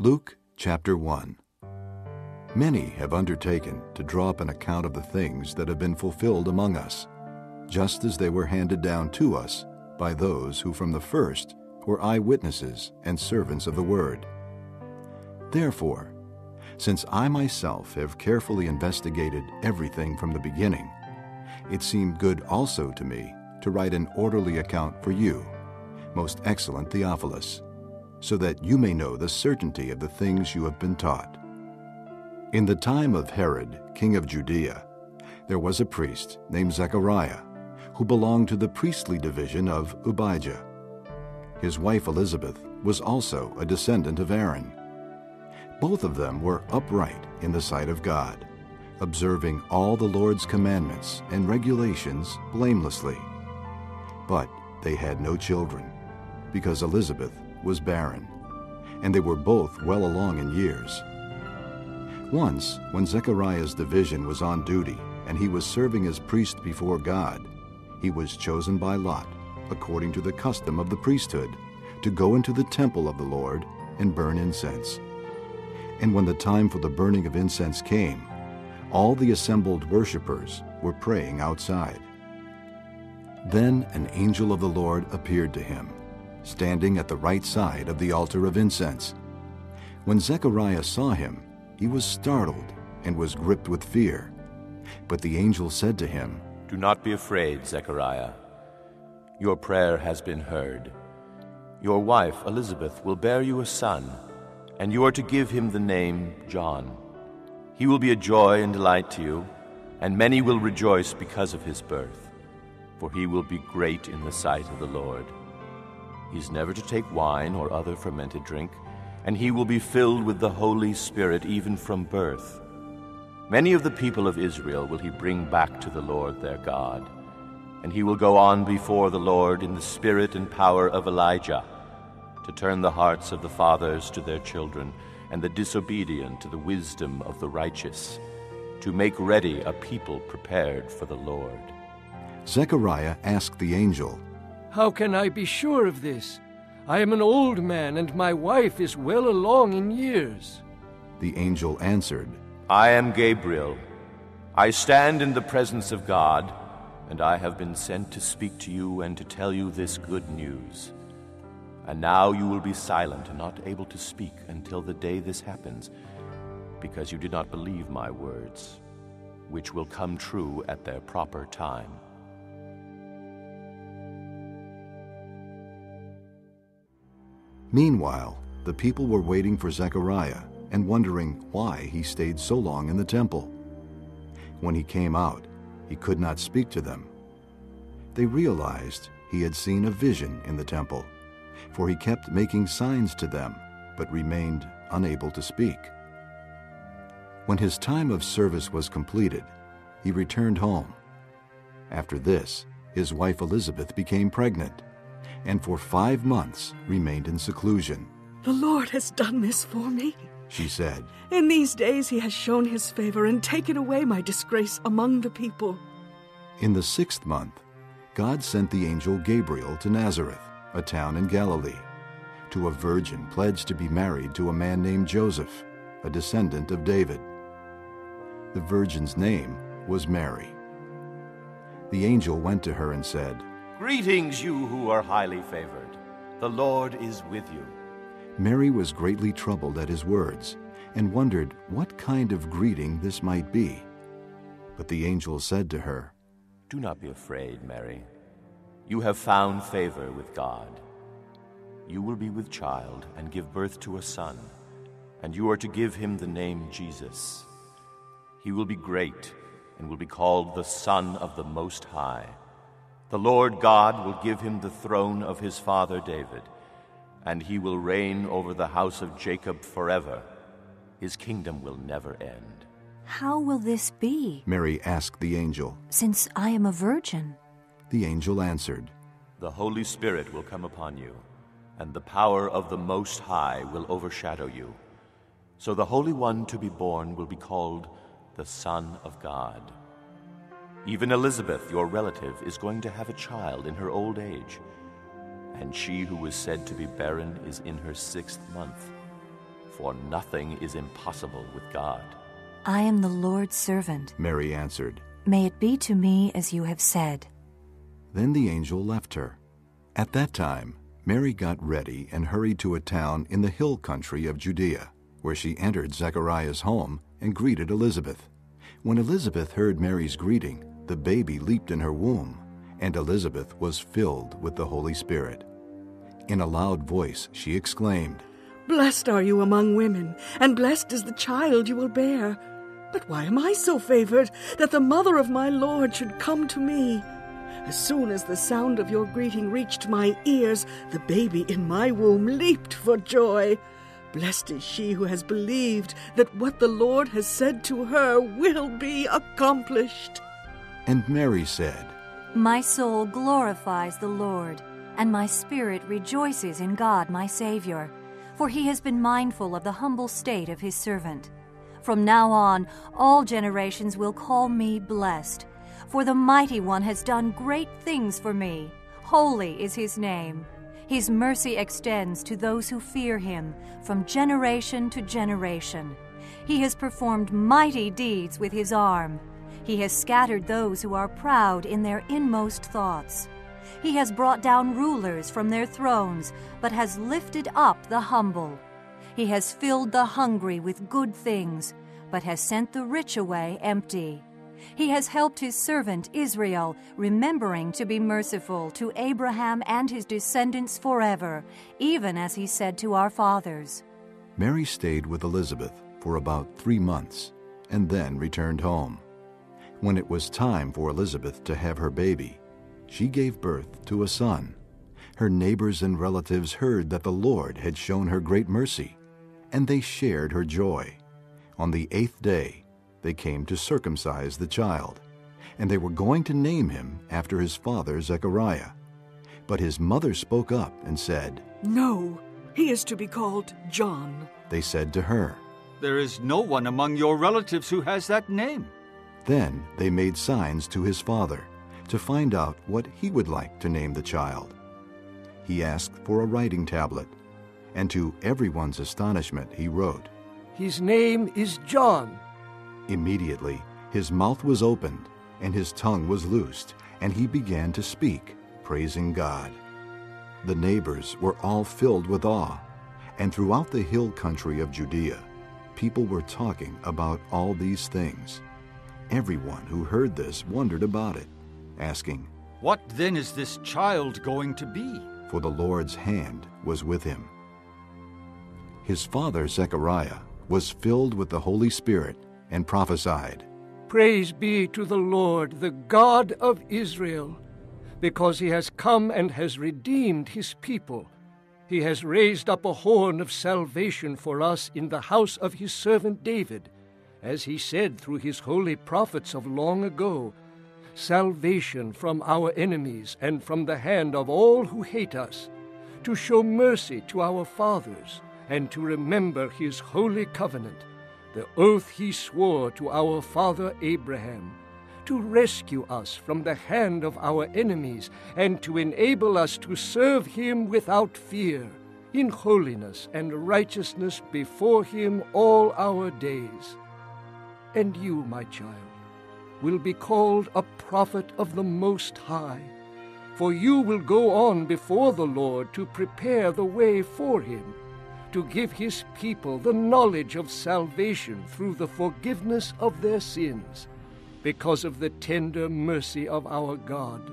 Luke chapter 1 Many have undertaken to draw up an account of the things that have been fulfilled among us, just as they were handed down to us by those who from the first were eyewitnesses and servants of the word. Therefore, since I myself have carefully investigated everything from the beginning, it seemed good also to me to write an orderly account for you, most excellent Theophilus, so that you may know the certainty of the things you have been taught. In the time of Herod, king of Judea, there was a priest named Zechariah, who belonged to the priestly division of Abijah. His wife Elizabeth was also a descendant of Aaron. Both of them were upright in the sight of God, observing all the Lord's commandments and regulations blamelessly. But they had no children, because Elizabeth was barren, and they were both well along in years. Once, when Zechariah's division was on duty and he was serving as priest before God, he was chosen by Lot, according to the custom of the priesthood, to go into the temple of the Lord and burn incense. And when the time for the burning of incense came, all the assembled worshippers were praying outside. Then an angel of the Lord appeared to him, standing at the right side of the altar of incense. When Zechariah saw him, he was startled and was gripped with fear. But the angel said to him, Do not be afraid, Zechariah. Your prayer has been heard. Your wife, Elizabeth, will bear you a son, and you are to give him the name John. He will be a joy and delight to you, and many will rejoice because of his birth, for he will be great in the sight of the Lord. He is never to take wine or other fermented drink, and he will be filled with the Holy Spirit even from birth. Many of the people of Israel will he bring back to the Lord their God, and he will go on before the Lord in the spirit and power of Elijah, to turn the hearts of the fathers to their children, and the disobedient to the wisdom of the righteous, to make ready a people prepared for the Lord. Zechariah asked the angel, How can I be sure of this? I am an old man, and my wife is well along in years. The angel answered, I am Gabriel. I stand in the presence of God, and I have been sent to speak to you and to tell you this good news. And now you will be silent and not able to speak until the day this happens, because you did not believe my words, which will come true at their proper time. Meanwhile, the people were waiting for Zechariah and wondering why he stayed so long in the temple. When he came out, he could not speak to them. They realized he had seen a vision in the temple, for he kept making signs to them, but remained unable to speak. When his time of service was completed, he returned home. After this, his wife Elizabeth became pregnant, and for five months remained in seclusion. The Lord has done this for me. She said, In these days he has shown his favor and taken away my disgrace among the people. In the sixth month, God sent the angel Gabriel to Nazareth, a town in Galilee, to a virgin pledged to be married to a man named Joseph, a descendant of David. The virgin's name was Mary. The angel went to her and said, Greetings, you who are highly favored. The Lord is with you. Mary was greatly troubled at his words and wondered what kind of greeting this might be. But the angel said to her, Do not be afraid, Mary. You have found favor with God. You will be with child and give birth to a son, and you are to give him the name Jesus. He will be great and will be called the Son of the Most High. The Lord God will give him the throne of his father David, and he will reign over the house of Jacob forever. His kingdom will never end. How will this be, Mary asked the angel. since I am a virgin? The angel answered, The Holy Spirit will come upon you, and the power of the Most High will overshadow you. So the Holy One to be born will be called the Son of God. Even Elizabeth, your relative, is going to have a child in her old age, and she who was said to be barren is in her sixth month. for nothing is impossible with God. I am the Lord's servant. Mary answered. May it be to me as you have said. Then the angel left her. At that time, Mary got ready and hurried to a town in the hill country of Judea, where she entered Zechariah's home and greeted Elizabeth. When Elizabeth heard Mary's greeting, the baby leaped in her womb, and Elizabeth was filled with the Holy Spirit. In a loud voice, she exclaimed, Blessed are you among women, and blessed is the child you will bear. But why am I so favored that the mother of my Lord should come to me? As soon as the sound of your greeting reached my ears, the baby in my womb leaped for joy. Blessed is she who has believed that what the Lord has said to her will be accomplished. And Mary said, My soul glorifies the Lord, and my spirit rejoices in God my Savior, for he has been mindful of the humble state of his servant. From now on, all generations will call me blessed, for the Mighty One has done great things for me. Holy is his name. His mercy extends to those who fear him from generation to generation. He has performed mighty deeds with his arm. He has scattered those who are proud in their inmost thoughts. He has brought down rulers from their thrones, but has lifted up the humble. He has filled the hungry with good things, but has sent the rich away empty. He has helped his servant Israel, remembering to be merciful to Abraham and his descendants forever, even as he said to our fathers. Mary stayed with Elizabeth for about three months and then returned home. When it was time for Elizabeth to have her baby, she gave birth to a son. Her neighbors and relatives heard that the Lord had shown her great mercy, and they shared her joy. On the eighth day, they came to circumcise the child, and they were going to name him after his father Zechariah. But his mother spoke up and said, No, he is to be called John. They said to her. There is no one among your relatives who has that name. Then they made signs to his father to find out what he would like to name the child. He asked for a writing tablet, and to everyone's astonishment, he wrote, His name is John. Immediately his mouth was opened, and his tongue was loosed, and he began to speak, praising God. The neighbors were all filled with awe, and throughout the hill country of Judea, people were talking about all these things. Everyone who heard this wondered about it, asking, What then is this child going to be? For the Lord's hand was with him. His father Zechariah was filled with the Holy Spirit and prophesied, Praise be to the Lord, the God of Israel, because he has come and has redeemed his people. He has raised up a horn of salvation for us in the house of his servant David, as he said through his holy prophets of long ago salvation from our enemies and from the hand of all who hate us, to show mercy to our fathers, and to remember his holy covenant, the oath he swore to our father Abraham, to rescue us from the hand of our enemies, and to enable us to serve him without fear, in holiness and righteousness before him all our days. And you, my child, will be called a prophet of the Most High. For you will go on before the Lord to prepare the way for him, to give his people the knowledge of salvation through the forgiveness of their sins, because of the tender mercy of our God,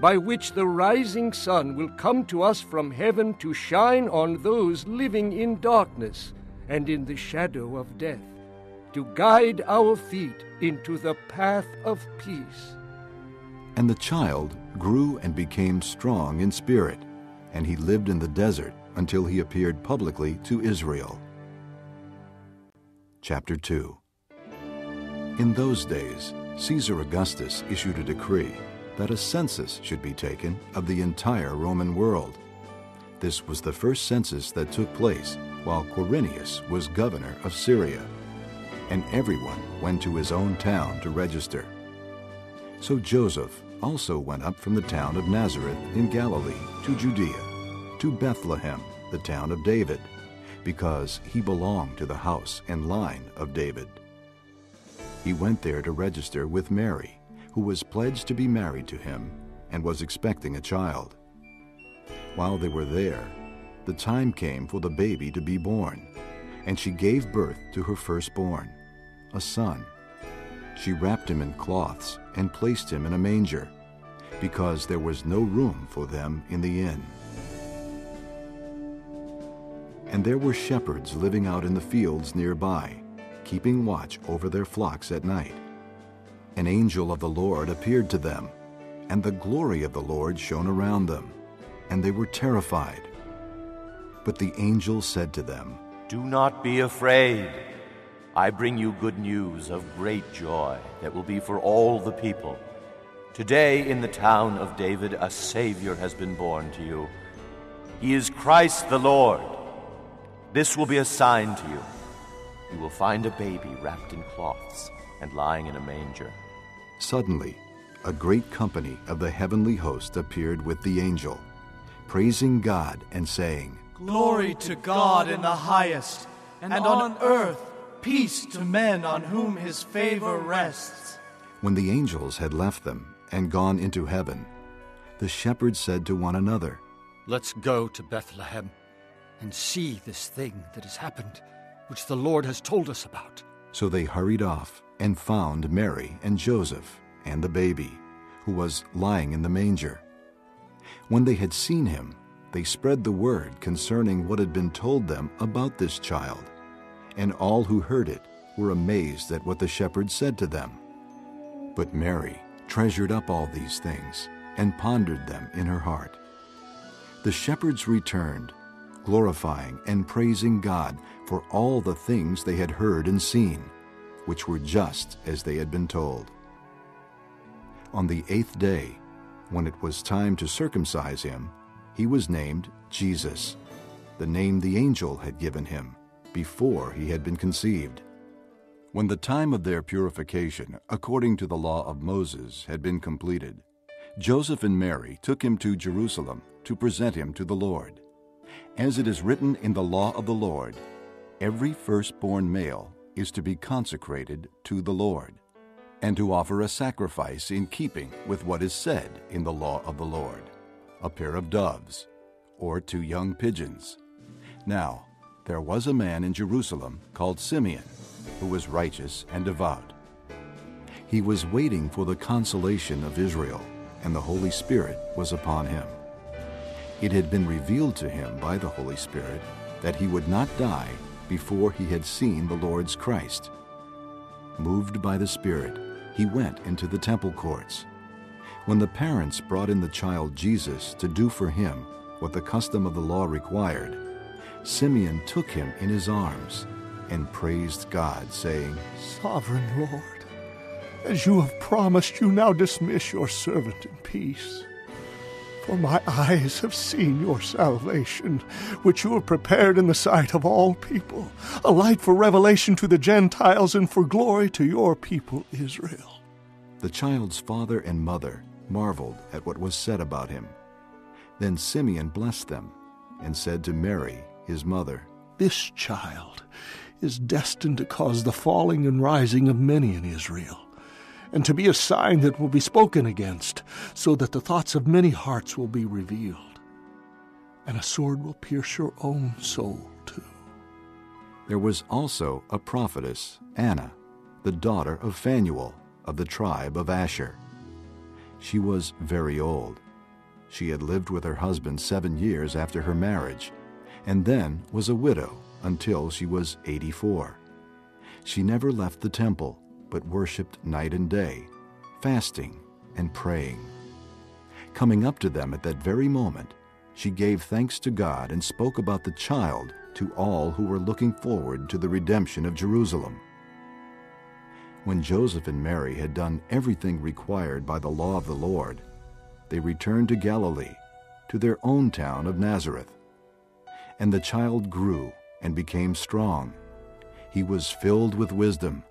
by which the rising sun will come to us from heaven to shine on those living in darkness and in the shadow of death to guide our feet into the path of peace. And the child grew and became strong in spirit, and he lived in the desert until he appeared publicly to Israel. Chapter 2 In those days, Caesar Augustus issued a decree that a census should be taken of the entire Roman world. This was the first census that took place while Quirinius was governor of Syria and everyone went to his own town to register. So Joseph also went up from the town of Nazareth in Galilee to Judea, to Bethlehem, the town of David, because he belonged to the house and line of David. He went there to register with Mary, who was pledged to be married to him and was expecting a child. While they were there, the time came for the baby to be born, and she gave birth to her firstborn, a son. She wrapped him in cloths and placed him in a manger, because there was no room for them in the inn. And there were shepherds living out in the fields nearby, keeping watch over their flocks at night. An angel of the Lord appeared to them, and the glory of the Lord shone around them, and they were terrified. But the angel said to them, Do not be afraid. I bring you good news of great joy that will be for all the people. Today in the town of David a Savior has been born to you. He is Christ the Lord. This will be a sign to you. You will find a baby wrapped in cloths and lying in a manger. Suddenly, a great company of the heavenly host appeared with the angel, praising God and saying, Glory to God in the highest, and on earth peace to men on whom his favor rests. When the angels had left them and gone into heaven, the shepherds said to one another, Let's go to Bethlehem and see this thing that has happened, which the Lord has told us about. So they hurried off and found Mary and Joseph and the baby, who was lying in the manger. When they had seen him, they spread the word concerning what had been told them about this child, and all who heard it were amazed at what the shepherds said to them. But Mary treasured up all these things and pondered them in her heart. The shepherds returned glorifying and praising God for all the things they had heard and seen, which were just as they had been told. On the eighth day, when it was time to circumcise him, he was named Jesus, the name the angel had given him before he had been conceived. When the time of their purification, according to the law of Moses, had been completed, Joseph and Mary took him to Jerusalem to present him to the Lord. As it is written in the law of the Lord, every firstborn male is to be consecrated to the Lord, and to offer a sacrifice in keeping with what is said in the law of the Lord a pair of doves, or two young pigeons. Now, there was a man in Jerusalem called Simeon, who was righteous and devout. He was waiting for the consolation of Israel, and the Holy Spirit was upon him. It had been revealed to him by the Holy Spirit that he would not die before he had seen the Lord's Christ. Moved by the Spirit, he went into the temple courts. When the parents brought in the child Jesus to do for him what the custom of the law required, Simeon took him in his arms and praised God, saying, Sovereign Lord, as you have promised, you now dismiss your servant in peace. For my eyes have seen your salvation, which you have prepared in the sight of all people, a light for revelation to the Gentiles and for glory to your people Israel. The child's father and mother marveled at what was said about him. Then Simeon blessed them and said to Mary, his mother, This child is destined to cause the falling and rising of many in Israel and to be a sign that will be spoken against, so that the thoughts of many hearts will be revealed. And a sword will pierce your own soul, too. There was also a prophetess, Anna, the daughter of Phanuel of the tribe of Asher. She was very old. She had lived with her husband seven years after her marriage, and then was a widow until she was 84. She never left the temple but worshipped night and day, fasting and praying. Coming up to them at that very moment, she gave thanks to God and spoke about the child to all who were looking forward to the redemption of Jerusalem. When Joseph and Mary had done everything required by the law of the Lord, they returned to Galilee, to their own town of Nazareth. And the child grew and became strong. He was filled with wisdom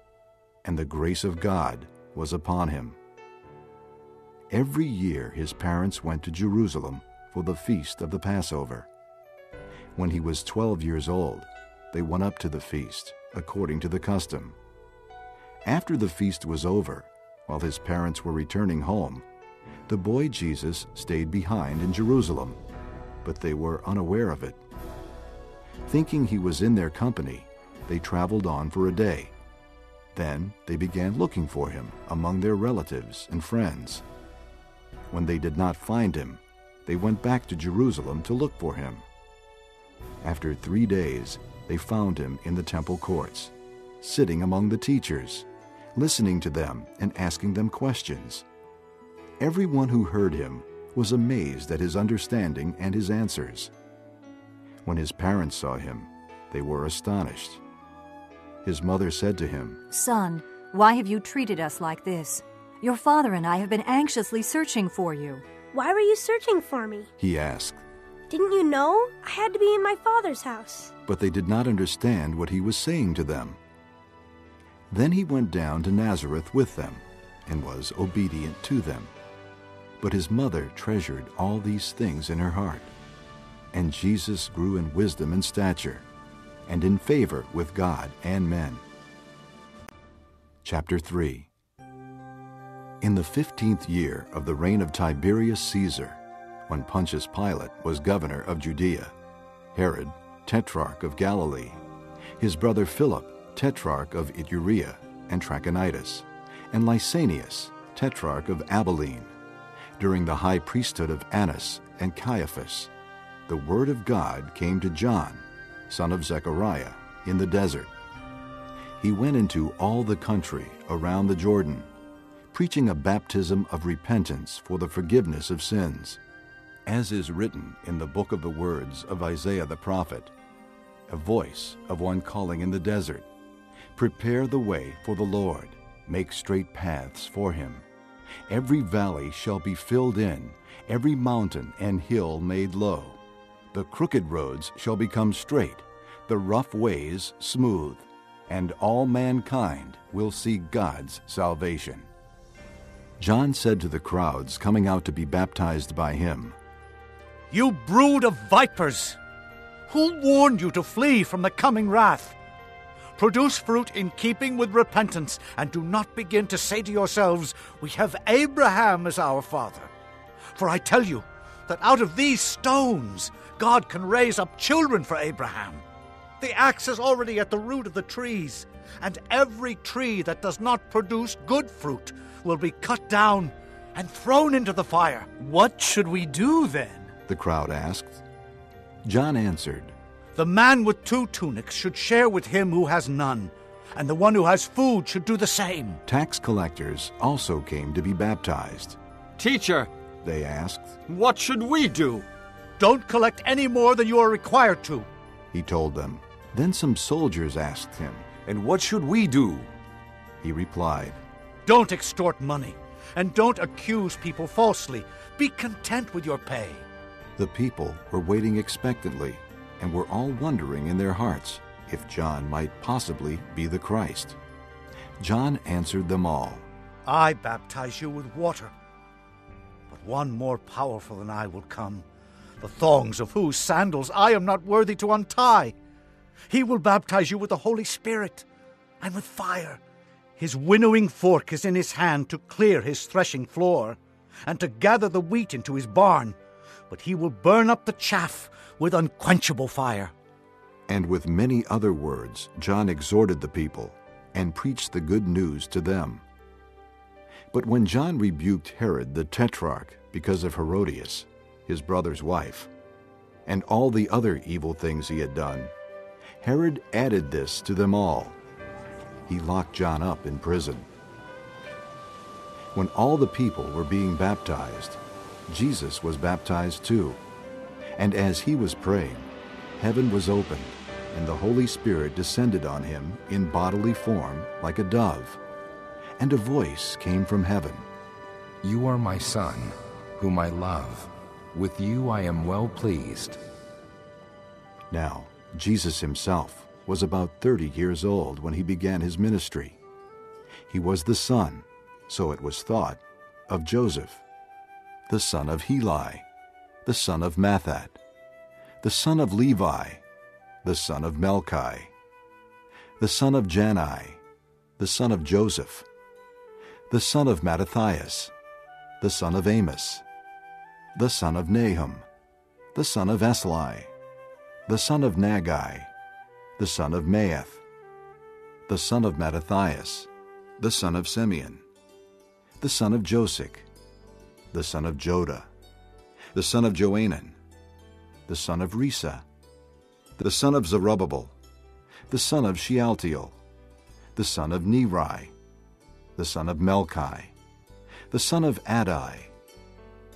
and the grace of God was upon him. Every year his parents went to Jerusalem for the feast of the Passover. When he was 12 years old, they went up to the feast, according to the custom. After the feast was over, while his parents were returning home, the boy Jesus stayed behind in Jerusalem, but they were unaware of it. Thinking he was in their company, they traveled on for a day. Then they began looking for him among their relatives and friends. When they did not find him, they went back to Jerusalem to look for him. After three days, they found him in the temple courts, sitting among the teachers, listening to them and asking them questions. Everyone who heard him was amazed at his understanding and his answers. When his parents saw him, they were astonished. His mother said to him, Son, why have you treated us like this? Your father and I have been anxiously searching for you. Why were you searching for me? He asked. Didn't you know? I had to be in my father's house. But they did not understand what he was saying to them. Then he went down to Nazareth with them and was obedient to them. But his mother treasured all these things in her heart. And Jesus grew in wisdom and stature, and in favor with God and men. Chapter 3 In the fifteenth year of the reign of Tiberius Caesar, when Pontius Pilate was governor of Judea, Herod, tetrarch of Galilee, his brother Philip, tetrarch of Iturea and Trachonitis, and Lysanias, tetrarch of Abilene, during the high priesthood of Annas and Caiaphas, the word of God came to John, son of Zechariah, in the desert. He went into all the country around the Jordan, preaching a baptism of repentance for the forgiveness of sins, as is written in the book of the words of Isaiah the prophet, a voice of one calling in the desert, Prepare the way for the Lord, make straight paths for him. Every valley shall be filled in, every mountain and hill made low. The crooked roads shall become straight, the rough ways smooth, and all mankind will see God's salvation. John said to the crowds coming out to be baptized by him, You brood of vipers! Who warned you to flee from the coming wrath? Produce fruit in keeping with repentance, and do not begin to say to yourselves, We have Abraham as our father. For I tell you that out of these stones God can raise up children for Abraham. The axe is already at the root of the trees, and every tree that does not produce good fruit will be cut down and thrown into the fire. What should we do then? The crowd asked. John answered, The man with two tunics should share with him who has none, and the one who has food should do the same. Tax collectors also came to be baptized. Teacher, They asked. what should we do? Don't collect any more than you are required to. He told them. Then some soldiers asked him. And what should we do? He replied, Don't extort money, and don't accuse people falsely. Be content with your pay. The people were waiting expectantly and were all wondering in their hearts if John might possibly be the Christ. John answered them all. I baptize you with water, but one more powerful than I will come, the thongs of whose sandals I am not worthy to untie. He will baptize you with the Holy Spirit and with fire. His winnowing fork is in his hand to clear his threshing floor and to gather the wheat into his barn, but he will burn up the chaff with unquenchable fire. And with many other words, John exhorted the people and preached the good news to them. But when John rebuked Herod the tetrarch because of Herodias, his brother's wife, and all the other evil things he had done, Herod added this to them all. He locked John up in prison. When all the people were being baptized, Jesus was baptized too. And as he was praying, heaven was opened, and the Holy Spirit descended on him in bodily form like a dove. And a voice came from heaven You are my Son, whom I love. With you I am well pleased. Now, Jesus himself was about 30 years old when he began his ministry. He was the son, so it was thought, of Joseph, the son of Heli, the son of Matthat, the son of Levi, the son of Melki, the son of Jannai, the son of Joseph, the son of Mattathias, the son of Amos, the son of Nahum, the son of Esli, the son of Naggai, the son of Maath, the son of Mattathias, the son of Simeon, the son of Josech, the son of Joda, the son of Joanan, the son of Rhesa, the son of Zerubbabel, the son of Shealtiel, the son of Neri, the son of Melki, the son of Addi,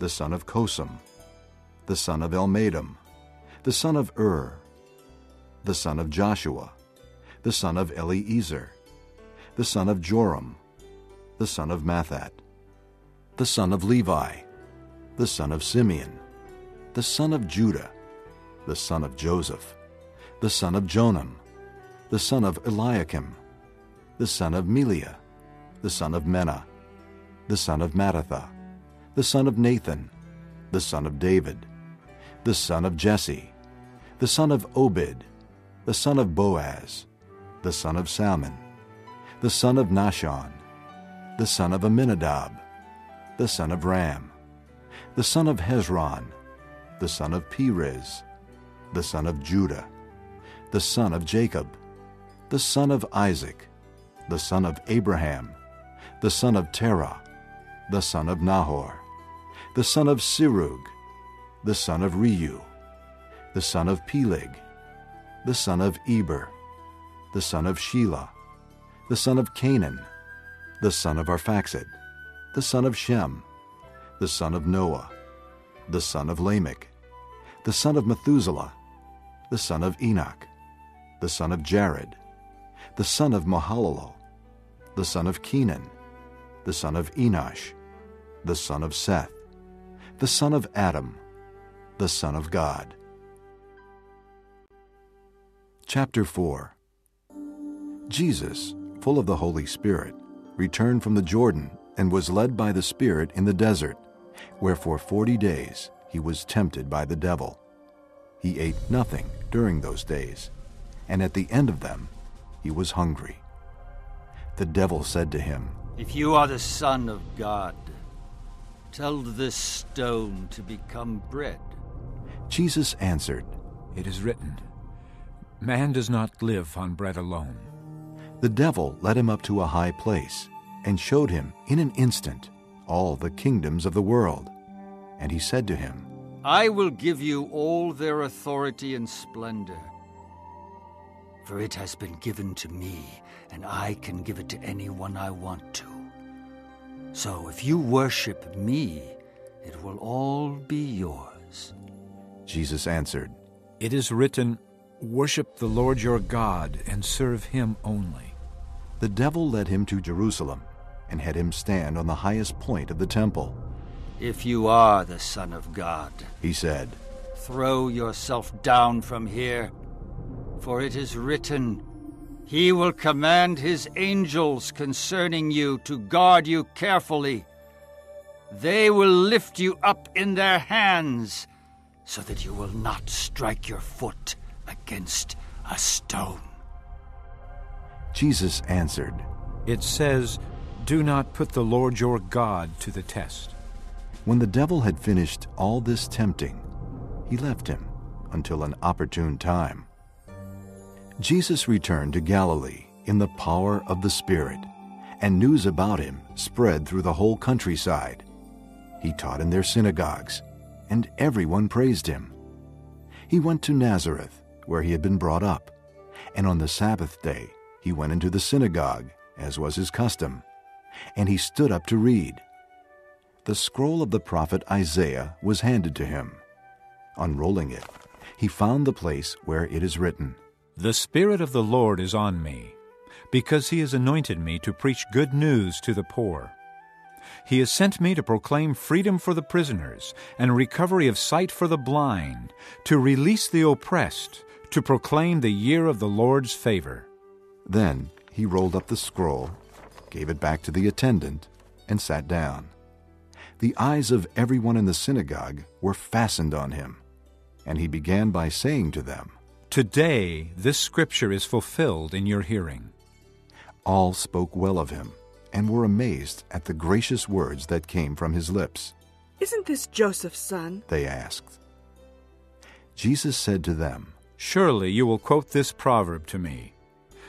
the son of Cosam, the son of Elmadam, the son of Ur, the son of Joshua, the son of Eliezer, the son of Jorim, the son of Matthat, the son of Levi, the son of Simeon, the son of Judah, the son of Joseph, the son of Jonam, the son of Eliakim, the son of Melea, the son of Menna, the son of Mattatha, the son of Nathan, the son of David, the son of Jesse, the son of Obed, the son of Boaz, the son of Salmon, the son of Nahshon, the son of Amminadab, the son of Ram, the son of Hezron, the son of Perez, the son of Judah, the son of Jacob, the son of Isaac, the son of Abraham, the son of Terah, the son of Nahor, the son of Serug, the son of Reu, the son of Peleg, the son of Eber, the son of Shelah, the son of Canaan, the son of Arphaxad, the son of Shem, the son of Noah, the son of Lamech, the son of Methuselah, the son of Enoch, the son of Jared, the son of Mahalalel, the son of Kenan, the son of Enosh, the son of Seth, the son of Adam, the son of God. Chapter 4 Jesus, full of the Holy Spirit, returned from the Jordan and was led by the Spirit in the desert, where for forty days he was tempted by the devil. He ate nothing during those days, and at the end of them he was hungry. The devil said to him, If you are the Son of God, tell this stone to become bread. Jesus answered, It is written, Man does not live on bread alone. The devil led him up to a high place and showed him in an instant all the kingdoms of the world. And he said to him, I will give you all their authority and splendor. For it has been given to me, and I can give it to anyone I want to. So if you worship me, it will all be yours. Jesus answered, It is written, Worship the Lord your God and serve him only. The devil led him to Jerusalem and had him stand on the highest point of the temple. If you are the Son of God, he said, throw yourself down from here, for it is written, He will command His angels concerning you to guard you carefully. They will lift you up in their hands, so that you will not strike your foot against a stone. Jesus answered, It says, Do not put the Lord your God to the test. When the devil had finished all this tempting, he left him until an opportune time. Jesus returned to Galilee in the power of the Spirit, and news about him spread through the whole countryside. He taught in their synagogues, and everyone praised him. He went to Nazareth, where he had been brought up, and on the Sabbath day he went into the synagogue, as was his custom, and he stood up to read. The scroll of the prophet Isaiah was handed to him. Unrolling it, he found the place where it is written, The Spirit of the Lord is on me, because he has anointed me to preach good news to the poor. He has sent me to proclaim freedom for the prisoners and recovery of sight for the blind, to release the oppressed, to proclaim the year of the Lord's favor. Then he rolled up the scroll, gave it back to the attendant, and sat down. The eyes of everyone in the synagogue were fastened on him, and he began by saying to them, Today this scripture is fulfilled in your hearing. All spoke well of him and were amazed at the gracious words that came from his lips. Isn't this Joseph's son? They asked. Jesus said to them, Surely you will quote this proverb to me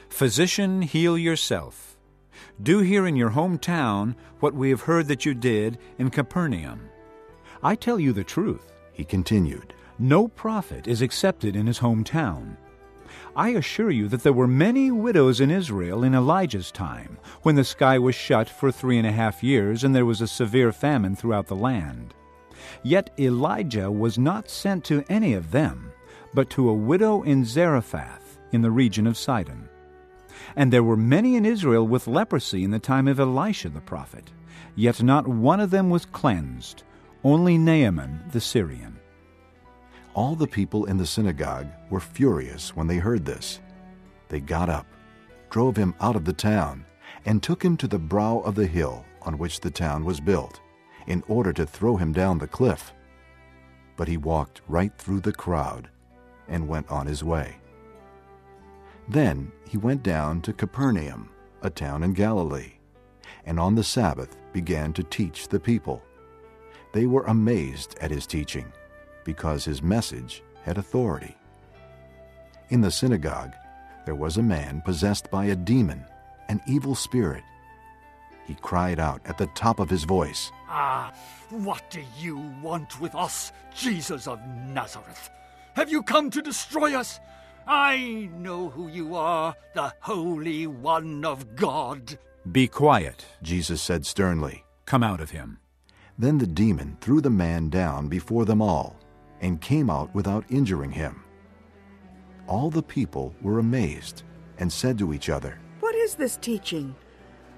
Physician, heal yourself. Do here in your hometown what we have heard that you did in Capernaum. I tell you the truth, he continued. No prophet is accepted in his hometown. I assure you that there were many widows in Israel in Elijah's time, when the sky was shut for three and a half years and there was a severe famine throughout the land. Yet Elijah was not sent to any of them, but to a widow in Zarephath in the region of Sidon. And there were many in Israel with leprosy in the time of Elisha the prophet, yet not one of them was cleansed, only Naaman the Syrian. All the people in the synagogue were furious when they heard this. They got up, drove him out of the town, and took him to the brow of the hill on which the town was built, in order to throw him down the cliff. But he walked right through the crowd and went on his way. Then he went down to Capernaum, a town in Galilee, and on the Sabbath began to teach the people. They were amazed at his teaching because his message had authority. In the synagogue, there was a man possessed by a demon, an evil spirit. He cried out at the top of his voice, Ah, what do you want with us, Jesus of Nazareth? Have you come to destroy us? I know who you are, the Holy One of God. Be quiet, Jesus said sternly. Come out of him. Then the demon threw the man down before them all and came out without injuring him. All the people were amazed and said to each other, What is this teaching?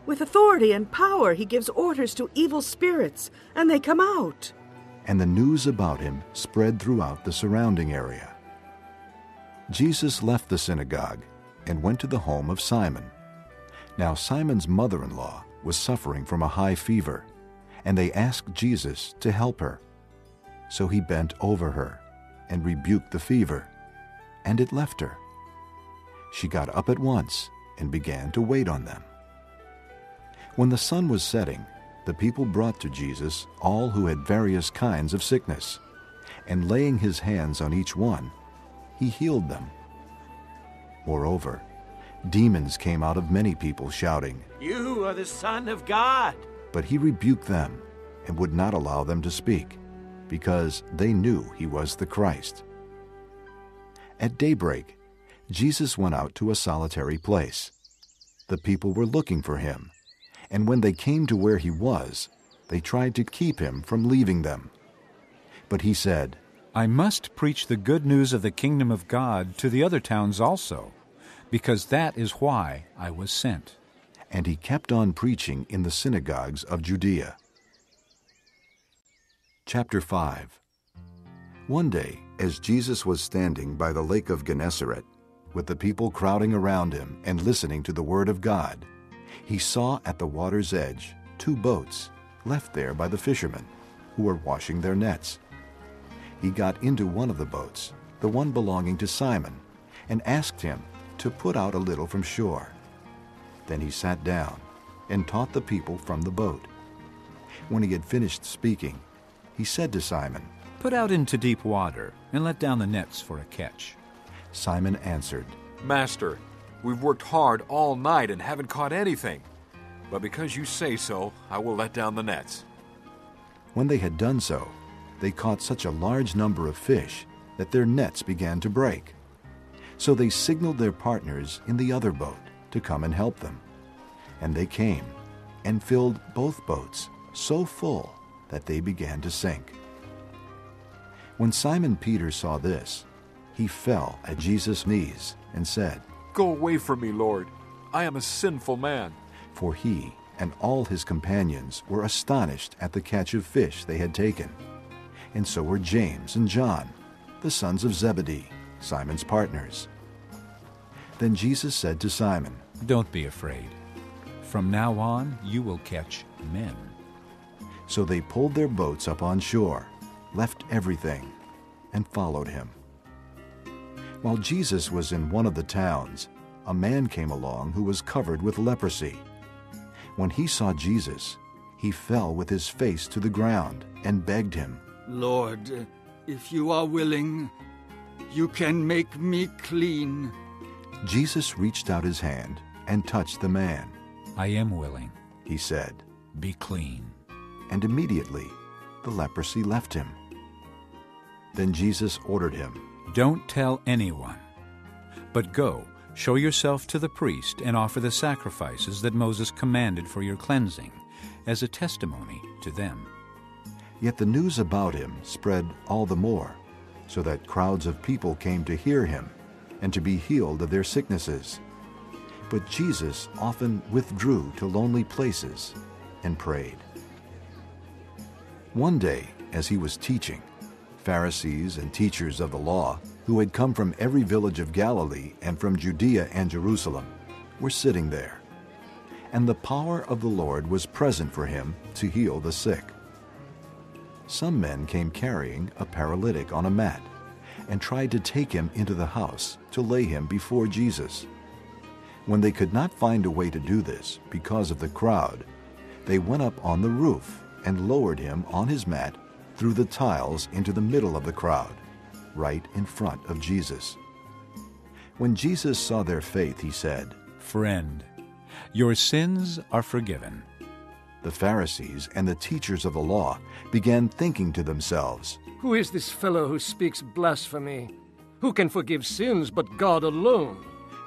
With authority and power, he gives orders to evil spirits, and they come out. And the news about him spread throughout the surrounding area. Jesus left the synagogue and went to the home of Simon. Now, Simon's mother in law was suffering from a high fever, and they asked Jesus to help her. So he bent over her and rebuked the fever, and it left her. She got up at once and began to wait on them. When the sun was setting, the people brought to Jesus all who had various kinds of sickness, and laying his hands on each one, he healed them. Moreover, demons came out of many people, shouting, You are the Son of God. But he rebuked them and would not allow them to speak because they knew he was the Christ. At daybreak, Jesus went out to a solitary place. The people were looking for him, and when they came to where he was, they tried to keep him from leaving them. But he said, I must preach the good news of the kingdom of God to the other towns also, because that is why I was sent. And he kept on preaching in the synagogues of Judea. Chapter 5 One day, as Jesus was standing by the lake of Gennesaret, with the people crowding around him and listening to the word of God, he saw at the water's edge two boats left there by the fishermen, who were washing their nets. He got into one of the boats, the one belonging to Simon, and asked him to put out a little from shore. Then he sat down and taught the people from the boat. When he had finished speaking, he said to Simon, Put out into deep water and let down the nets for a catch. Simon answered, Master, we've worked hard all night and haven't caught anything. But because you say so, I will let down the nets. When they had done so, they caught such a large number of fish that their nets began to break. So they signaled their partners in the other boat to come and help them. And they came and filled both boats so full that they began to sink. When Simon Peter saw this, he fell at Jesus' knees and said, Go away from me, Lord. I am a sinful man. For he and all his companions were astonished at the catch of fish they had taken. And so were James and John, the sons of Zebedee, Simon's partners. Then Jesus said to Simon, Don't be afraid. From now on, you will catch men. So they pulled their boats up on shore, left everything, and followed him. While Jesus was in one of the towns, a man came along who was covered with leprosy. When he saw Jesus, he fell with his face to the ground and begged him, Lord, if you are willing, you can make me clean. Jesus reached out his hand and touched the man. I am willing, he said. Be clean. And immediately the leprosy left him. Then Jesus ordered him, Don't tell anyone, but go, show yourself to the priest, and offer the sacrifices that Moses commanded for your cleansing, as a testimony to them. Yet the news about him spread all the more, so that crowds of people came to hear him and to be healed of their sicknesses. But Jesus often withdrew to lonely places and prayed. One day, as he was teaching, Pharisees and teachers of the law, who had come from every village of Galilee and from Judea and Jerusalem, were sitting there. And the power of the Lord was present for him to heal the sick. Some men came carrying a paralytic on a mat and tried to take him into the house to lay him before Jesus. When they could not find a way to do this because of the crowd, they went up on the roof and lowered him on his mat through the tiles into the middle of the crowd, right in front of Jesus. When Jesus saw their faith, he said, Friend, your sins are forgiven. The Pharisees and the teachers of the law began thinking to themselves, Who is this fellow who speaks blasphemy? Who can forgive sins but God alone?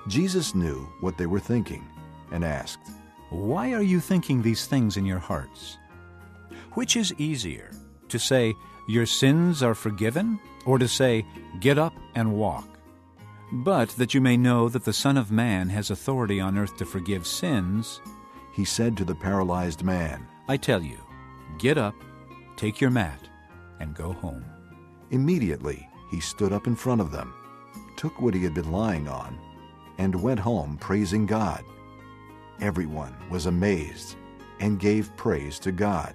Jesus knew what they were thinking and asked, Why are you thinking these things in your hearts? Which is easier, to say, Your sins are forgiven, or to say, Get up and walk? But that you may know that the Son of Man has authority on earth to forgive sins, he said to the paralyzed man, I tell you, get up, take your mat, and go home. Immediately he stood up in front of them, took what he had been lying on, and went home praising God. Everyone was amazed and gave praise to God.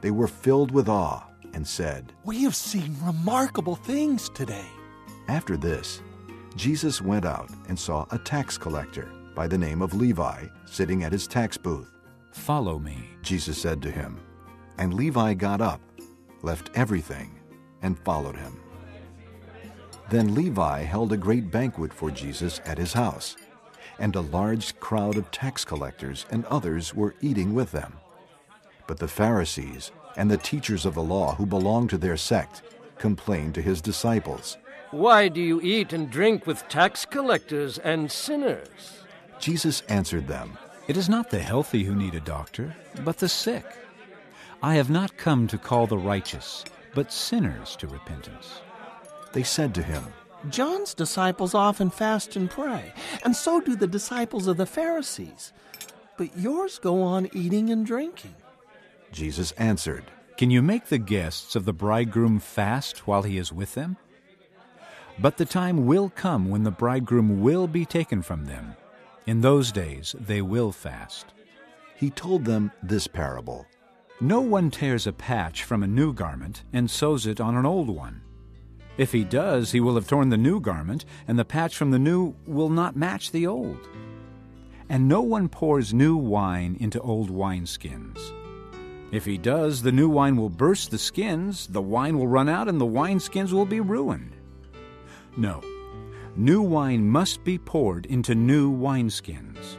They were filled with awe and said, We have seen remarkable things today. After this, Jesus went out and saw a tax collector by the name of Levi sitting at his tax booth. Follow me, Jesus said to him. And Levi got up, left everything, and followed him. Then Levi held a great banquet for Jesus at his house, and a large crowd of tax collectors and others were eating with them. But the Pharisees and the teachers of the law who belonged to their sect complained to his disciples. Why do you eat and drink with tax collectors and sinners? Jesus answered them, It is not the healthy who need a doctor, but the sick. I have not come to call the righteous, but sinners to repentance. They said to him, John's disciples often fast and pray, and so do the disciples of the Pharisees. But yours go on eating and drinking. Jesus answered, Can you make the guests of the bridegroom fast while he is with them? But the time will come when the bridegroom will be taken from them. In those days they will fast. He told them this parable No one tears a patch from a new garment and sews it on an old one. If he does, he will have torn the new garment, and the patch from the new will not match the old. And no one pours new wine into old wineskins. If he does, the new wine will burst the skins, the wine will run out, and the wineskins will be ruined. No, new wine must be poured into new wineskins.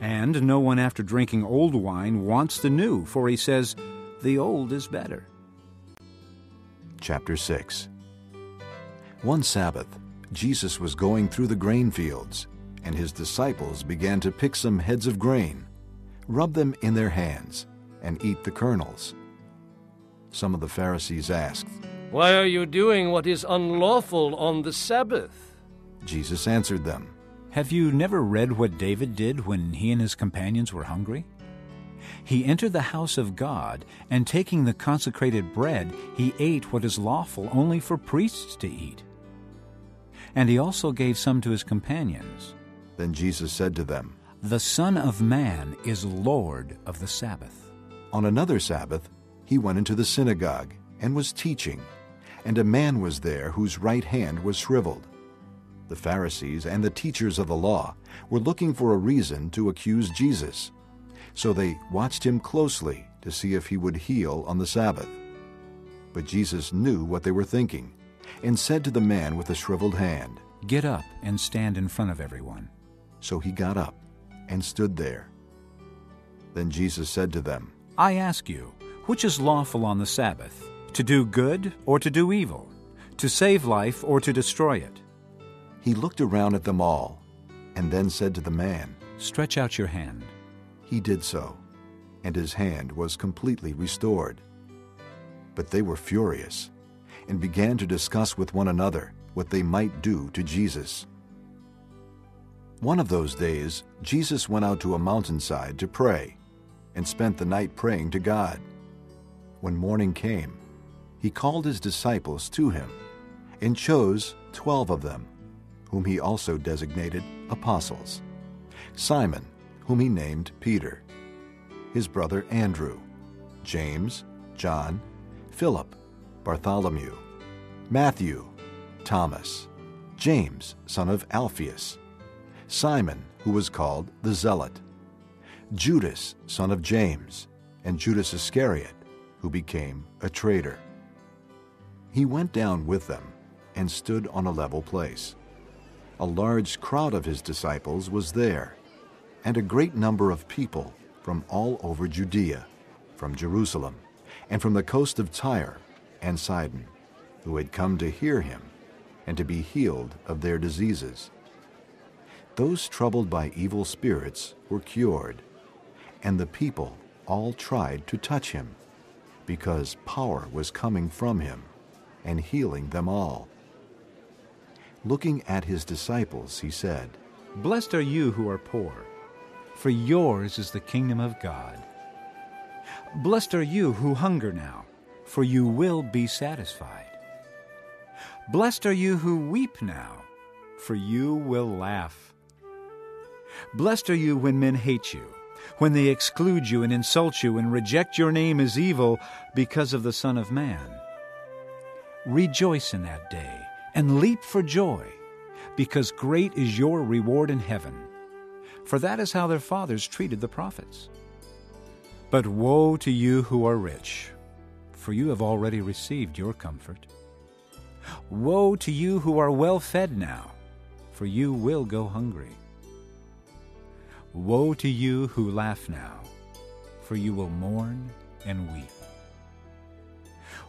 And no one after drinking old wine wants the new, for he says, The old is better. Chapter 6 One Sabbath, Jesus was going through the grain fields, and his disciples began to pick some heads of grain, rub them in their hands, and eat the kernels. Some of the Pharisees asked, Why are you doing what is unlawful on the Sabbath? Jesus answered them, Have you never read what David did when he and his companions were hungry? He entered the house of God, and taking the consecrated bread, he ate what is lawful only for priests to eat. And he also gave some to his companions. Then Jesus said to them, The Son of Man is Lord of the Sabbath. On another Sabbath, he went into the synagogue and was teaching, and a man was there whose right hand was shriveled. the Pharisees, and the teachers of the law were looking for a reason to accuse Jesus. So they watched him closely to see if he would heal on the Sabbath. But Jesus knew what they were thinking and said to the man with the shriveled hand, Get up and stand in front of everyone. So he got up and stood there. Then Jesus said to them, I ask you, which is lawful on the Sabbath, to do good or to do evil, to save life or to destroy it? He looked around at them all and then said to the man, Stretch out your hand. He did so, and his hand was completely restored. But they were furious and began to discuss with one another what they might do to Jesus. One of those days, Jesus went out to a mountainside to pray and spent the night praying to God. When morning came, he called his disciples to him and chose twelve of them, whom he also designated apostles Simon, whom he named Peter, his brother Andrew, James, John, Philip, Bartholomew, Matthew, Thomas, James, son of Alphaeus, Simon, who was called the Zealot, Judas, son of James, and Judas Iscariot, who became a traitor. He went down with them and stood on a level place. A large crowd of his disciples was there, and a great number of people from all over Judea, from Jerusalem, and from the coast of Tyre and Sidon, who had come to hear him and to be healed of their diseases. Those troubled by evil spirits were cured, and the people all tried to touch him, because power was coming from him and healing them all. Looking at his disciples, he said, Blessed are you who are poor, for yours is the kingdom of God. Blessed are you who hunger now, for you will be satisfied. Blessed are you who weep now, for you will laugh. Blessed are you when men hate you, when they exclude you and insult you and reject your name as evil because of the Son of Man. Rejoice in that day and leap for joy, because great is your reward in heaven. For that is how their fathers treated the prophets. But woe to you who are rich, for you have already received your comfort. Woe to you who are well fed now, for you will go hungry. Woe to you who laugh now, for you will mourn and weep.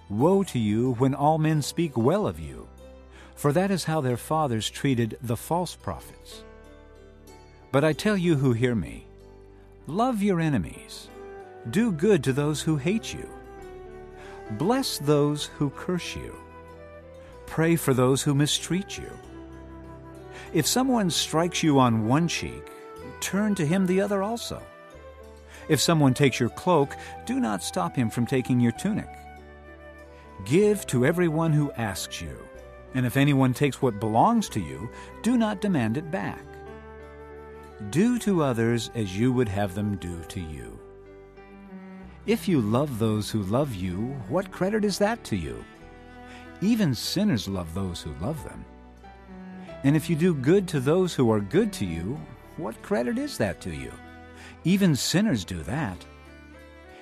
Woe to you when all men speak well of you, for that is how their fathers treated the false prophets. But I tell you who hear me love your enemies, do good to those who hate you, bless those who curse you, pray for those who mistreat you. If someone strikes you on one cheek, turn to him the other also. If someone takes your cloak, do not stop him from taking your tunic. Give to everyone who asks you, and if anyone takes what belongs to you, do not demand it back. Do to others as you would have them do to you. If you love those who love you, what credit is that to you? Even sinners love those who love them. And if you do good to those who are good to you, what credit is that to you? Even sinners do that.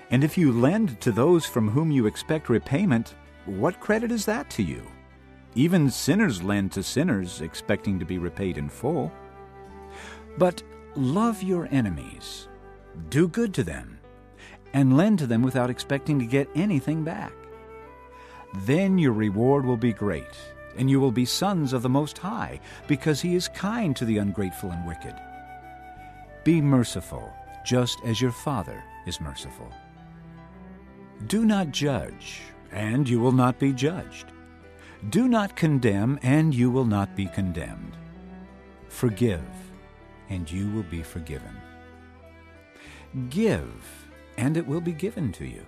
And if you lend to those from whom you expect repayment, what credit is that to you? Even sinners lend to sinners, expecting to be repaid in full. But love your enemies, do good to them, and lend to them without expecting to get anything back. Then your reward will be great, and you will be sons of the Most High, because He is kind to the ungrateful and wicked. Be merciful, just as your Father is merciful. Do not judge, and you will not be judged. Do not condemn, and you will not be condemned. Forgive, and you will be forgiven. Give, and it will be given to you.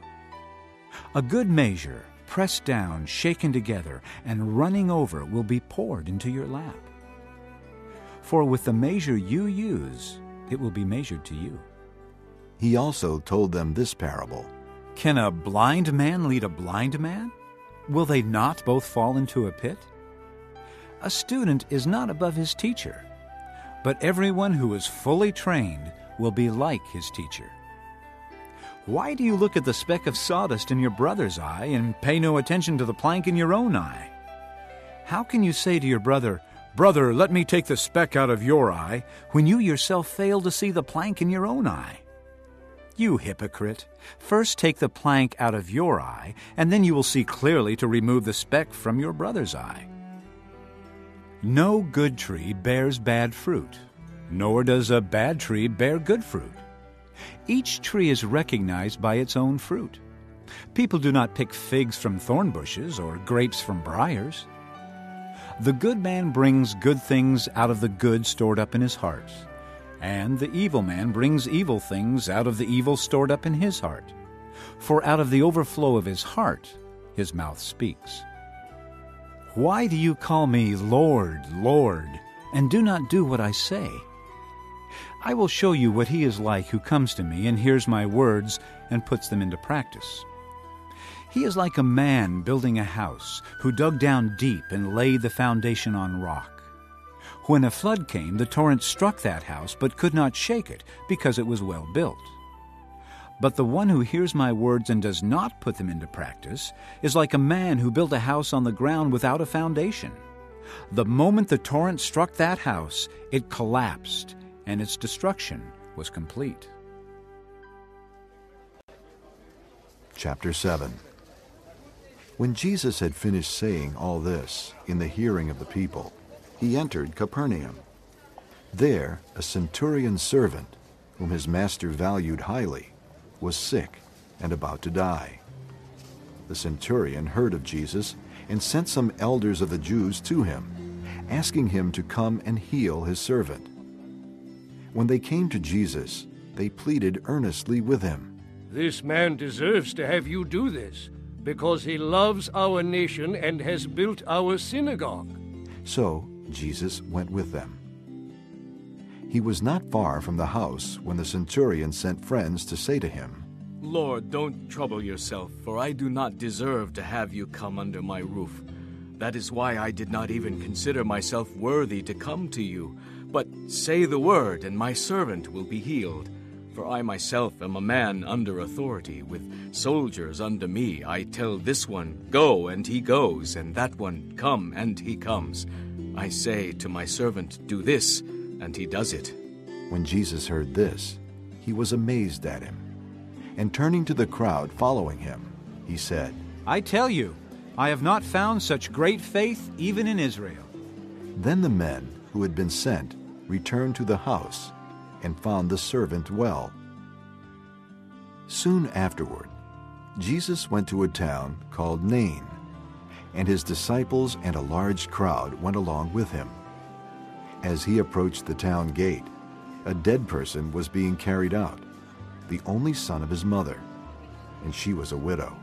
A good measure, pressed down, shaken together, and running over, will be poured into your lap. For with the measure you use, it will be measured to you. He also told them this parable Can a blind man lead a blind man? Will they not both fall into a pit? A student is not above his teacher, but everyone who is fully trained will be like his teacher. Why do you look at the speck of sawdust in your brother's eye and pay no attention to the plank in your own eye? How can you say to your brother, Brother, let me take the speck out of your eye, when you yourself fail to see the plank in your own eye? You hypocrite! First take the plank out of your eye, and then you will see clearly to remove the speck from your brother's eye. No good tree bears bad fruit, nor does a bad tree bear good fruit. Each tree is recognized by its own fruit. People do not pick figs from thorn bushes or grapes from briars. The good man brings good things out of the good stored up in his heart, and the evil man brings evil things out of the evil stored up in his heart. For out of the overflow of his heart his mouth speaks. Why do you call me Lord, Lord, and do not do what I say? I will show you what he is like who comes to me and hears my words and puts them into practice. He is like a man building a house who dug down deep and laid the foundation on rock. When a flood came, the torrent struck that house but could not shake it because it was well built. But the one who hears my words and does not put them into practice is like a man who built a house on the ground without a foundation. The moment the torrent struck that house, it collapsed, and its destruction was complete. Chapter 7 When Jesus had finished saying all this in the hearing of the people, he entered Capernaum. There, a centurion's servant, whom his master valued highly, was sick and about to die. The centurion heard of Jesus and sent some elders of the Jews to him, asking him to come and heal his servant. When they came to Jesus, they pleaded earnestly with him. This man deserves to have you do this, because he loves our nation and has built our synagogue. So Jesus went with them. He was not far from the house when the centurion sent friends to say to him, Lord, don't trouble yourself, for I do not deserve to have you come under my roof. That is why I did not even consider myself worthy to come to you. But say the word, and my servant will be healed. For I myself am a man under authority, with soldiers under me. I tell this one, Go, and he goes, and that one, Come, and he comes. I say to my servant, Do this, and he does it. When Jesus heard this, he was amazed at him. And turning to the crowd following him, he said, I tell you, I have not found such great faith even in Israel. Then the men who had been sent returned to the house and found the servant well. Soon afterward, Jesus went to a town called Nain, and his disciples and a large crowd went along with him. As he approached the town gate, a dead person was being carried out, the only son of his mother, and she was a widow.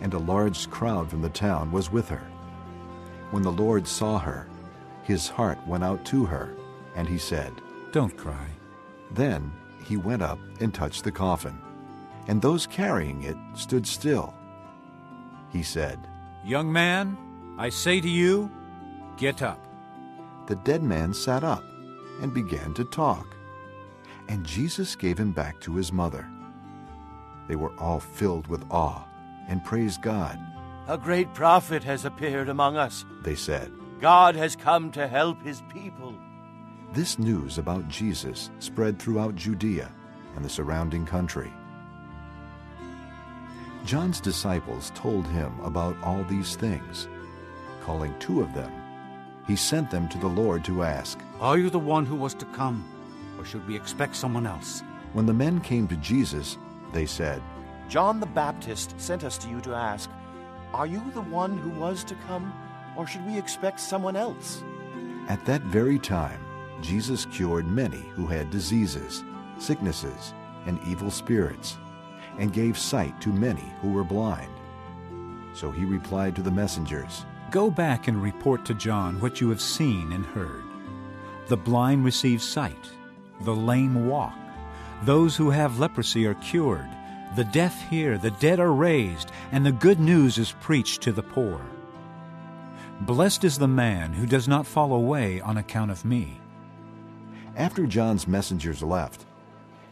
And a large crowd from the town was with her. When the Lord saw her, his heart went out to her, and he said, Don't cry. Then he went up and touched the coffin, and those carrying it stood still. He said, Young man, I say to you, get up. The dead man sat up and began to talk, and Jesus gave him back to his mother. They were all filled with awe and praised God. A great prophet has appeared among us, they said. God has come to help his people. This news about Jesus spread throughout Judea and the surrounding country. John's disciples told him about all these things. Calling two of them, he sent them to the Lord to ask, Are you the one who was to come, or should we expect someone else? When the men came to Jesus, they said, John the Baptist sent us to you to ask, Are you the one who was to come, or should we expect someone else? At that very time, Jesus cured many who had diseases, sicknesses, and evil spirits, and gave sight to many who were blind. So he replied to the messengers, Go back and report to John what you have seen and heard. The blind receive sight, the lame walk, those who have leprosy are cured, the deaf hear, the dead are raised, and the good news is preached to the poor. Blessed is the man who does not fall away on account of me. After John's messengers left,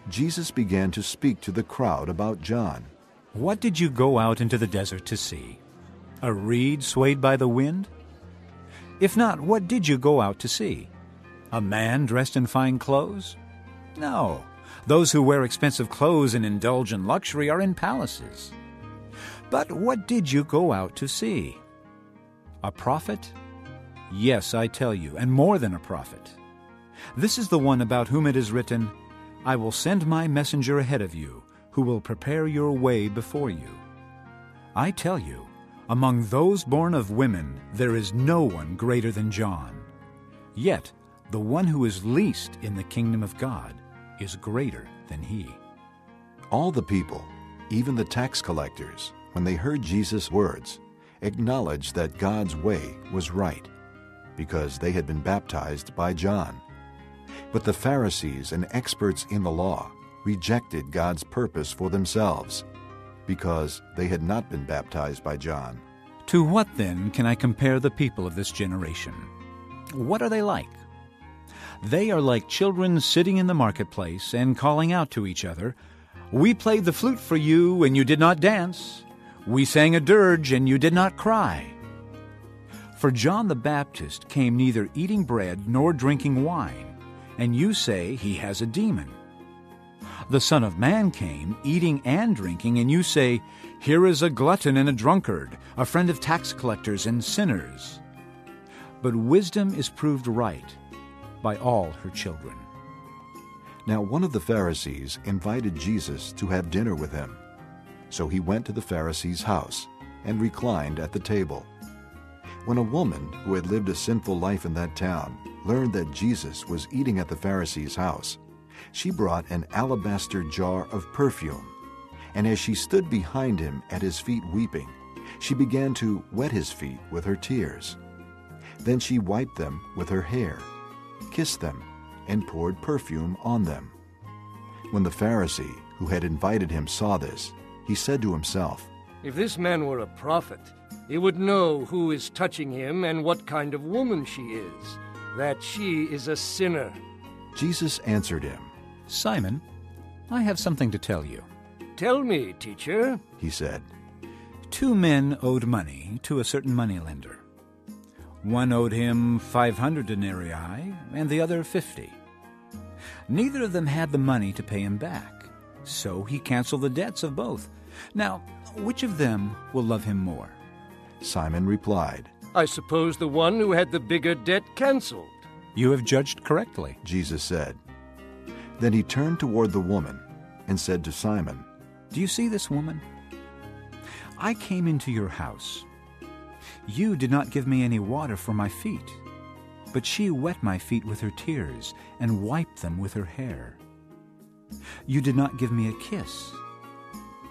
Jesus began to speak to the crowd about John. What did you go out into the desert to see? A reed swayed by the wind? If not, what did you go out to see? A man dressed in fine clothes? No. Those who wear expensive clothes and indulge in luxury are in palaces. But what did you go out to see? A prophet? Yes, I tell you, and more than a prophet. This is the one about whom it is written, I will send my messenger ahead of you, who will prepare your way before you. I tell you, among those born of women there is no one greater than John. Yet the one who is least in the kingdom of God is greater than he. All the people, even the tax collectors, when they heard Jesus' words, acknowledged that God's way was right, because they had been baptized by John. But the Pharisees and experts in the law rejected God's purpose for themselves, because they had not been baptized by John. To what then can I compare the people of this generation? What are they like? They are like children sitting in the marketplace and calling out to each other, We played the flute for you, and you did not dance. We sang a dirge, and you did not cry. For John the Baptist came neither eating bread nor drinking wine, and you say he has a demon. The Son of Man came eating and drinking, and you say, Here is a glutton and a drunkard, a friend of tax collectors and sinners. But wisdom is proved right by all her children. Now one of the Pharisees invited Jesus to have dinner with him. So he went to the Pharisee's house and reclined at the table. When a woman who had lived a sinful life in that town learned that Jesus was eating at the Pharisee's house, she brought an alabaster jar of perfume. And as she stood behind him at his feet weeping, she began to wet his feet with her tears. Then she wiped them with her hair, kissed them, and poured perfume on them. When the Pharisee who had invited him saw this, he said to himself, If this man were a prophet, he would know who is touching him and what kind of woman she is, that she is a sinner. Jesus answered him, Simon, I have something to tell you. Tell me, teacher, he said. Two men owed money to a certain moneylender. One owed him 500 denarii and the other 50. Neither of them had the money to pay him back, so he canceled the debts of both. Now, which of them will love him more? Simon replied, I suppose the one who had the bigger debt cancelled. You have judged correctly, Jesus said. Then he turned toward the woman and said to Simon, Do you see this woman? I came into your house. You did not give me any water for my feet, but she wet my feet with her tears and wiped them with her hair. You did not give me a kiss,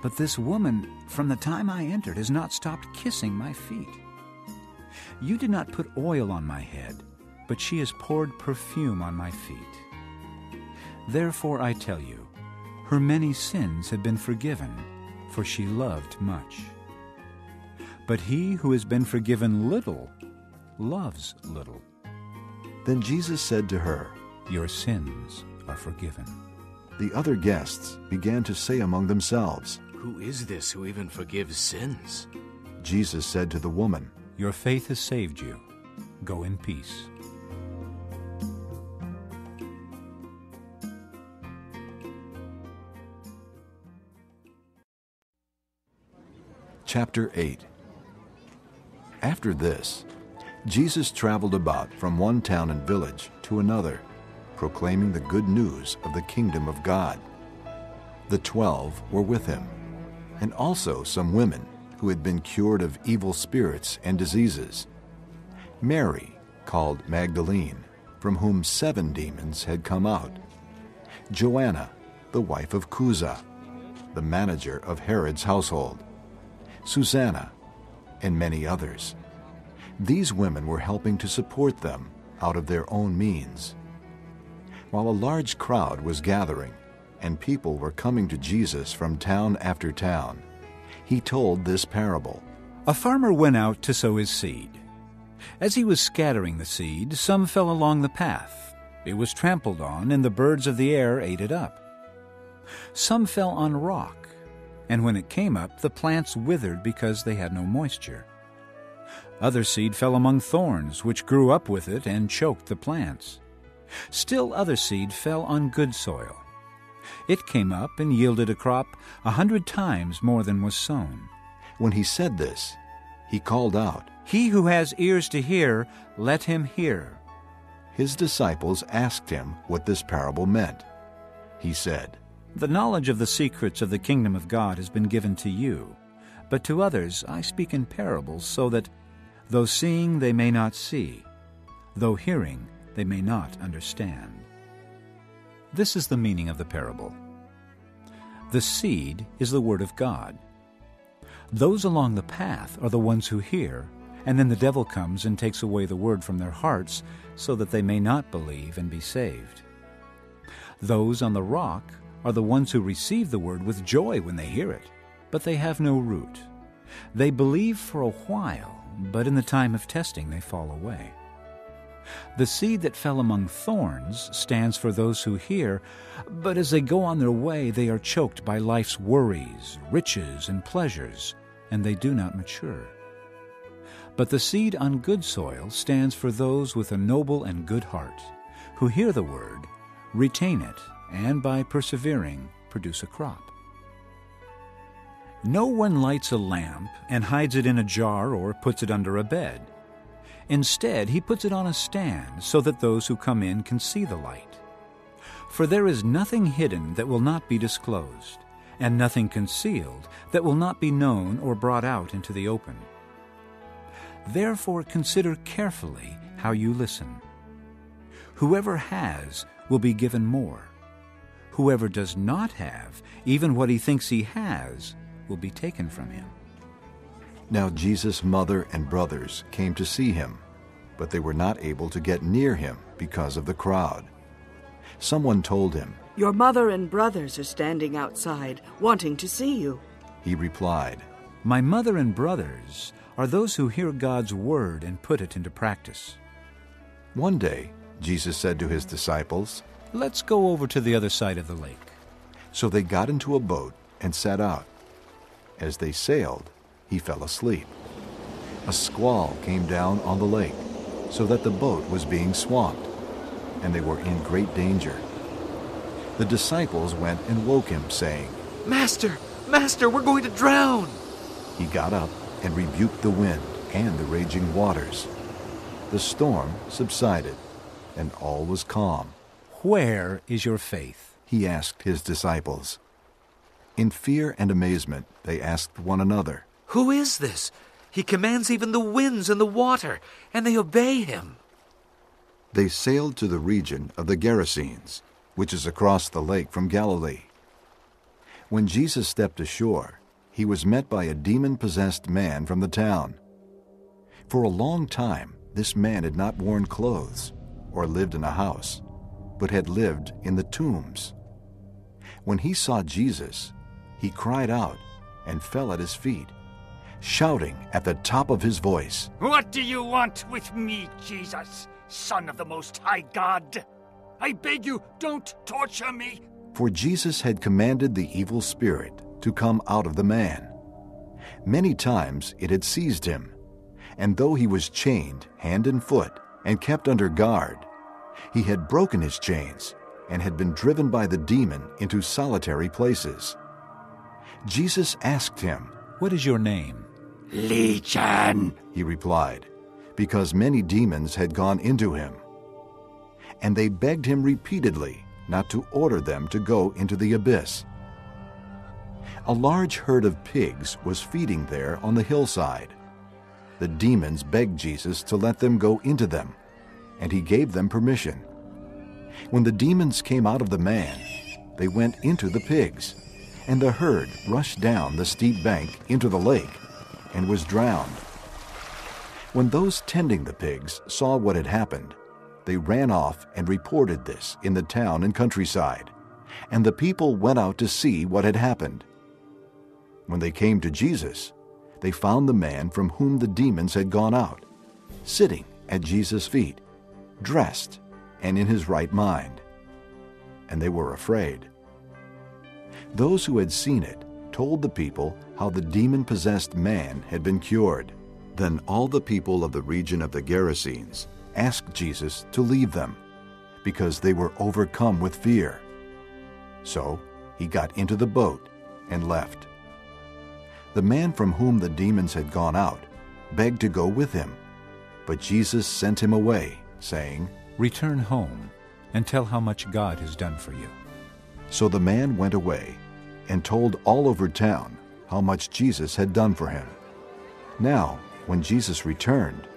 but this woman, from the time I entered, has not stopped kissing my feet. You did not put oil on my head, but she has poured perfume on my feet. Therefore I tell you, her many sins have been forgiven, for she loved much. But he who has been forgiven little loves little. Then Jesus said to her, Your sins are forgiven. The other guests began to say among themselves, Who is this who even forgives sins? Jesus said to the woman, Your faith has saved you. Go in peace. Chapter 8 After this, Jesus traveled about from one town and village to another, proclaiming the good news of the kingdom of God. The twelve were with him, and also some women who had been cured of evil spirits and diseases. Mary, called Magdalene, from whom seven demons had come out. Joanna, the wife of Chuza, the manager of Herod's household. Susanna, and many others. These women were helping to support them out of their own means. While a large crowd was gathering and people were coming to Jesus from town after town, he told this parable. A farmer went out to sow his seed. As he was scattering the seed, some fell along the path. It was trampled on, and the birds of the air ate it up. Some fell on rock, and when it came up, the plants withered because they had no moisture. Other seed fell among thorns, which grew up with it and choked the plants. Still other seed fell on good soil. It came up and yielded a crop a hundred times more than was sown. When he said this, he called out, He who has ears to hear, let him hear. His disciples asked him what this parable meant. He said, The knowledge of the secrets of the kingdom of God has been given to you, but to others I speak in parables, so that, though seeing they may not see, though hearing they may not understand. This is the meaning of the parable. The seed is the word of God. Those along the path are the ones who hear, and then the devil comes and takes away the word from their hearts so that they may not believe and be saved. Those on the rock are the ones who receive the word with joy when they hear it, but they have no root. They believe for a while, but in the time of testing they fall away. The seed that fell among thorns stands for those who hear, but as they go on their way, they are choked by life's worries, riches, and pleasures, and they do not mature. But the seed on good soil stands for those with a noble and good heart, who hear the word, retain it, and by persevering produce a crop. No one lights a lamp and hides it in a jar or puts it under a bed. Instead, he puts it on a stand so that those who come in can see the light. For there is nothing hidden that will not be disclosed, and nothing concealed that will not be known or brought out into the open. Therefore, consider carefully how you listen. Whoever has will be given more. Whoever does not have, even what he thinks he has, will be taken from him. Now Jesus' mother and brothers came to see him, but they were not able to get near him because of the crowd. Someone told him, Your mother and brothers are standing outside, wanting to see you. He replied, My mother and brothers are those who hear God's word and put it into practice. One day, Jesus said to his disciples, Let's go over to the other side of the lake. So they got into a boat and set out. As they sailed, he fell asleep. A squall came down on the lake, so that the boat was being swamped, and they were in great danger. The disciples went and woke him, saying, Master, Master, we're going to drown. He got up and rebuked the wind and the raging waters. The storm subsided, and all was calm. Where is your faith? He asked his disciples. In fear and amazement, they asked one another, Who is this? He commands even the winds and the water, and they obey him. They sailed to the region of the Gerasenes, which is across the lake from Galilee. When Jesus stepped ashore, he was met by a demon possessed man from the town. For a long time, this man had not worn clothes or lived in a house, but had lived in the tombs. When he saw Jesus, he cried out and fell at his feet, shouting at the top of his voice, What do you want with me, Jesus, Son of the Most High God? I beg you, don't torture me. For Jesus had commanded the evil spirit to come out of the man. Many times it had seized him, and though he was chained hand and foot and kept under guard, he had broken his chains and had been driven by the demon into solitary places. Jesus asked him, What is your name? Legion, he replied, because many demons had gone into him. And they begged him repeatedly not to order them to go into the abyss. A large herd of pigs was feeding there on the hillside. The demons begged Jesus to let them go into them, and he gave them permission. When the demons came out of the man, they went into the pigs, and the herd rushed down the steep bank into the lake and was drowned. When those tending the pigs saw what had happened, they ran off and reported this in the town and countryside, and the people went out to see what had happened. When they came to Jesus, they found the man from whom the demons had gone out, sitting at Jesus' feet, dressed and in his right mind. And they were afraid. Those who had seen it told the people how the demon possessed man had been cured. Then all the people of the region of the Gerasenes asked Jesus to leave them, because they were overcome with fear. So he got into the boat and left. The man from whom the demons had gone out begged to go with him, but Jesus sent him away, saying, Return home and tell how much God has done for you. So the man went away and told all over town how much Jesus had done for him. Now, when Jesus returned,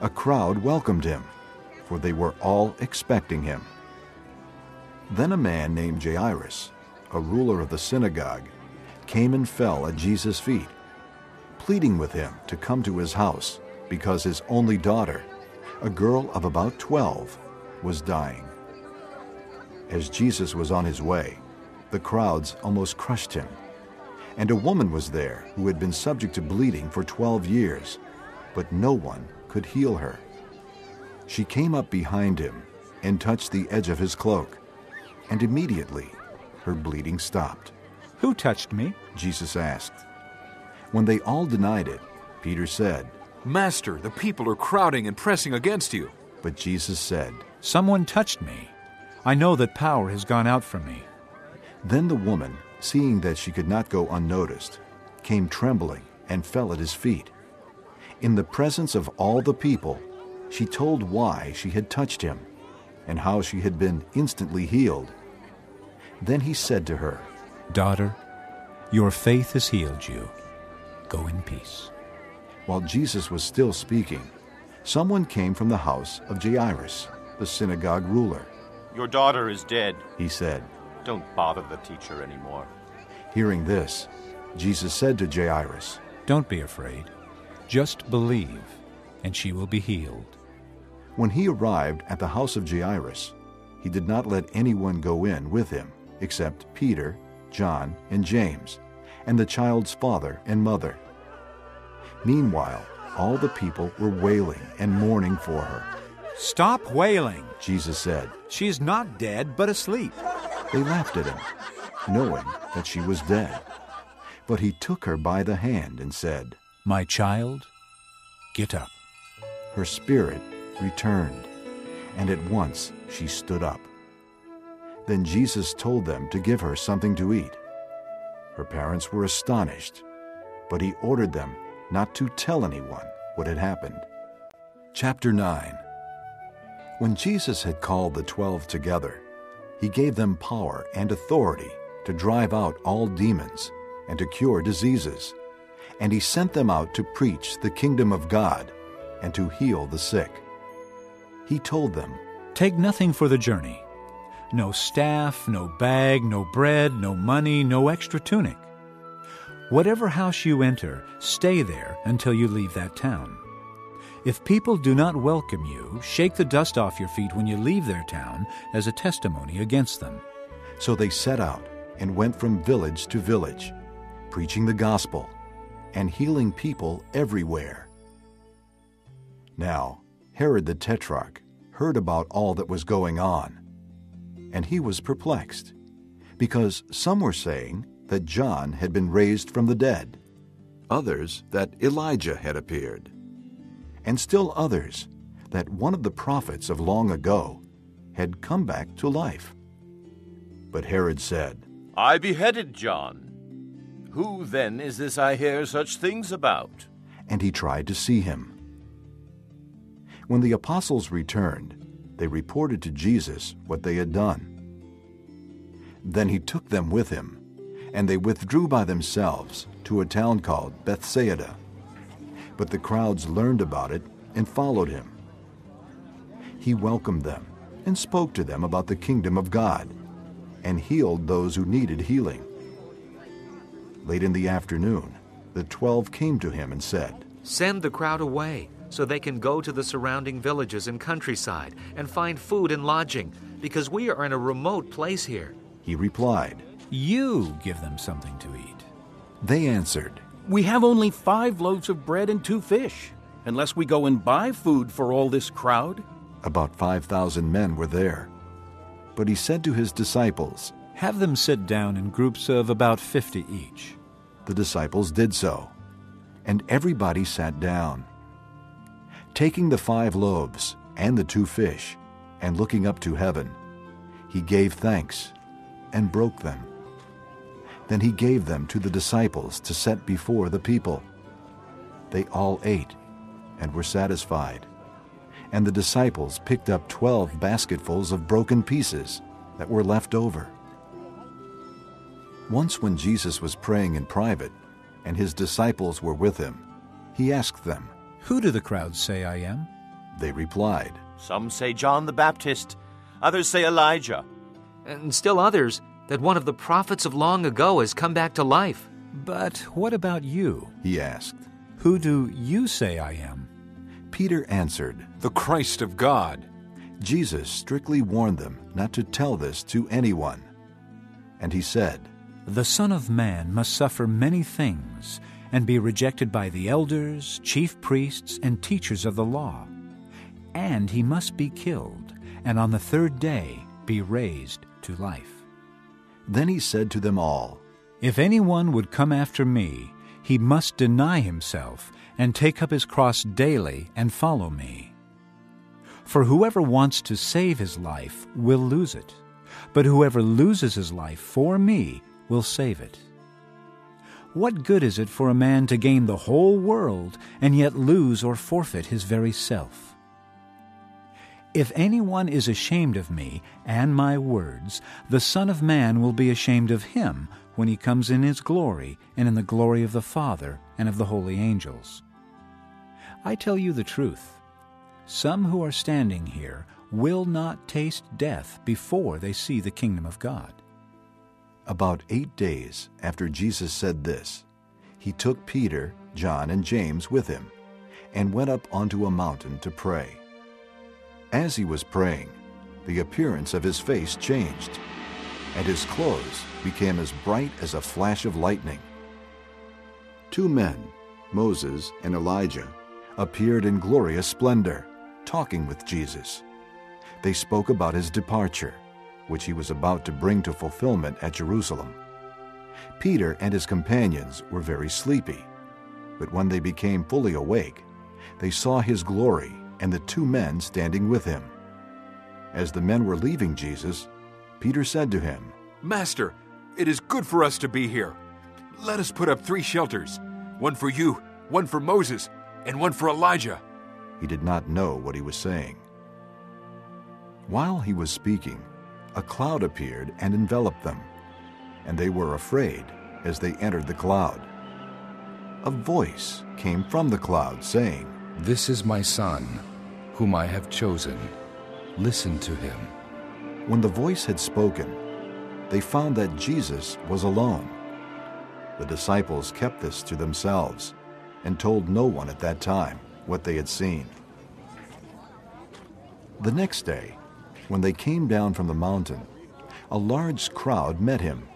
a crowd welcomed him, for they were all expecting him. Then a man named Jairus, a ruler of the synagogue, came and fell at Jesus' feet, pleading with him to come to his house because his only daughter, a girl of about 12, was dying. As Jesus was on his way, the crowds almost crushed him. And a woman was there who had been subject to bleeding for 12 years, but no one could heal her. She came up behind him and touched the edge of his cloak, and immediately her bleeding stopped. Who touched me? Jesus asked. When they all denied it, Peter said, Master, the people are crowding and pressing against you. But Jesus said, Someone touched me. I know that power has gone out from me. Then the woman, seeing that she could not go unnoticed, came trembling and fell at his feet. In the presence of all the people, she told why she had touched him and how she had been instantly healed. Then he said to her, Daughter, your faith has healed you. Go in peace. While Jesus was still speaking, someone came from the house of Jairus, the synagogue ruler. Your daughter is dead, he said. Don't bother the teacher anymore. Hearing this, Jesus said to Jairus, Don't be afraid. Just believe, and she will be healed. When he arrived at the house of Jairus, he did not let anyone go in with him except Peter, John, and James, and the child's father and mother. Meanwhile, all the people were wailing and mourning for her. Stop wailing, Jesus said. She is not dead, but asleep. They laughed at him, knowing that she was dead. But he took her by the hand and said, My child, get up. Her spirit returned, and at once she stood up. Then Jesus told them to give her something to eat. Her parents were astonished, but he ordered them not to tell anyone what had happened. Chapter 9 When Jesus had called the twelve together, he gave them power and authority to drive out all demons and to cure diseases, and he sent them out to preach the kingdom of God and to heal the sick. He told them, Take nothing for the journey no staff, no bag, no bread, no money, no extra tunic. Whatever house you enter, stay there until you leave that town. If people do not welcome you, shake the dust off your feet when you leave their town as a testimony against them. So they set out and went from village to village, preaching the gospel and healing people everywhere. Now, Herod the Tetrarch heard about all that was going on, and he was perplexed, because some were saying that John had been raised from the dead, others that Elijah had appeared, and still others that one of the prophets of long ago had come back to life. But Herod said, I beheaded John. Who then is this I hear such things about? And he tried to see him. When the apostles returned, they reported to Jesus what they had done. Then he took them with him, and they withdrew by themselves to a town called Bethsaida. But the crowds learned about it and followed him. He welcomed them and spoke to them about the kingdom of God and healed those who needed healing. Late in the afternoon, the twelve came to him and said, Send the crowd away so they can go to the surrounding villages and countryside and find food and lodging, because we are in a remote place here. He replied, You give them something to eat. They answered, We have only five loaves of bread and two fish. unless we go and buy food for all this crowd? About 5,000 men were there. But he said to his disciples, Have them sit down in groups of about fifty each. The disciples did so, and everybody sat down. Taking the five loaves and the two fish, and looking up to heaven, he gave thanks and broke them. Then he gave them to the disciples to set before the people. They all ate and were satisfied. And the disciples picked up twelve basketfuls of broken pieces that were left over. Once, when Jesus was praying in private, and his disciples were with him, he asked them, Who do the crowds say I am? They replied, Some say John the Baptist, others say Elijah, and still others that one of the prophets of long ago has come back to life. But what about you? He asked. Who do you say I am? Peter answered, The Christ of God. Jesus strictly warned them not to tell this to anyone. And he said, The Son of Man must suffer many things and be rejected by the elders, chief priests, and teachers of the law. And he must be killed, and on the third day be raised to life. Then he said to them all, If anyone would come after me, he must deny himself and take up his cross daily and follow me. For whoever wants to save his life will lose it, but whoever loses his life for me will save it. What good is it for a man to gain the whole world and yet lose or forfeit his very self? If anyone is ashamed of me and my words, the Son of Man will be ashamed of him when he comes in his glory and in the glory of the Father and of the holy angels. I tell you the truth. Some who are standing here will not taste death before they see the kingdom of God. About eight days after Jesus said this, he took Peter, John, and James with him, and went up onto a mountain to pray. As he was praying, the appearance of his face changed, and his clothes became as bright as a flash of lightning. Two men, Moses and Elijah, appeared in glorious splendor, talking with Jesus. They spoke about his departure, which he was about to bring to fulfillment at Jerusalem. Peter and his companions were very sleepy, but when they became fully awake, they saw his glory and the two men standing with him. As the men were leaving Jesus, Peter said to him, Master, it is good for us to be here. Let us put up three shelters one for you, one for Moses, and one for Elijah. He did not know what he was saying. While he was speaking, a cloud appeared and enveloped them, and they were afraid as they entered the cloud. A voice came from the cloud saying, This is my Son, whom I have chosen. Listen to him. When the voice had spoken, they found that Jesus was alone. The disciples kept this to themselves and told no one at that time what they had seen. The next day, when they came down from the mountain, a large crowd met him.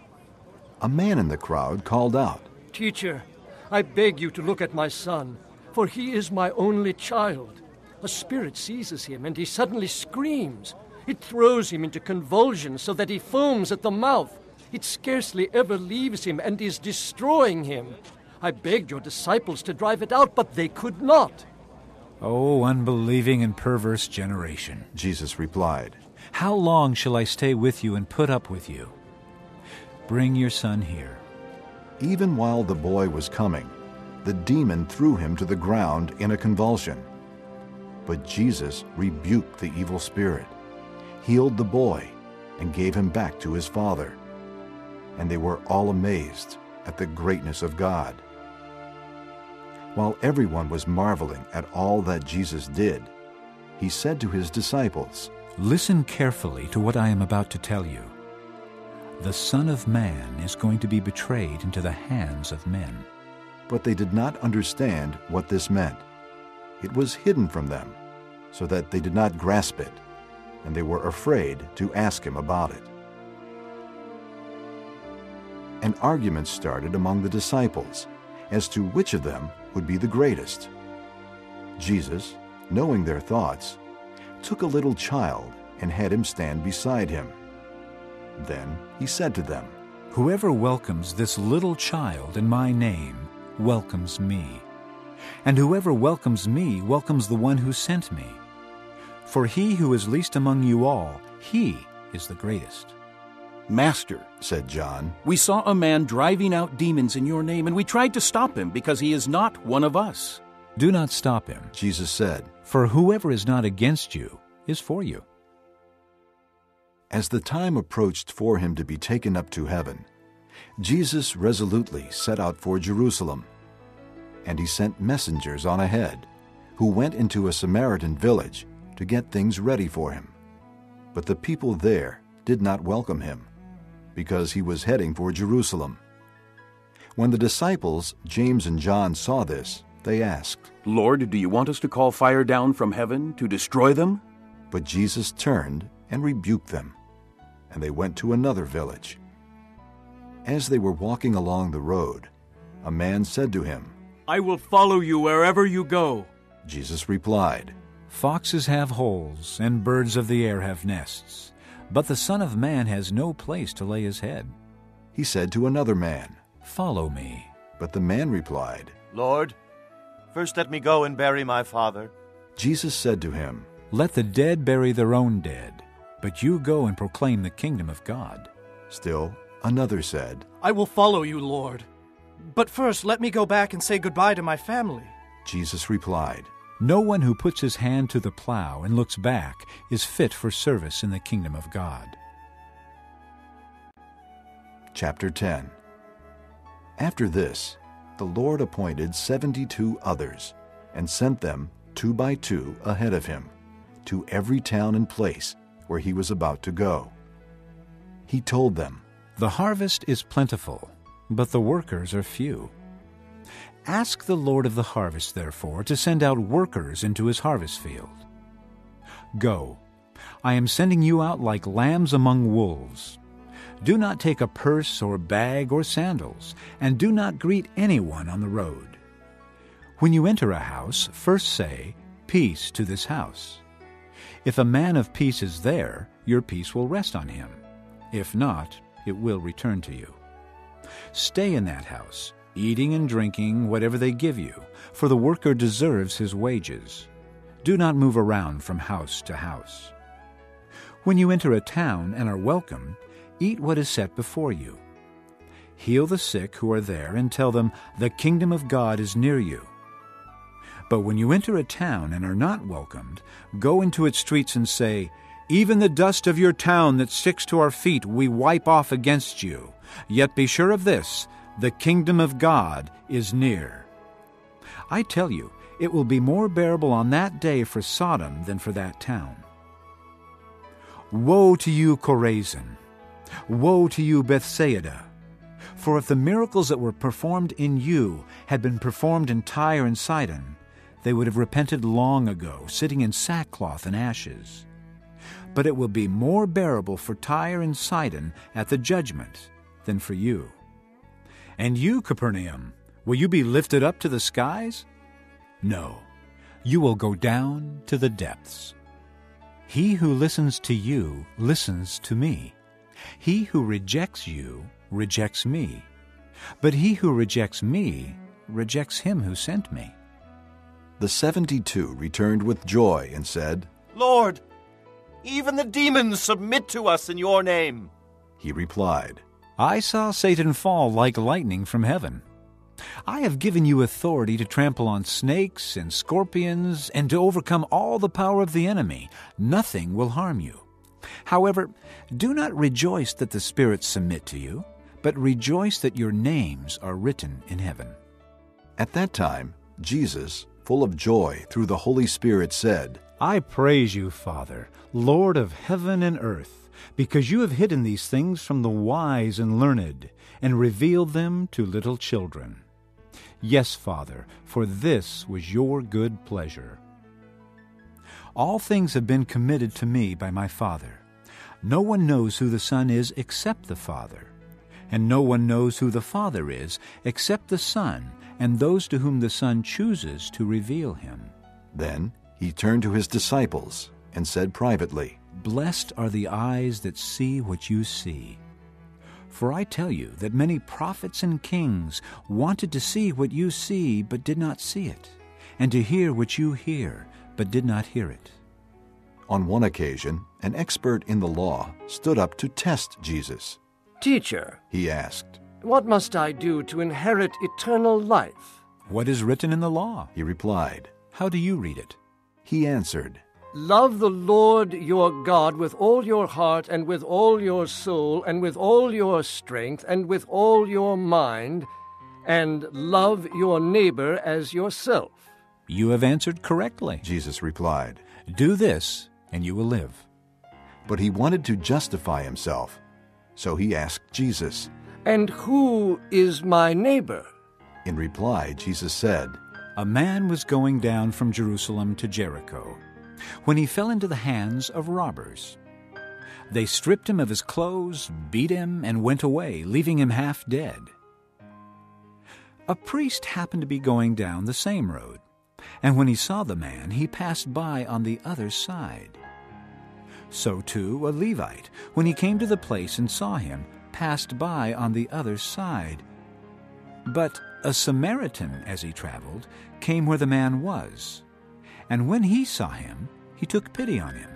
A man in the crowd called out, Teacher, I beg you to look at my son, for he is my only child. A spirit seizes him, and he suddenly screams. It throws him into convulsions so that he foams at the mouth. It scarcely ever leaves him and is destroying him. I begged your disciples to drive it out, but they could not. Oh, unbelieving and perverse generation, Jesus replied, How long shall I stay with you and put up with you? Bring your son here. Even while the boy was coming, the demon threw him to the ground in a convulsion. But Jesus rebuked the evil spirit, healed the boy, and gave him back to his father. And they were all amazed at the greatness of God. While everyone was marveling at all that Jesus did, he said to his disciples, Listen carefully to what I am about to tell you. The Son of Man is going to be betrayed into the hands of men. But they did not understand what this meant. It was hidden from them, so that they did not grasp it, and they were afraid to ask him about it. An argument started among the disciples as to which of them would be the greatest. Jesus, knowing their thoughts, took a little child and had him stand beside him. Then he said to them, Whoever welcomes this little child in my name welcomes me. And whoever welcomes me welcomes the one who sent me. For he who is least among you all, he is the greatest. Master, said John, we saw a man driving out demons in your name, and we tried to stop him because he is not one of us. Do not stop him, Jesus said, for whoever is not against you is for you. As the time approached for him to be taken up to heaven, Jesus resolutely set out for Jerusalem. And he sent messengers on ahead, who went into a Samaritan village to get things ready for him. But the people there did not welcome him because he was heading for Jerusalem. When the disciples, James and John, saw this, they asked, Lord, do you want us to call fire down from heaven to destroy them? But Jesus turned and rebuked them, and they went to another village. As they were walking along the road, a man said to him, I will follow you wherever you go. Jesus replied, Foxes have holes, and birds of the air have nests but the Son of Man has no place to lay his head. He said to another man, Follow me. But the man replied, Lord, first let me go and bury my father. Jesus said to him, Let the dead bury their own dead, but you go and proclaim the kingdom of God. Still, another said, I will follow you, Lord. But first let me go back and say goodbye to my family. Jesus replied, no one who puts his hand to the plow and looks back is fit for service in the kingdom of God. Chapter 10 After this, the Lord appointed seventy-two others, and sent them two by two ahead of him, to every town and place where he was about to go. He told them, The harvest is plentiful, but the workers are few. Ask the Lord of the harvest, therefore, to send out workers into his harvest field. Go, I am sending you out like lambs among wolves. Do not take a purse or bag or sandals, and do not greet anyone on the road. When you enter a house, first say, Peace to this house. If a man of peace is there, your peace will rest on him. If not, it will return to you. Stay in that house eating and drinking whatever they give you, for the worker deserves his wages. Do not move around from house to house. When you enter a town and are welcome, eat what is set before you. Heal the sick who are there and tell them, The kingdom of God is near you. But when you enter a town and are not welcomed, go into its streets and say, Even the dust of your town that sticks to our feet we wipe off against you. Yet be sure of this the kingdom of God is near. I tell you, it will be more bearable on that day for Sodom than for that town. Woe to you, Chorazin! Woe to you, Bethsaida! For if the miracles that were performed in you had been performed in Tyre and Sidon, they would have repented long ago, sitting in sackcloth and ashes. But it will be more bearable for Tyre and Sidon at the judgment than for you. And you, Capernaum, will you be lifted up to the skies? No, you will go down to the depths. He who listens to you listens to me. He who rejects you rejects me. But he who rejects me rejects him who sent me. The seventy-two returned with joy and said, Lord, even the demons submit to us in your name. He replied, I saw Satan fall like lightning from heaven. I have given you authority to trample on snakes and scorpions and to overcome all the power of the enemy. Nothing will harm you. However, do not rejoice that the spirits submit to you, but rejoice that your names are written in heaven. At that time, Jesus, full of joy through the Holy Spirit, said, I praise you, Father, Lord of heaven and earth because you have hidden these things from the wise and learned, and revealed them to little children. Yes, Father, for this was your good pleasure. All things have been committed to me by my Father. No one knows who the Son is except the Father, and no one knows who the Father is except the Son and those to whom the Son chooses to reveal him. Then he turned to his disciples and said privately, Blessed are the eyes that see what you see. For I tell you that many prophets and kings wanted to see what you see, but did not see it, and to hear what you hear, but did not hear it. On one occasion, an expert in the law stood up to test Jesus. Teacher, he asked, What must I do to inherit eternal life? What is written in the law? He replied. How do you read it? He answered, Love the Lord your God with all your heart, and with all your soul, and with all your strength, and with all your mind, and love your neighbor as yourself. You have answered correctly, Jesus replied. Do this, and you will live. But he wanted to justify himself, so he asked Jesus, And who is my neighbor? In reply, Jesus said, A man was going down from Jerusalem to Jericho when he fell into the hands of robbers. They stripped him of his clothes, beat him, and went away, leaving him half dead. A priest happened to be going down the same road, and when he saw the man, he passed by on the other side. So too a Levite, when he came to the place and saw him, passed by on the other side. But a Samaritan, as he traveled, came where the man was. And when he saw him, he took pity on him.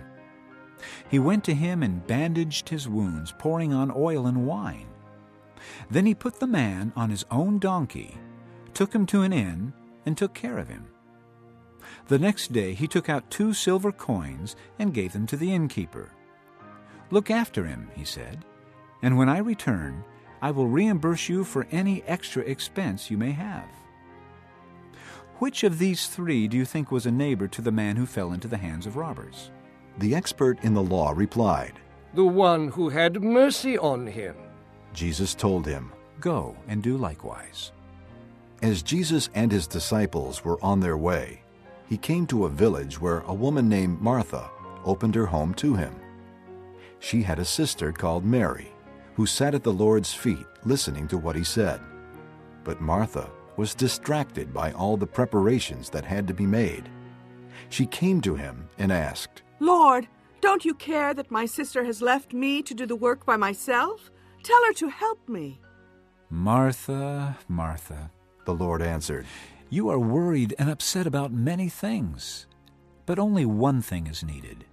He went to him and bandaged his wounds, pouring on oil and wine. Then he put the man on his own donkey, took him to an inn, and took care of him. The next day he took out two silver coins and gave them to the innkeeper. Look after him, he said, and when I return, I will reimburse you for any extra expense you may have. Which of these three do you think was a neighbor to the man who fell into the hands of robbers? The expert in the law replied, The one who had mercy on him. Jesus told him, Go and do likewise. As Jesus and his disciples were on their way, he came to a village where a woman named Martha opened her home to him. She had a sister called Mary, who sat at the Lord's feet listening to what he said. But Martha was distracted by all the preparations that had to be made. She came to him and asked, Lord, don't you care that my sister has left me to do the work by myself? Tell her to help me. Martha, Martha, the Lord answered, You are worried and upset about many things, but only one thing is needed.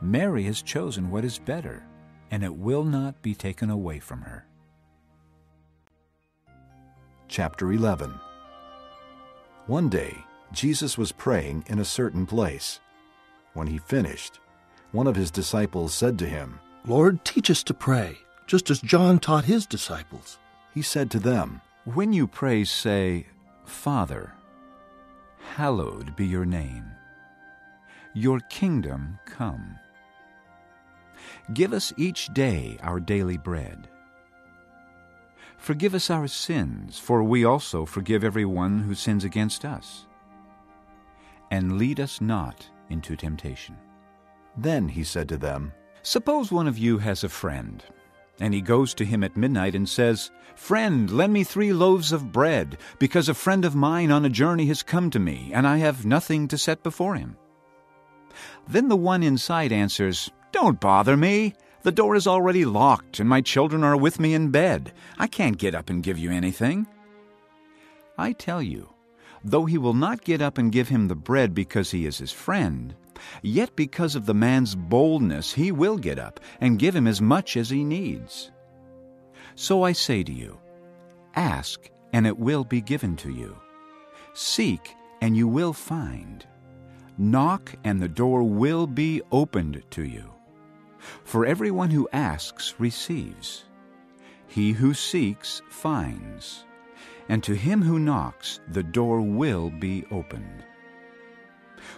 Mary has chosen what is better, and it will not be taken away from her. Chapter 11 One day, Jesus was praying in a certain place. When he finished, one of his disciples said to him, Lord, teach us to pray, just as John taught his disciples. He said to them, When you pray, say, Father, hallowed be your name. Your kingdom come. Give us each day our daily bread. Forgive us our sins, for we also forgive everyone who sins against us. And lead us not into temptation. Then he said to them, Suppose one of you has a friend, and he goes to him at midnight and says, Friend, lend me three loaves of bread, because a friend of mine on a journey has come to me, and I have nothing to set before him. Then the one inside answers, Don't bother me. The door is already locked, and my children are with me in bed. I can't get up and give you anything. I tell you, though he will not get up and give him the bread because he is his friend, yet because of the man's boldness he will get up and give him as much as he needs. So I say to you, ask, and it will be given to you. Seek, and you will find. Knock, and the door will be opened to you. For everyone who asks receives. He who seeks finds. And to him who knocks, the door will be opened.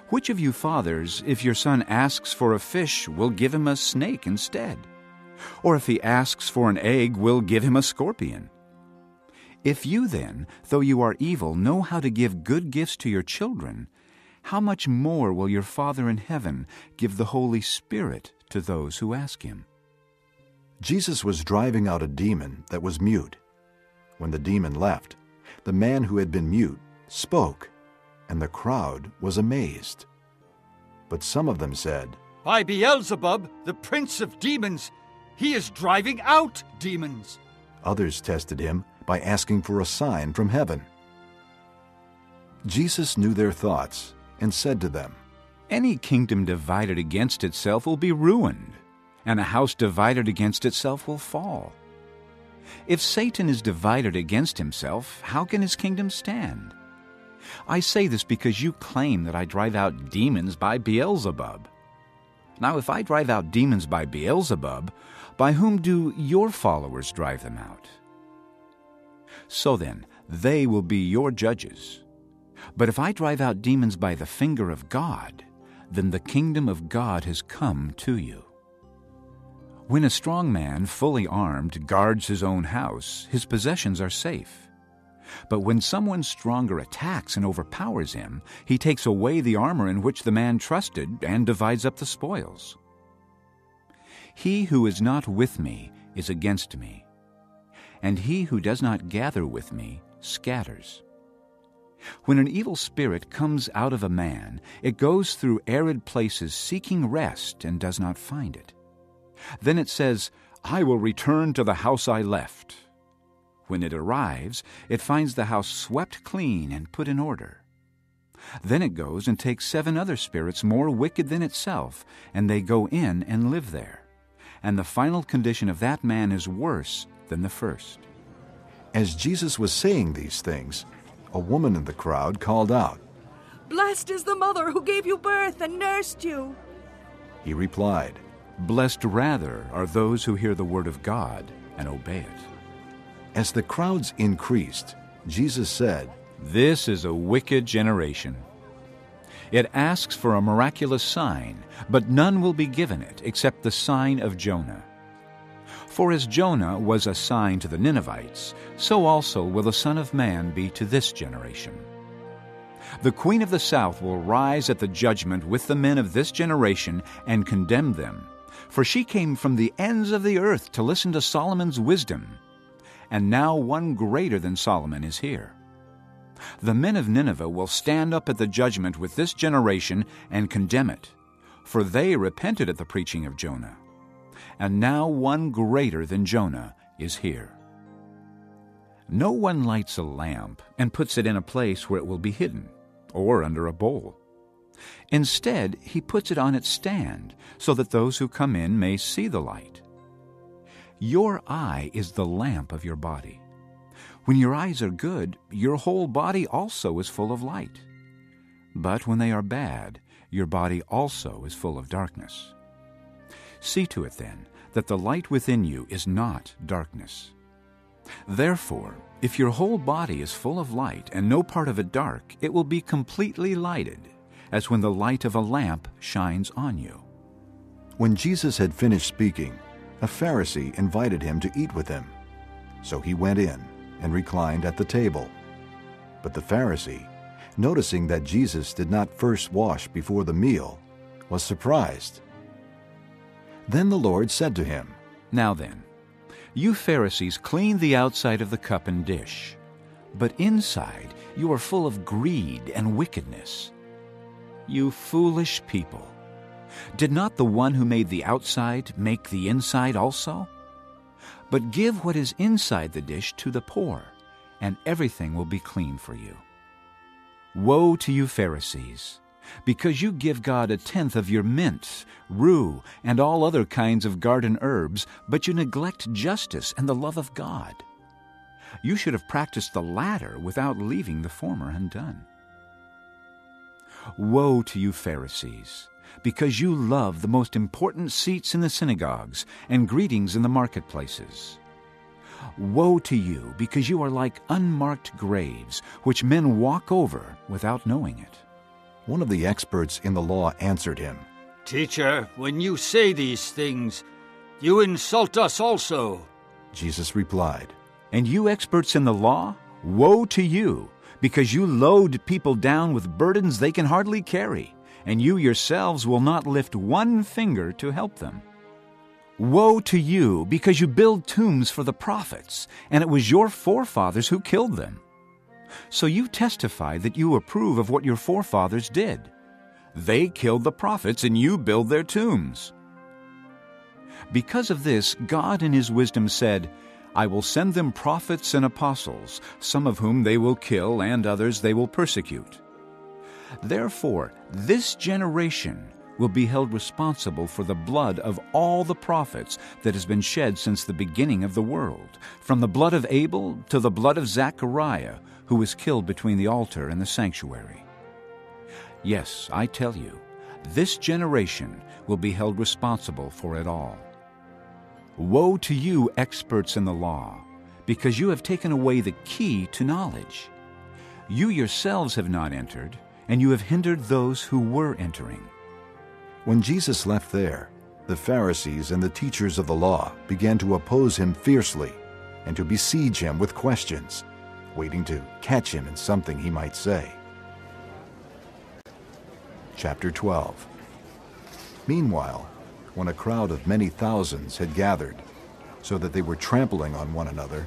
Which of you fathers, if your son asks for a fish, will give him a snake instead? Or if he asks for an egg, will give him a scorpion? If you then, though you are evil, know how to give good gifts to your children, how much more will your Father in heaven give the Holy Spirit to those who ask him? Jesus was driving out a demon that was mute. When the demon left, the man who had been mute spoke, and the crowd was amazed. But some of them said, By Beelzebub, the prince of demons, he is driving out demons. Others tested him by asking for a sign from heaven. Jesus knew their thoughts and said to them, Any kingdom divided against itself will be ruined, and a house divided against itself will fall. If Satan is divided against himself, how can his kingdom stand? I say this because you claim that I drive out demons by Beelzebub. Now, if I drive out demons by Beelzebub, by whom do your followers drive them out? So then, they will be your judges. But if I drive out demons by the finger of God, then the kingdom of God has come to you. When a strong man, fully armed, guards his own house, his possessions are safe. But when someone stronger attacks and overpowers him, he takes away the armor in which the man trusted and divides up the spoils. He who is not with me is against me, and he who does not gather with me scatters. When an evil spirit comes out of a man, it goes through arid places seeking rest and does not find it. Then it says, I will return to the house I left. When it arrives, it finds the house swept clean and put in order. Then it goes and takes seven other spirits more wicked than itself, and they go in and live there. And the final condition of that man is worse than the first. As Jesus was saying these things, a woman in the crowd called out, Blessed is the mother who gave you birth and nursed you. He replied, Blessed rather are those who hear the word of God and obey it. As the crowds increased, Jesus said, This is a wicked generation. It asks for a miraculous sign, but none will be given it except the sign of Jonah. For as Jonah was a sign to the Ninevites, so also will the Son of Man be to this generation. The Queen of the South will rise at the judgment with the men of this generation and condemn them, for she came from the ends of the earth to listen to Solomon's wisdom. And now one greater than Solomon is here. The men of Nineveh will stand up at the judgment with this generation and condemn it, for they repented at the preaching of Jonah and now one greater than Jonah is here. No one lights a lamp and puts it in a place where it will be hidden, or under a bowl. Instead, he puts it on its stand, so that those who come in may see the light. Your eye is the lamp of your body. When your eyes are good, your whole body also is full of light. But when they are bad, your body also is full of darkness. See to it, then, that the light within you is not darkness. Therefore, if your whole body is full of light and no part of it dark, it will be completely lighted, as when the light of a lamp shines on you. When Jesus had finished speaking, a Pharisee invited him to eat with him. So he went in and reclined at the table. But the Pharisee, noticing that Jesus did not first wash before the meal, was surprised then the Lord said to him, Now then, you Pharisees clean the outside of the cup and dish, but inside you are full of greed and wickedness. You foolish people! Did not the one who made the outside make the inside also? But give what is inside the dish to the poor, and everything will be clean for you. Woe to you, Pharisees! Because you give God a tenth of your mint, rue, and all other kinds of garden herbs, but you neglect justice and the love of God. You should have practiced the latter without leaving the former undone. Woe to you, Pharisees, because you love the most important seats in the synagogues and greetings in the marketplaces. Woe to you, because you are like unmarked graves, which men walk over without knowing it. One of the experts in the law answered him, Teacher, when you say these things, you insult us also. Jesus replied, And you experts in the law, woe to you, because you load people down with burdens they can hardly carry, and you yourselves will not lift one finger to help them. Woe to you, because you build tombs for the prophets, and it was your forefathers who killed them. So you testify that you approve of what your forefathers did. They killed the prophets, and you build their tombs. Because of this, God in His wisdom said, I will send them prophets and apostles, some of whom they will kill, and others they will persecute. Therefore, this generation will be held responsible for the blood of all the prophets that has been shed since the beginning of the world, from the blood of Abel to the blood of Zechariah, who was killed between the altar and the sanctuary. Yes, I tell you, this generation will be held responsible for it all. Woe to you, experts in the law, because you have taken away the key to knowledge. You yourselves have not entered, and you have hindered those who were entering. When Jesus left there, the Pharisees and the teachers of the law began to oppose him fiercely and to besiege him with questions, waiting to catch him in something he might say. Chapter 12 Meanwhile, when a crowd of many thousands had gathered, so that they were trampling on one another,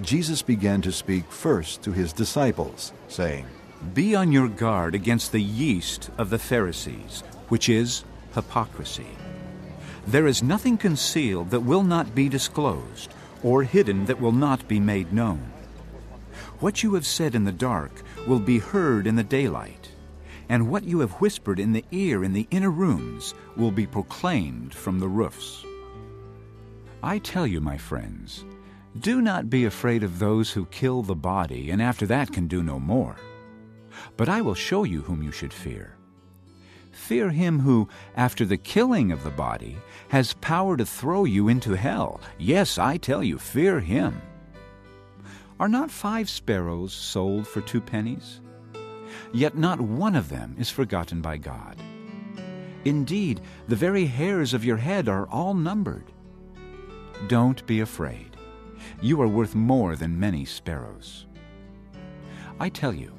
Jesus began to speak first to his disciples, saying, Be on your guard against the yeast of the Pharisees, which is hypocrisy. There is nothing concealed that will not be disclosed, or hidden that will not be made known. What you have said in the dark will be heard in the daylight and what you have whispered in the ear in the inner rooms will be proclaimed from the roofs. I tell you, my friends, do not be afraid of those who kill the body and after that can do no more. But I will show you whom you should fear. Fear him who, after the killing of the body, has power to throw you into hell. Yes, I tell you, fear him. Are not five sparrows sold for two pennies? yet not one of them is forgotten by God. Indeed, the very hairs of your head are all numbered. Don't be afraid. You are worth more than many sparrows. I tell you,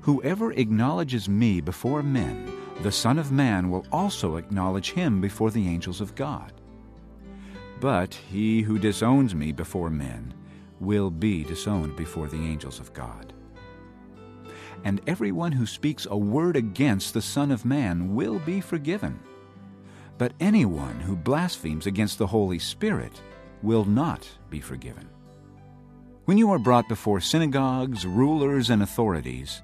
whoever acknowledges me before men, the Son of Man will also acknowledge him before the angels of God. But he who disowns me before men will be disowned before the angels of God and everyone who speaks a word against the Son of Man will be forgiven. But anyone who blasphemes against the Holy Spirit will not be forgiven. When you are brought before synagogues, rulers, and authorities,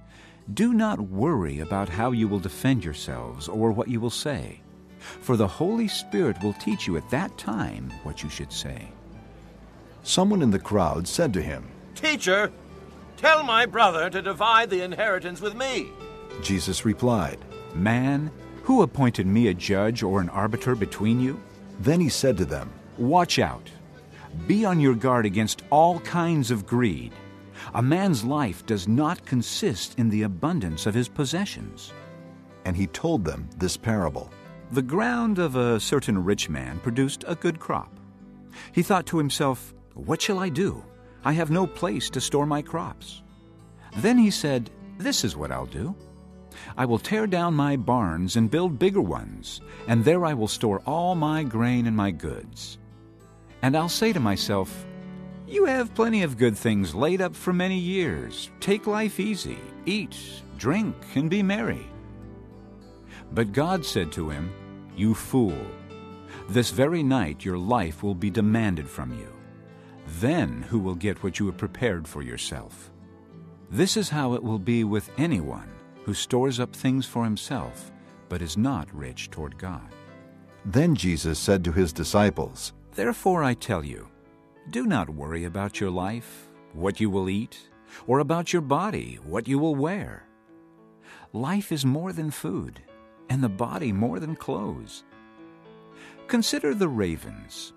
do not worry about how you will defend yourselves or what you will say, for the Holy Spirit will teach you at that time what you should say. Someone in the crowd said to him, Teacher, Tell my brother to divide the inheritance with me. Jesus replied, Man, who appointed me a judge or an arbiter between you? Then he said to them, Watch out. Be on your guard against all kinds of greed. A man's life does not consist in the abundance of his possessions. And he told them this parable The ground of a certain rich man produced a good crop. He thought to himself, What shall I do? I have no place to store my crops. Then he said, This is what I'll do. I will tear down my barns and build bigger ones, and there I will store all my grain and my goods. And I'll say to myself, You have plenty of good things laid up for many years. Take life easy, eat, drink, and be merry. But God said to him, You fool, this very night your life will be demanded from you. Then who will get what you have prepared for yourself? This is how it will be with anyone who stores up things for himself, but is not rich toward God. Then Jesus said to his disciples, Therefore I tell you, do not worry about your life, what you will eat, or about your body, what you will wear. Life is more than food, and the body more than clothes. Consider the ravens.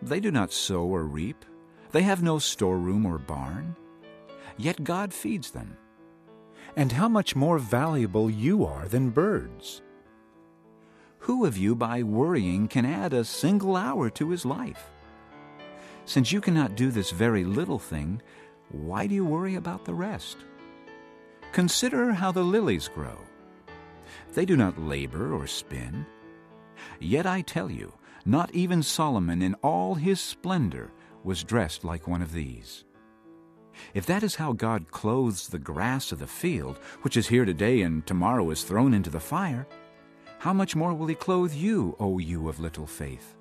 They do not sow or reap they have no storeroom or barn, yet God feeds them. And how much more valuable you are than birds. Who of you, by worrying, can add a single hour to his life? Since you cannot do this very little thing, why do you worry about the rest? Consider how the lilies grow. They do not labor or spin. Yet I tell you, not even Solomon in all his splendor was dressed like one of these. If that is how God clothes the grass of the field, which is here today and tomorrow is thrown into the fire, how much more will He clothe you, O you of little faith?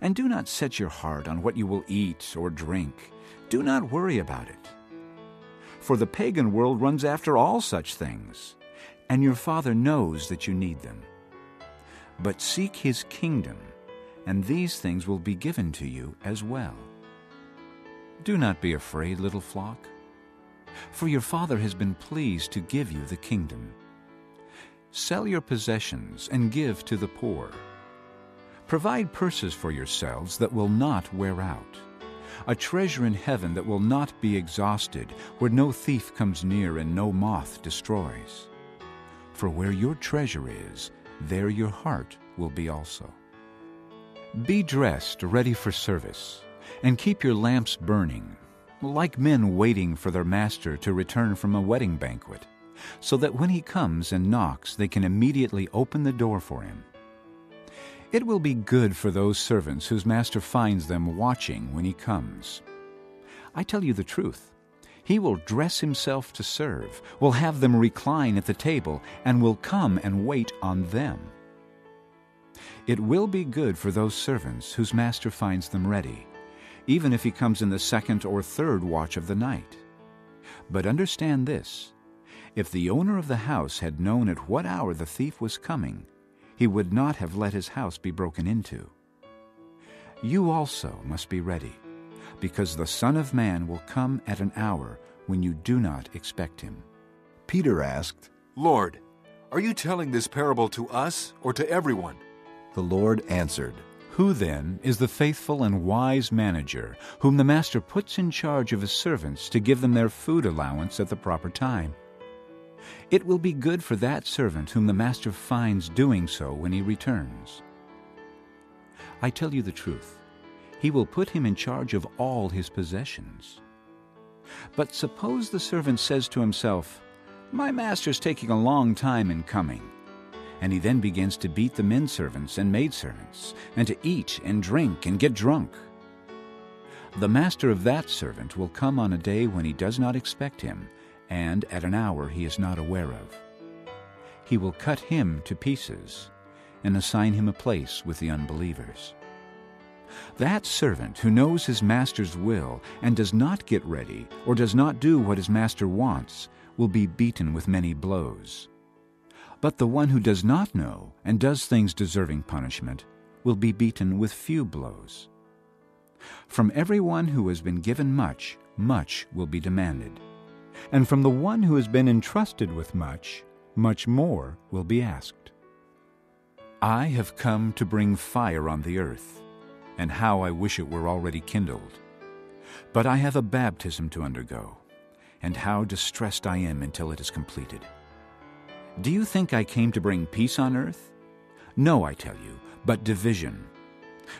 And do not set your heart on what you will eat or drink. Do not worry about it. For the pagan world runs after all such things, and your Father knows that you need them. But seek His kingdom, and these things will be given to you as well. Do not be afraid, little flock, for your Father has been pleased to give you the kingdom. Sell your possessions and give to the poor. Provide purses for yourselves that will not wear out, a treasure in heaven that will not be exhausted, where no thief comes near and no moth destroys. For where your treasure is, there your heart will be also. Be dressed, ready for service and keep your lamps burning, like men waiting for their master to return from a wedding banquet, so that when he comes and knocks, they can immediately open the door for him. It will be good for those servants whose master finds them watching when he comes. I tell you the truth. He will dress himself to serve, will have them recline at the table, and will come and wait on them. It will be good for those servants whose master finds them ready even if he comes in the second or third watch of the night. But understand this if the owner of the house had known at what hour the thief was coming, he would not have let his house be broken into. You also must be ready, because the Son of Man will come at an hour when you do not expect him. Peter asked, Lord, are you telling this parable to us or to everyone? The Lord answered, who then is the faithful and wise manager whom the master puts in charge of his servants to give them their food allowance at the proper time? It will be good for that servant whom the master finds doing so when he returns. I tell you the truth, he will put him in charge of all his possessions. But suppose the servant says to himself, My master's taking a long time in coming and he then begins to beat the men servants and maidservants, and to eat and drink and get drunk. The master of that servant will come on a day when he does not expect him, and at an hour he is not aware of. He will cut him to pieces, and assign him a place with the unbelievers. That servant who knows his master's will and does not get ready or does not do what his master wants will be beaten with many blows. But the one who does not know and does things deserving punishment will be beaten with few blows. From everyone who has been given much, much will be demanded. And from the one who has been entrusted with much, much more will be asked. I have come to bring fire on the earth, and how I wish it were already kindled. But I have a baptism to undergo, and how distressed I am until it is completed. Do you think I came to bring peace on earth? No, I tell you, but division.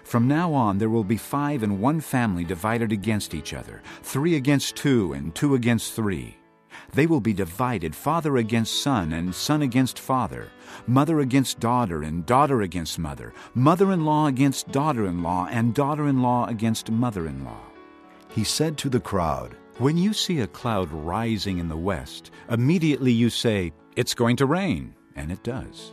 From now on there will be five in one family divided against each other, three against two, and two against three. They will be divided, father against son, and son against father, mother against daughter, and daughter against mother, mother in law against daughter in law, and daughter in law against mother in law. He said to the crowd, When you see a cloud rising in the west, immediately you say, it's going to rain, and it does.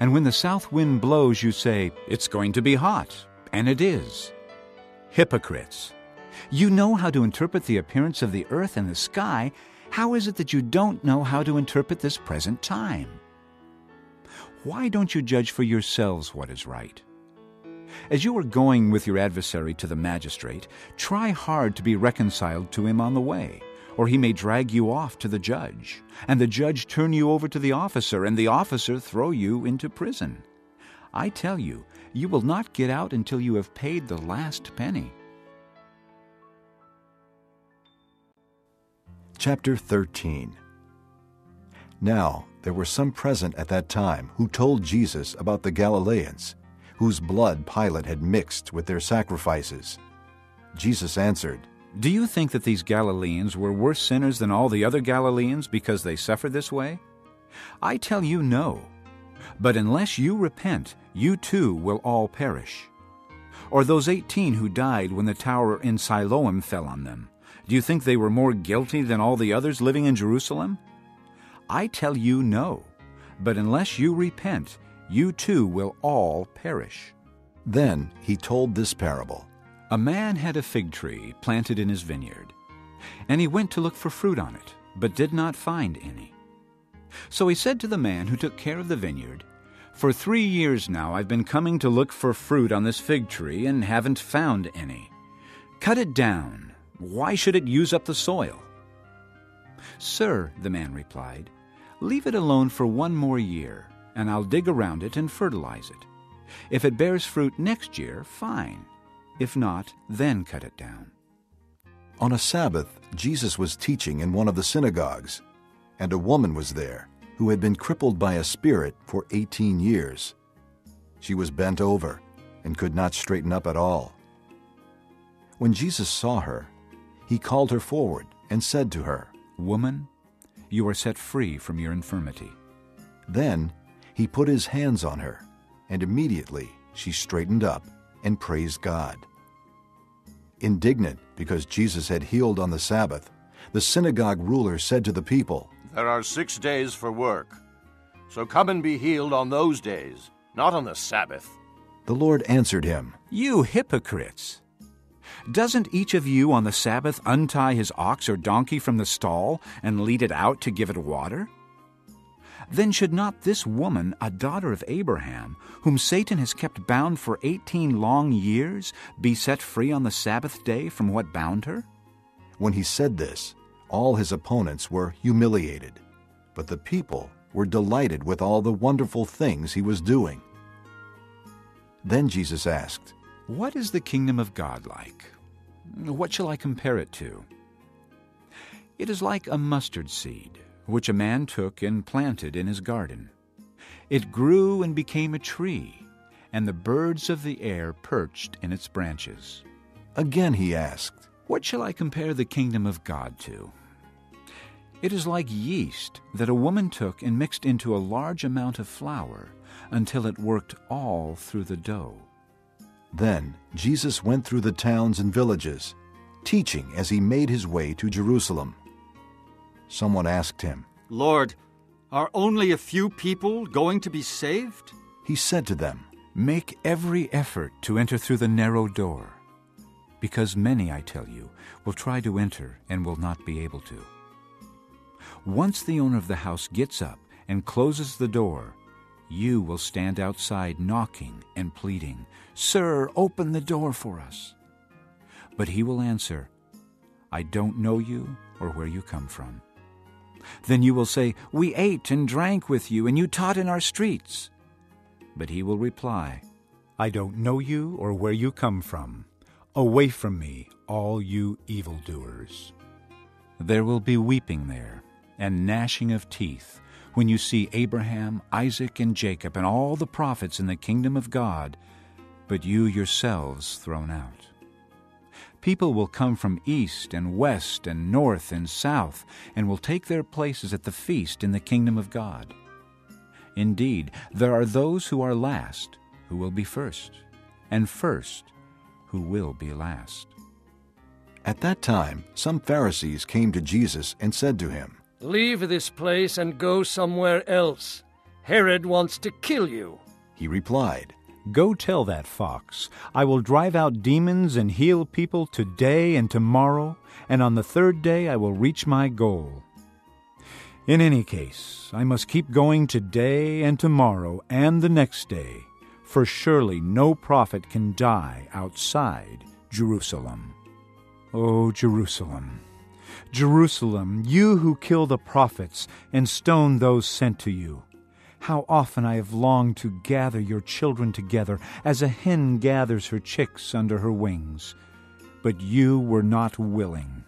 And when the south wind blows, you say, It's going to be hot, and it is. Hypocrites! You know how to interpret the appearance of the earth and the sky. How is it that you don't know how to interpret this present time? Why don't you judge for yourselves what is right? As you are going with your adversary to the magistrate, try hard to be reconciled to him on the way or he may drag you off to the judge, and the judge turn you over to the officer, and the officer throw you into prison. I tell you, you will not get out until you have paid the last penny. Chapter 13 Now there were some present at that time who told Jesus about the Galileans, whose blood Pilate had mixed with their sacrifices. Jesus answered, do you think that these Galileans were worse sinners than all the other Galileans because they suffered this way? I tell you no. But unless you repent, you too will all perish. Or those eighteen who died when the tower in Siloam fell on them. Do you think they were more guilty than all the others living in Jerusalem? I tell you no. But unless you repent, you too will all perish. Then he told this parable A man had a fig tree planted in his vineyard, and he went to look for fruit on it, but did not find any. So he said to the man who took care of the vineyard, For three years now I've been coming to look for fruit on this fig tree and haven't found any. Cut it down. Why should it use up the soil? Sir, the man replied, leave it alone for one more year, and I'll dig around it and fertilize it. If it bears fruit next year, fine. If not, then cut it down. On a Sabbath, Jesus was teaching in one of the synagogues, and a woman was there who had been crippled by a spirit for 18 years. She was bent over and could not straighten up at all. When Jesus saw her, he called her forward and said to her, Woman, you are set free from your infirmity. Then he put his hands on her, and immediately she straightened up and praised God. Indignant because Jesus had healed on the Sabbath, the synagogue ruler said to the people, There are six days for work, so come and be healed on those days, not on the Sabbath. The Lord answered him, You hypocrites! Doesn't each of you on the Sabbath untie his ox or donkey from the stall and lead it out to give it water? Then should not this woman, a daughter of Abraham, whom Satan has kept bound for eighteen long years, be set free on the Sabbath day from what bound her? When he said this, all his opponents were humiliated, but the people were delighted with all the wonderful things he was doing. Then Jesus asked, What is the kingdom of God like? What shall I compare it to? It is like a mustard seed, which a man took and planted in his garden. It grew and became a tree, and the birds of the air perched in its branches. Again he asked, What shall I compare the kingdom of God to? It is like yeast that a woman took and mixed into a large amount of flour until it worked all through the dough. Then Jesus went through the towns and villages, teaching as he made his way to Jerusalem. Someone asked him, Lord, are only a few people going to be saved? He said to them, Make every effort to enter through the narrow door, because many, I tell you, will try to enter and will not be able to. Once the owner of the house gets up and closes the door, you will stand outside knocking and pleading, Sir, open the door for us. But he will answer, I don't know you or where you come from. Then you will say, We ate and drank with you, and you taught in our streets. But he will reply, I don't know you or where you come from. Away from me, all you evildoers. There will be weeping there, and gnashing of teeth, when you see Abraham, Isaac, and Jacob, and all the prophets in the kingdom of God, but you yourselves thrown out. People will come from east and west and north and south, and will take their places at the feast in the kingdom of God. Indeed, there are those who are last who will be first, and first who will be last. At that time, some Pharisees came to Jesus and said to him, Leave this place and go somewhere else. Herod wants to kill you. He replied, Go tell that fox, I will drive out demons and heal people today and tomorrow, and on the third day I will reach my goal. In any case, I must keep going today and tomorrow and the next day, for surely no prophet can die outside Jerusalem. O Jerusalem, Jerusalem, you who kill the prophets and stone those sent to you. How often I have longed to gather your children together as a hen gathers her chicks under her wings, but you were not willing.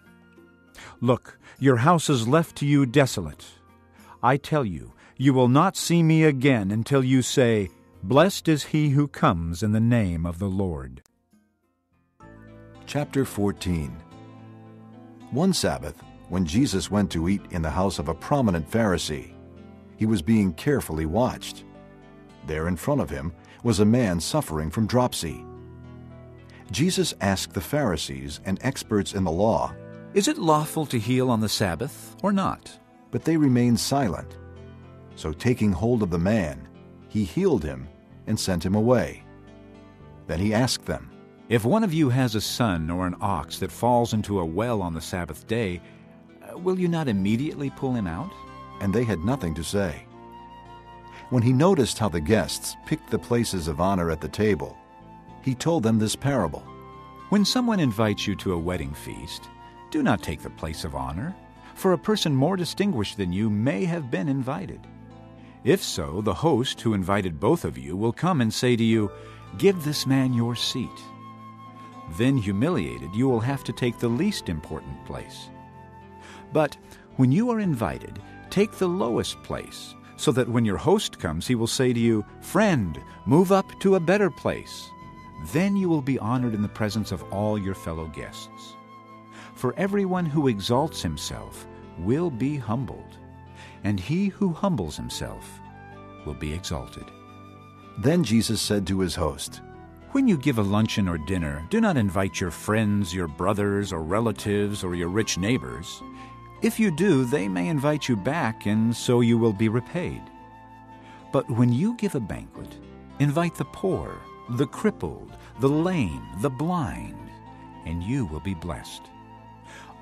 Look, your house is left to you desolate. I tell you, you will not see me again until you say, Blessed is he who comes in the name of the Lord. Chapter 14 One Sabbath, when Jesus went to eat in the house of a prominent Pharisee, he was being carefully watched. There in front of him was a man suffering from dropsy. Jesus asked the Pharisees and experts in the law, Is it lawful to heal on the Sabbath or not? But they remained silent. So taking hold of the man, he healed him and sent him away. Then he asked them, If one of you has a son or an ox that falls into a well on the Sabbath day, uh, will you not immediately pull him out? And they had nothing to say. When he noticed how the guests picked the places of honor at the table, he told them this parable. When someone invites you to a wedding feast, do not take the place of honor, for a person more distinguished than you may have been invited. If so, the host who invited both of you will come and say to you, Give this man your seat. Then, humiliated, you will have to take the least important place. But when you are invited, take the lowest place, so that when your host comes, he will say to you, Friend, move up to a better place. Then you will be honored in the presence of all your fellow guests. For everyone who exalts himself will be humbled, and he who humbles himself will be exalted. Then Jesus said to his host, When you give a luncheon or dinner, do not invite your friends, your brothers, or relatives, or your rich neighbors. If you do, they may invite you back, and so you will be repaid. But when you give a banquet, invite the poor, the crippled, the lame, the blind, and you will be blessed.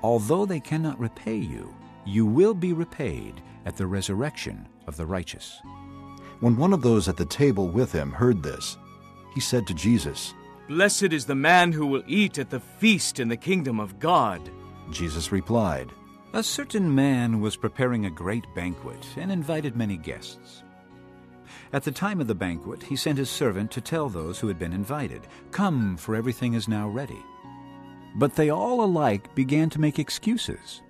Although they cannot repay you, you will be repaid at the resurrection of the righteous. When one of those at the table with him heard this, he said to Jesus, Blessed is the man who will eat at the feast in the kingdom of God. Jesus replied, A certain man was preparing a great banquet and invited many guests. At the time of the banquet, he sent his servant to tell those who had been invited, Come, for everything is now ready. But they all alike began to make excuses.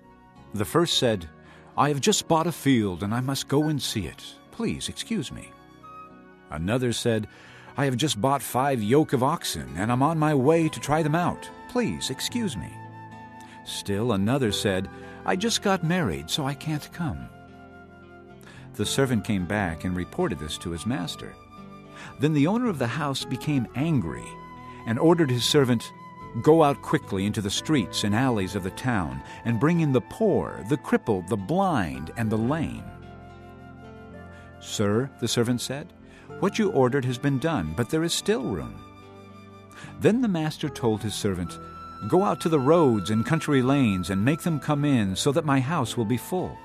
The first said, I have just bought a field and I must go and see it. Please excuse me. Another said, I have just bought five yoke of oxen and I'm on my way to try them out. Please excuse me. Still another said, I just got married, so I can't come. The servant came back and reported this to his master. Then the owner of the house became angry and ordered his servant, Go out quickly into the streets and alleys of the town and bring in the poor, the crippled, the blind, and the lame. Sir, the servant said, what you ordered has been done, but there is still room. Then the master told his servant, Go out to the roads and country lanes and make them come in, so that my house will be full.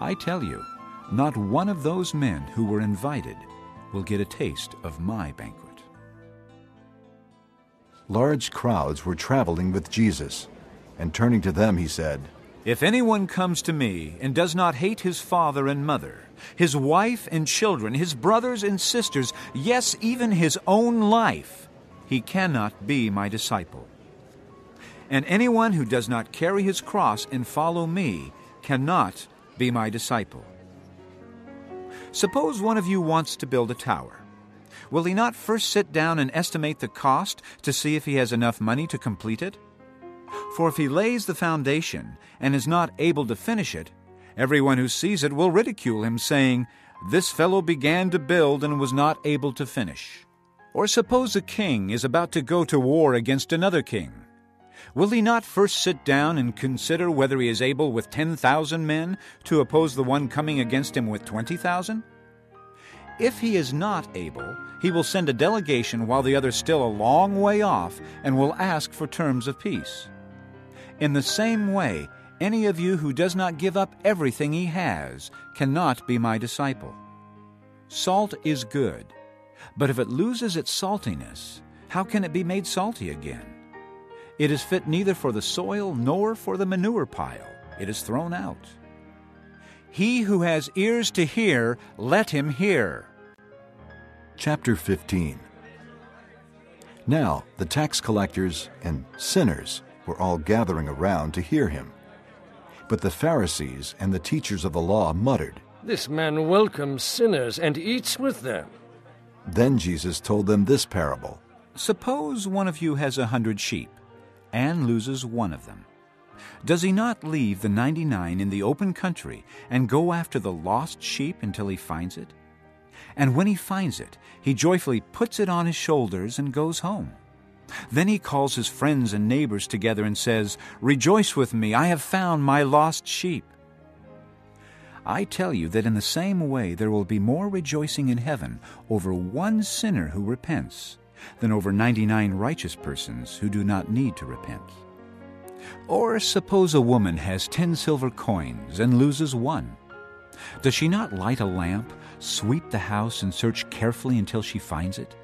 I tell you, not one of those men who were invited will get a taste of my banquet. Large crowds were traveling with Jesus, and turning to them, he said, If anyone comes to me and does not hate his father and mother, his wife and children, his brothers and sisters, yes, even his own life, he cannot be my disciple. And anyone who does not carry his cross and follow me cannot be my disciple. Suppose one of you wants to build a tower. Will he not first sit down and estimate the cost to see if he has enough money to complete it? For if he lays the foundation and is not able to finish it, everyone who sees it will ridicule him, saying, This fellow began to build and was not able to finish. Or suppose a king is about to go to war against another king. Will he not first sit down and consider whether he is able with 10,000 men to oppose the one coming against him with 20,000? If he is not able, he will send a delegation while the other is still a long way off and will ask for terms of peace. In the same way, any of you who does not give up everything he has cannot be my disciple. Salt is good, but if it loses its saltiness, how can it be made salty again? It is fit neither for the soil nor for the manure pile. It is thrown out. He who has ears to hear, let him hear. Chapter 15 Now the tax collectors and sinners were all gathering around to hear him. But the Pharisees and the teachers of the law muttered, This man welcomes sinners and eats with them. Then Jesus told them this parable Suppose one of you has a hundred sheep and loses one of them. Does he not leave the ninety nine in the open country and go after the lost sheep until he finds it? And when he finds it, he joyfully puts it on his shoulders and goes home. Then he calls his friends and neighbors together and says, Rejoice with me, I have found my lost sheep. I tell you that in the same way there will be more rejoicing in heaven over one sinner who repents than over 99 righteous persons who do not need to repent. Or suppose a woman has ten silver coins and loses one. Does she not light a lamp, sweep the house, and search carefully until she finds it?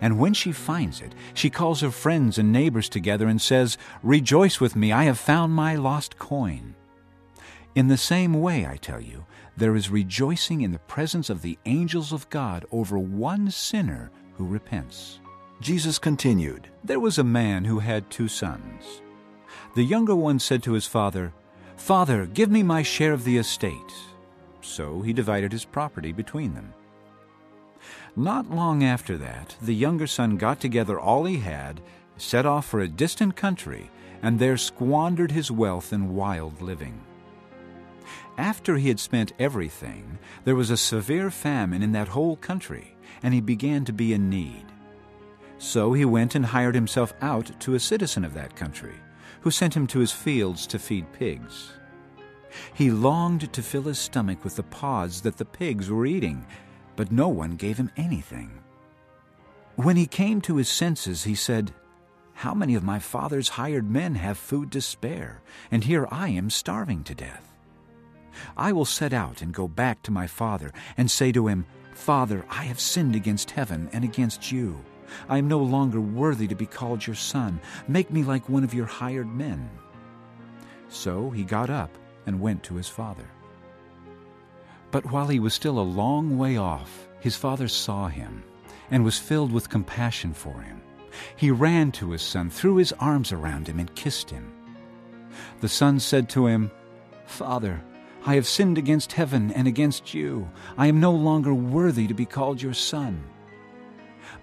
And when she finds it, she calls her friends and neighbors together and says, Rejoice with me, I have found my lost coin. In the same way, I tell you, there is rejoicing in the presence of the angels of God over one sinner who repents. Jesus continued, There was a man who had two sons. The younger one said to his father, Father, give me my share of the estate. So he divided his property between them. Not long after that, the younger son got together all he had, set off for a distant country, and there squandered his wealth in wild living. After he had spent everything, there was a severe famine in that whole country, and he began to be in need. So he went and hired himself out to a citizen of that country, who sent him to his fields to feed pigs. He longed to fill his stomach with the pods that the pigs were eating, but no one gave him anything. When he came to his senses, he said, How many of my father's hired men have food to spare, and here I am starving to death? I will set out and go back to my father, and say to him, Father, I have sinned against heaven and against you. I am no longer worthy to be called your son. Make me like one of your hired men. So he got up and went to his father. But while he was still a long way off, his father saw him and was filled with compassion for him. He ran to his son, threw his arms around him, and kissed him. The son said to him, Father, I have sinned against heaven and against you. I am no longer worthy to be called your son.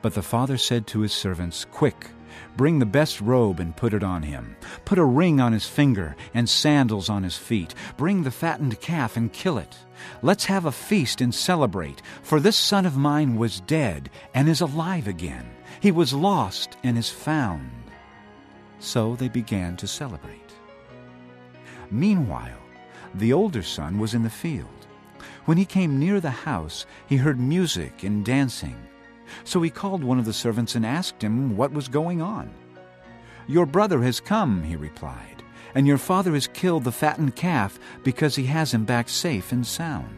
But the father said to his servants, Quick, bring the best robe and put it on him. Put a ring on his finger and sandals on his feet. Bring the fattened calf and kill it. Let's have a feast and celebrate, for this son of mine was dead and is alive again. He was lost and is found. So they began to celebrate. Meanwhile, the older son was in the field. When he came near the house, he heard music and dancing. So he called one of the servants and asked him what was going on. Your brother has come, he replied, and your father has killed the fattened calf because he has him back safe and sound.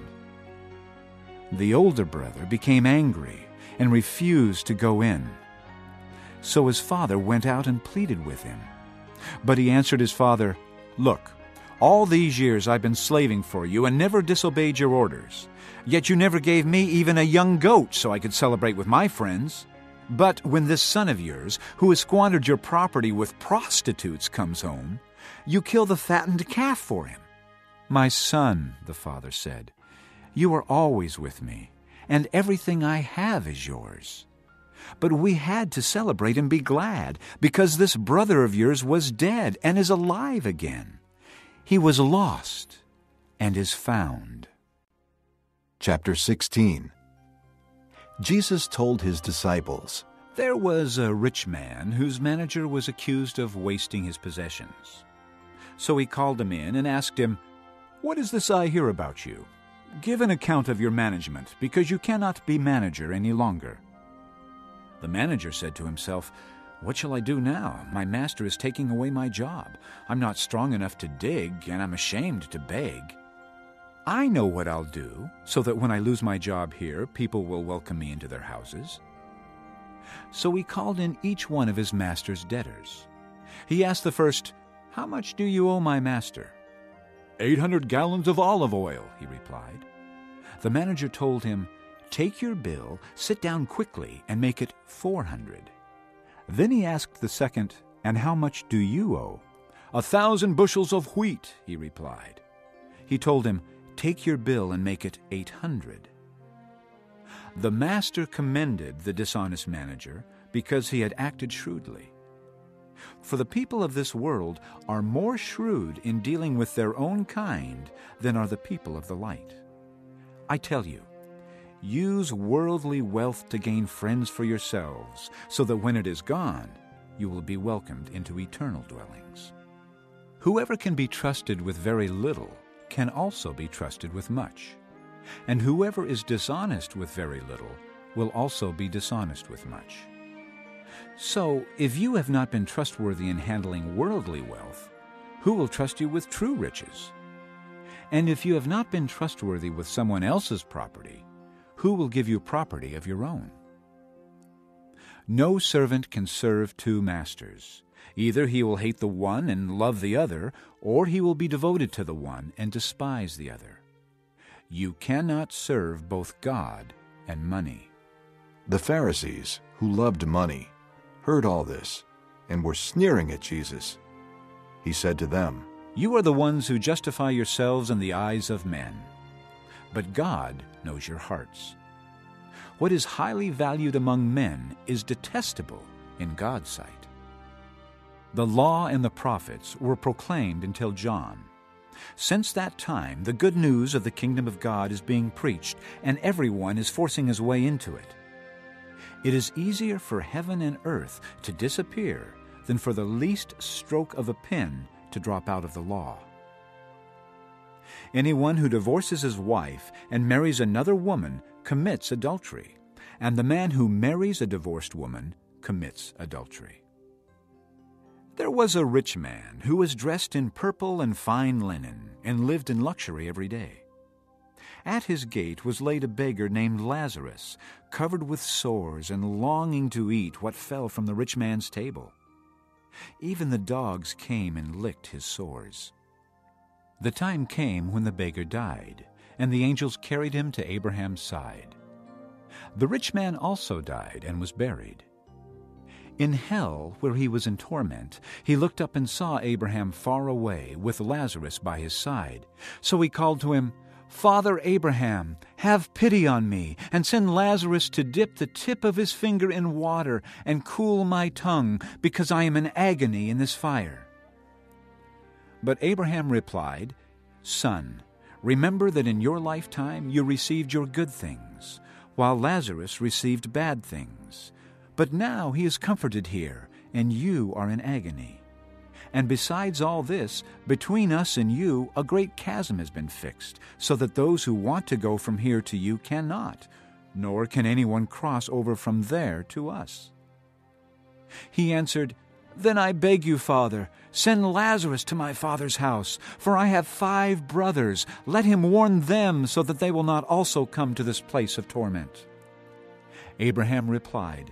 The older brother became angry and refused to go in. So his father went out and pleaded with him. But he answered his father, Look, all these years I've been slaving for you and never disobeyed your orders. Yet you never gave me even a young goat so I could celebrate with my friends. But when this son of yours, who has squandered your property with prostitutes, comes home, you kill the fattened calf for him. My son, the father said, you are always with me, and everything I have is yours. But we had to celebrate and be glad, because this brother of yours was dead and is alive again. He was lost and is found. Chapter 16 Jesus told his disciples, There was a rich man whose manager was accused of wasting his possessions. So he called him in and asked him, What is this I hear about you? Give an account of your management, because you cannot be manager any longer. The manager said to himself, What shall I do now? My master is taking away my job. I'm not strong enough to dig, and I'm ashamed to beg. I know what I'll do, so that when I lose my job here, people will welcome me into their houses. So he called in each one of his master's debtors. He asked the first, How much do you owe my master? Eight hundred gallons of olive oil, he replied. The manager told him, Take your bill, sit down quickly, and make it four hundred. Then he asked the second, And how much do you owe? A thousand bushels of wheat, he replied. He told him, Take your bill and make it eight hundred. The master commended the dishonest manager because he had acted shrewdly. For the people of this world are more shrewd in dealing with their own kind than are the people of the light. I tell you, use worldly wealth to gain friends for yourselves, so that when it is gone, you will be welcomed into eternal dwellings. Whoever can be trusted with very little can also be trusted with much. And whoever is dishonest with very little will also be dishonest with much. So, if you have not been trustworthy in handling worldly wealth, who will trust you with true riches? And if you have not been trustworthy with someone else's property, who will give you property of your own? No servant can serve two masters. Either he will hate the one and love the other, or he will be devoted to the one and despise the other. You cannot serve both God and money. The Pharisees, who loved money, heard all this and were sneering at Jesus. He said to them, You are the ones who justify yourselves in the eyes of men, but God knows your hearts. What is highly valued among men is detestable in God's sight. The law and the prophets were proclaimed until John. Since that time, the good news of the kingdom of God is being preached, and everyone is forcing his way into it. It is easier for heaven and earth to disappear than for the least stroke of a pen to drop out of the law. Anyone who divorces his wife and marries another woman commits adultery, and the man who marries a divorced woman commits adultery. There was a rich man who was dressed in purple and fine linen and lived in luxury every day. At his gate was laid a beggar named Lazarus, covered with sores and longing to eat what fell from the rich man's table. Even the dogs came and licked his sores. The time came when the beggar died, and the angels carried him to Abraham's side. The rich man also died and was buried. In hell, where he was in torment, he looked up and saw Abraham far away, with Lazarus by his side. So he called to him, Father Abraham, have pity on me, and send Lazarus to dip the tip of his finger in water and cool my tongue, because I am in agony in this fire. But Abraham replied, Son, remember that in your lifetime you received your good things, while Lazarus received bad things. But now he is comforted here, and you are in agony. And besides all this, between us and you a great chasm has been fixed, so that those who want to go from here to you cannot, nor can anyone cross over from there to us. He answered, Then I beg you, Father, send Lazarus to my father's house, for I have five brothers. Let him warn them, so that they will not also come to this place of torment. Abraham replied,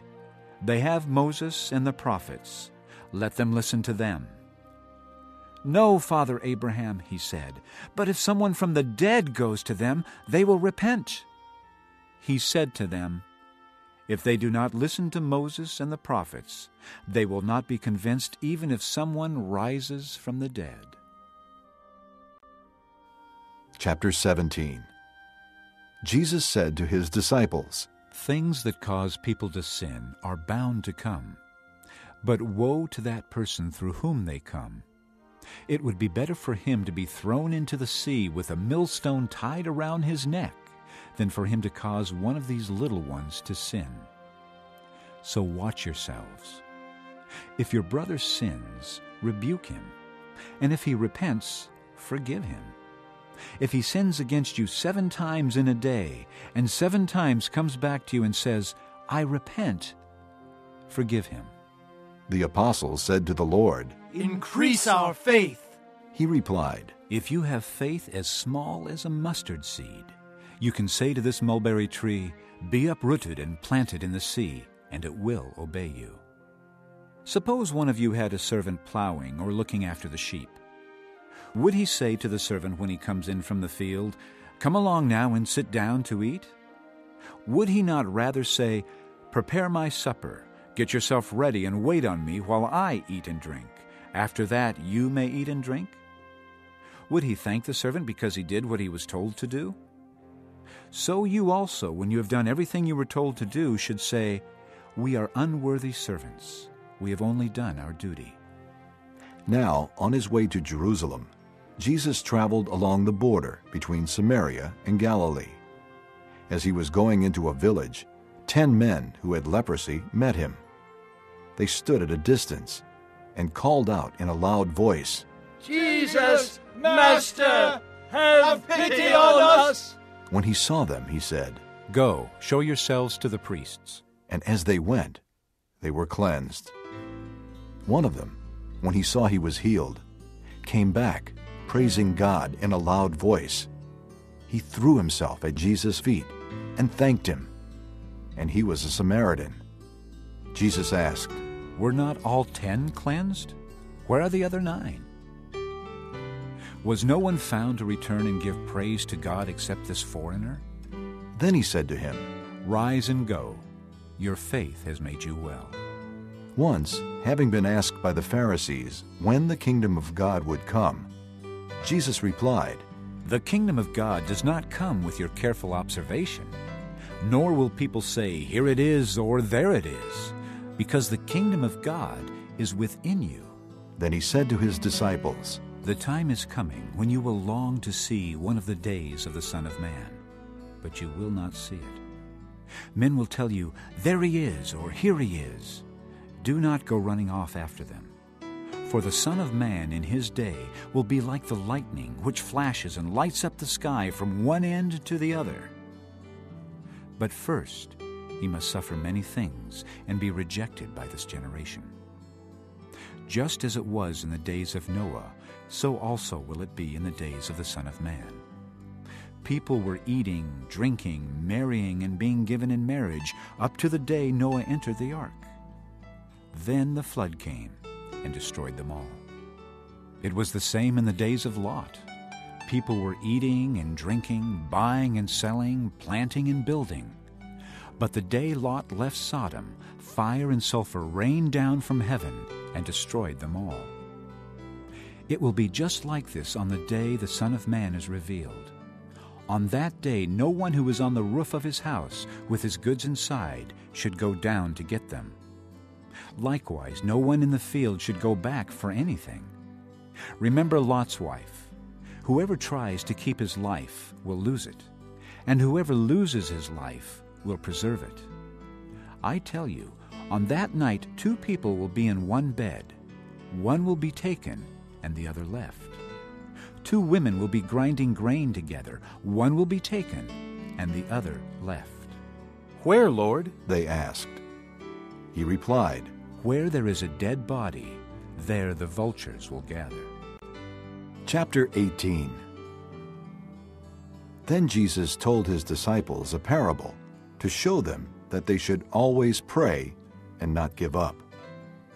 They have Moses and the prophets. Let them listen to them. No, Father Abraham, he said, but if someone from the dead goes to them, they will repent. He said to them, If they do not listen to Moses and the prophets, they will not be convinced even if someone rises from the dead. Chapter 17 Jesus said to his disciples, Things that cause people to sin are bound to come, but woe to that person through whom they come. It would be better for him to be thrown into the sea with a millstone tied around his neck than for him to cause one of these little ones to sin. So watch yourselves. If your brother sins, rebuke him, and if he repents, forgive him. If he sins against you seven times in a day, and seven times comes back to you and says, I repent, forgive him. The apostles said to the Lord, Increase our faith. He replied, If you have faith as small as a mustard seed, you can say to this mulberry tree, Be uprooted and planted in the sea, and it will obey you. Suppose one of you had a servant plowing or looking after the sheep. Would he say to the servant when he comes in from the field, Come along now and sit down to eat? Would he not rather say, Prepare my supper, get yourself ready, and wait on me while I eat and drink? After that you may eat and drink? Would he thank the servant because he did what he was told to do? So you also, when you have done everything you were told to do, should say, We are unworthy servants. We have only done our duty. Now, on his way to Jerusalem, Jesus traveled along the border between Samaria and Galilee. As he was going into a village, ten men who had leprosy met him. they stood at a distance and called out in a loud voice, Jesus, Master, have pity on us! When he saw them, he said, Go, show yourselves to the priests. And as they went, they were cleansed. One of them, when he saw he was healed, came back, praising God in a loud voice. He threw himself at Jesus' feet and thanked him. And he was a Samaritan. Jesus asked, Were not all ten cleansed? Where are the other nine? Was no one found to return and give praise to God except this foreigner? Then he said to him, Rise and go. Your faith has made you well. Once, having been asked by the Pharisees when the kingdom of God would come, Jesus replied, The kingdom of God does not come with your careful observation, nor will people say, Here it is or there it is, because the kingdom of God is within you. Then he said to his disciples, The time is coming when you will long to see one of the days of the Son of Man, but you will not see it. Men will tell you, There he is, or Here he is. Do not go running off after them. For the Son of Man in his day will be like the lightning which flashes and lights up the sky from one end to the other. But first, he must suffer many things and be rejected by this generation. Just as it was in the days of Noah, so also will it be in the days of the Son of Man. People were eating, drinking, marrying, and being given in marriage up to the day Noah entered the ark. Then the flood came and destroyed them all. It was the same in the days of Lot. People were eating and drinking, buying and selling, planting and building. But the day Lot left Sodom, fire and sulfur rained down from heaven and destroyed them all. It will be just like this on the day the Son of Man is revealed. On that day, no one who is on the roof of his house with his goods inside should go down to get them. Likewise, no one in the field should go back for anything. Remember Lot's wife. Whoever tries to keep his life will lose it, and whoever loses his life will preserve it. I tell you, on that night two people will be in one bed. One will be taken, and the other left. Two women will be grinding grain together. One will be taken, and the other left. Where, Lord? They asked. He replied, Where there is a dead body, there the vultures will gather. Chapter 18 Then Jesus told his disciples a parable to show them that they should always pray and not give up.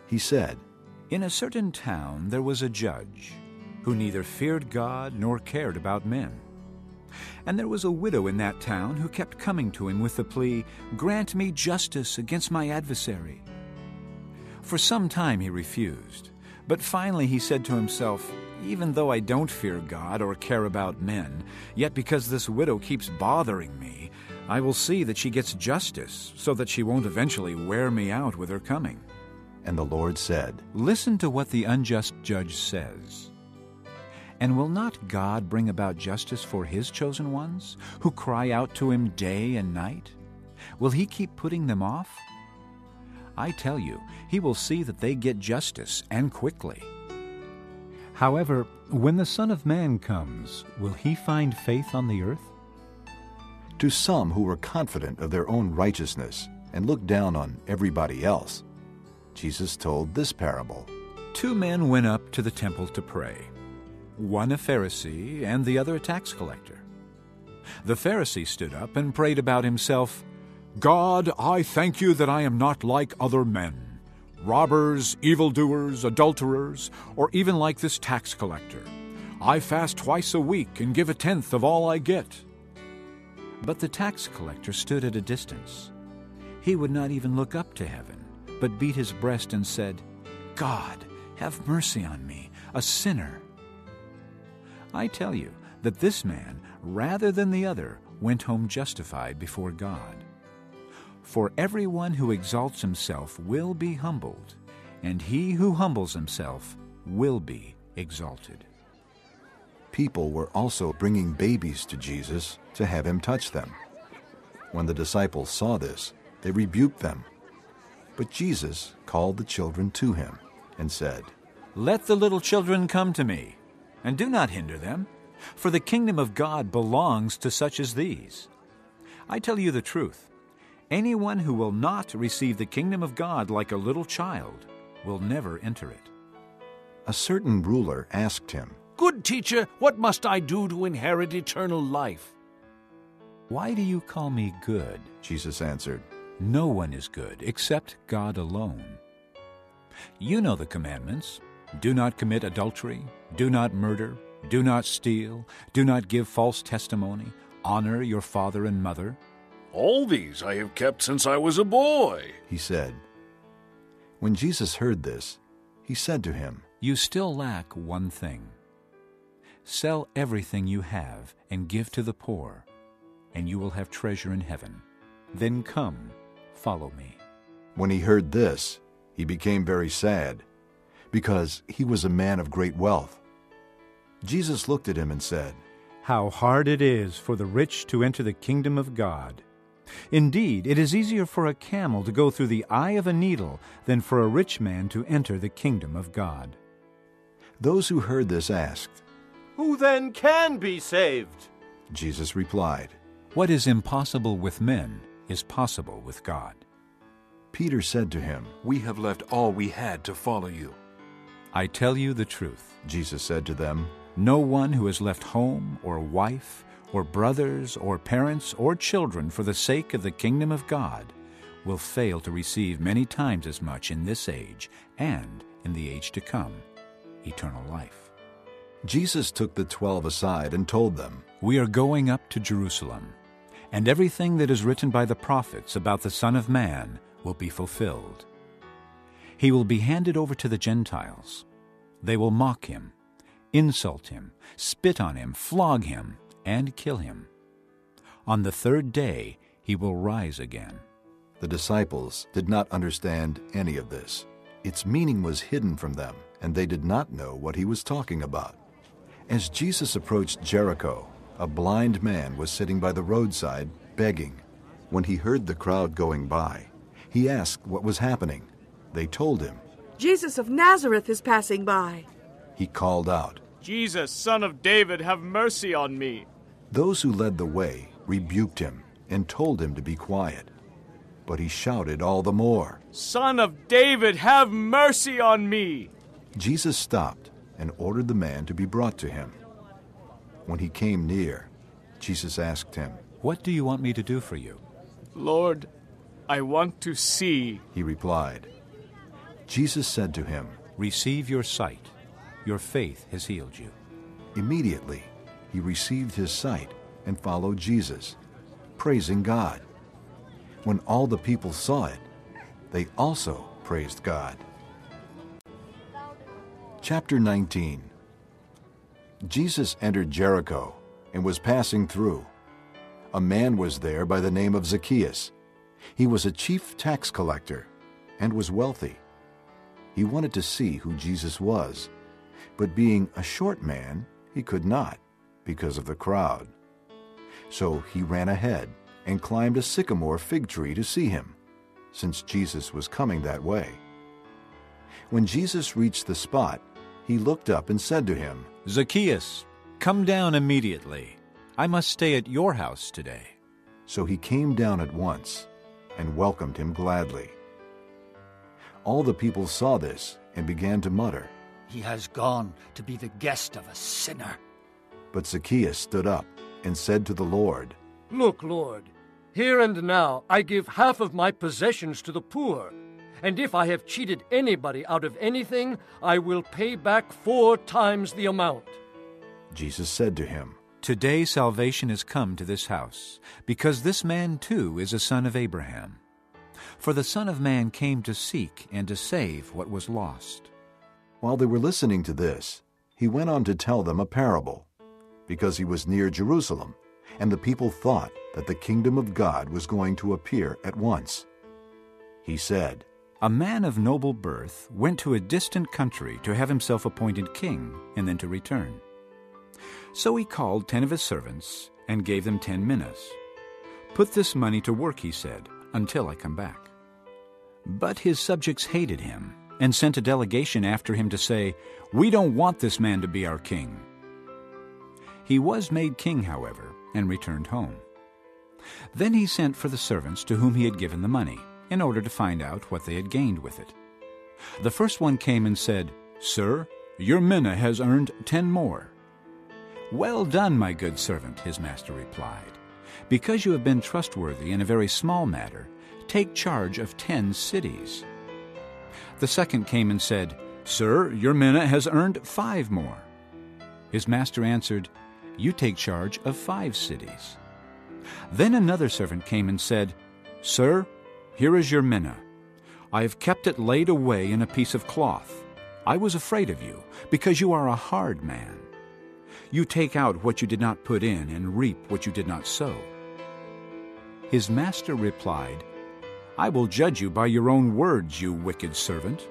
He said, In a certain town there was a judge who neither feared God nor cared about men. And there was a widow in that town who kept coming to him with the plea, Grant me justice against my adversary. For some time he refused, but finally he said to himself, Even though I don't fear God or care about men, yet because this widow keeps bothering me, I will see that she gets justice, so that she won't eventually wear me out with her coming. And the Lord said, Listen to what the unjust judge says. And will not God bring about justice for his chosen ones, who cry out to him day and night? Will he keep putting them off? I tell you, he will see that they get justice, and quickly. However, when the Son of Man comes, will he find faith on the earth? To some who were confident of their own righteousness and looked down on everybody else, Jesus told this parable. Two men went up to the temple to pray, one a Pharisee and the other a tax collector. The Pharisee stood up and prayed about himself, God, I thank you that I am not like other men, robbers, evildoers, adulterers, or even like this tax collector. I fast twice a week and give a tenth of all I get. But the tax collector stood at a distance. He would not even look up to heaven, but beat his breast and said, God, have mercy on me, a sinner. I tell you that this man, rather than the other, went home justified before God. For everyone who exalts himself will be humbled, and he who humbles himself will be exalted. People were also bringing babies to Jesus to have him touch them. When the disciples saw this, they rebuked them. But Jesus called the children to him and said, Let the little children come to me, and do not hinder them, for the kingdom of God belongs to such as these. I tell you the truth. Anyone who will not receive the kingdom of God like a little child will never enter it. A certain ruler asked him, Good teacher, what must I do to inherit eternal life? Why do you call me good? Jesus answered, No one is good except God alone. You know the commandments do not commit adultery, do not murder, do not steal, do not give false testimony, honor your father and mother. All these I have kept since I was a boy, he said. When Jesus heard this, he said to him, You still lack one thing. Sell everything you have and give to the poor, and you will have treasure in heaven. Then come, follow me. When he heard this, he became very sad, because he was a man of great wealth. Jesus looked at him and said, How hard it is for the rich to enter the kingdom of God. Indeed, it is easier for a camel to go through the eye of a needle than for a rich man to enter the kingdom of God. Those who heard this asked, Who then can be saved? Jesus replied, What is impossible with men is possible with God. Peter said to him, We have left all we had to follow you. I tell you the truth, Jesus said to them, No one who has left home or wife or brothers or parents or children for the sake of the kingdom of God will fail to receive many times as much in this age and in the age to come eternal life. Jesus took the twelve aside and told them, We are going up to Jerusalem, and everything that is written by the prophets about the Son of Man will be fulfilled. He will be handed over to the Gentiles. They will mock him, insult him, spit on him, flog him, and kill him. On the third day he will rise again. The disciples did not understand any of this. Its meaning was hidden from them, and they did not know what he was talking about. As Jesus approached Jericho, a blind man was sitting by the roadside begging. When he heard the crowd going by, he asked what was happening. They told him. Jesus of Nazareth is passing by. He called out, Jesus, son of David, have mercy on me. Those who led the way rebuked him and told him to be quiet. But he shouted all the more, Son of David, have mercy on me. Jesus stopped and ordered the man to be brought to him. When he came near, Jesus asked him, What do you want me to do for you? Lord, I want to see. He replied. Jesus said to him, Receive your sight. Your faith has healed you. Immediately, he received his sight and followed Jesus, praising God. When all the people saw it, they also praised God. Chapter 19 Jesus entered Jericho and was passing through. A man was there by the name of Zacchaeus. He was a chief tax collector and was wealthy. He wanted to see who Jesus was, but being a short man, he could not because of the crowd. So he ran ahead and climbed a sycamore fig tree to see him, since Jesus was coming that way. When Jesus reached the spot, he looked up and said to him, Zacchaeus, come down immediately. I must stay at your house today. So he came down at once and welcomed him gladly. All the people saw this and began to mutter, He has gone to be the guest of a sinner. But Zacchaeus stood up and said to the Lord, Look, Lord, here and now I give half of my possessions to the poor. And if I have cheated anybody out of anything, I will pay back four times the amount. Jesus said to him, Today salvation has come to this house, because this man too is a son of Abraham. For the Son of Man came to seek and to save what was lost. While they were listening to this, he went on to tell them a parable, because he was near Jerusalem, and the people thought that the kingdom of God was going to appear at once. He said, A man of noble birth went to a distant country to have himself appointed king and then to return. So he called ten of his servants and gave them ten minas. Put this money to work, he said, until I come back. But his subjects hated him and sent a delegation after him to say, We don't want this man to be our king. He was made king, however, and returned home. Then he sent for the servants to whom he had given the money, in order to find out what they had gained with it. The first one came and said, Sir, your mina has earned ten more. Well done, my good servant, his master replied. Because you have been trustworthy in a very small matter, take charge of ten cities. The second came and said, Sir, your mina has earned five more. His master answered, You take charge of five cities. Then another servant came and said, Sir, here is your mina. I have kept it laid away in a piece of cloth. I was afraid of you, because you are a hard man. You take out what you did not put in and reap what you did not sow. His master replied, I will judge you by your own words, you wicked servant.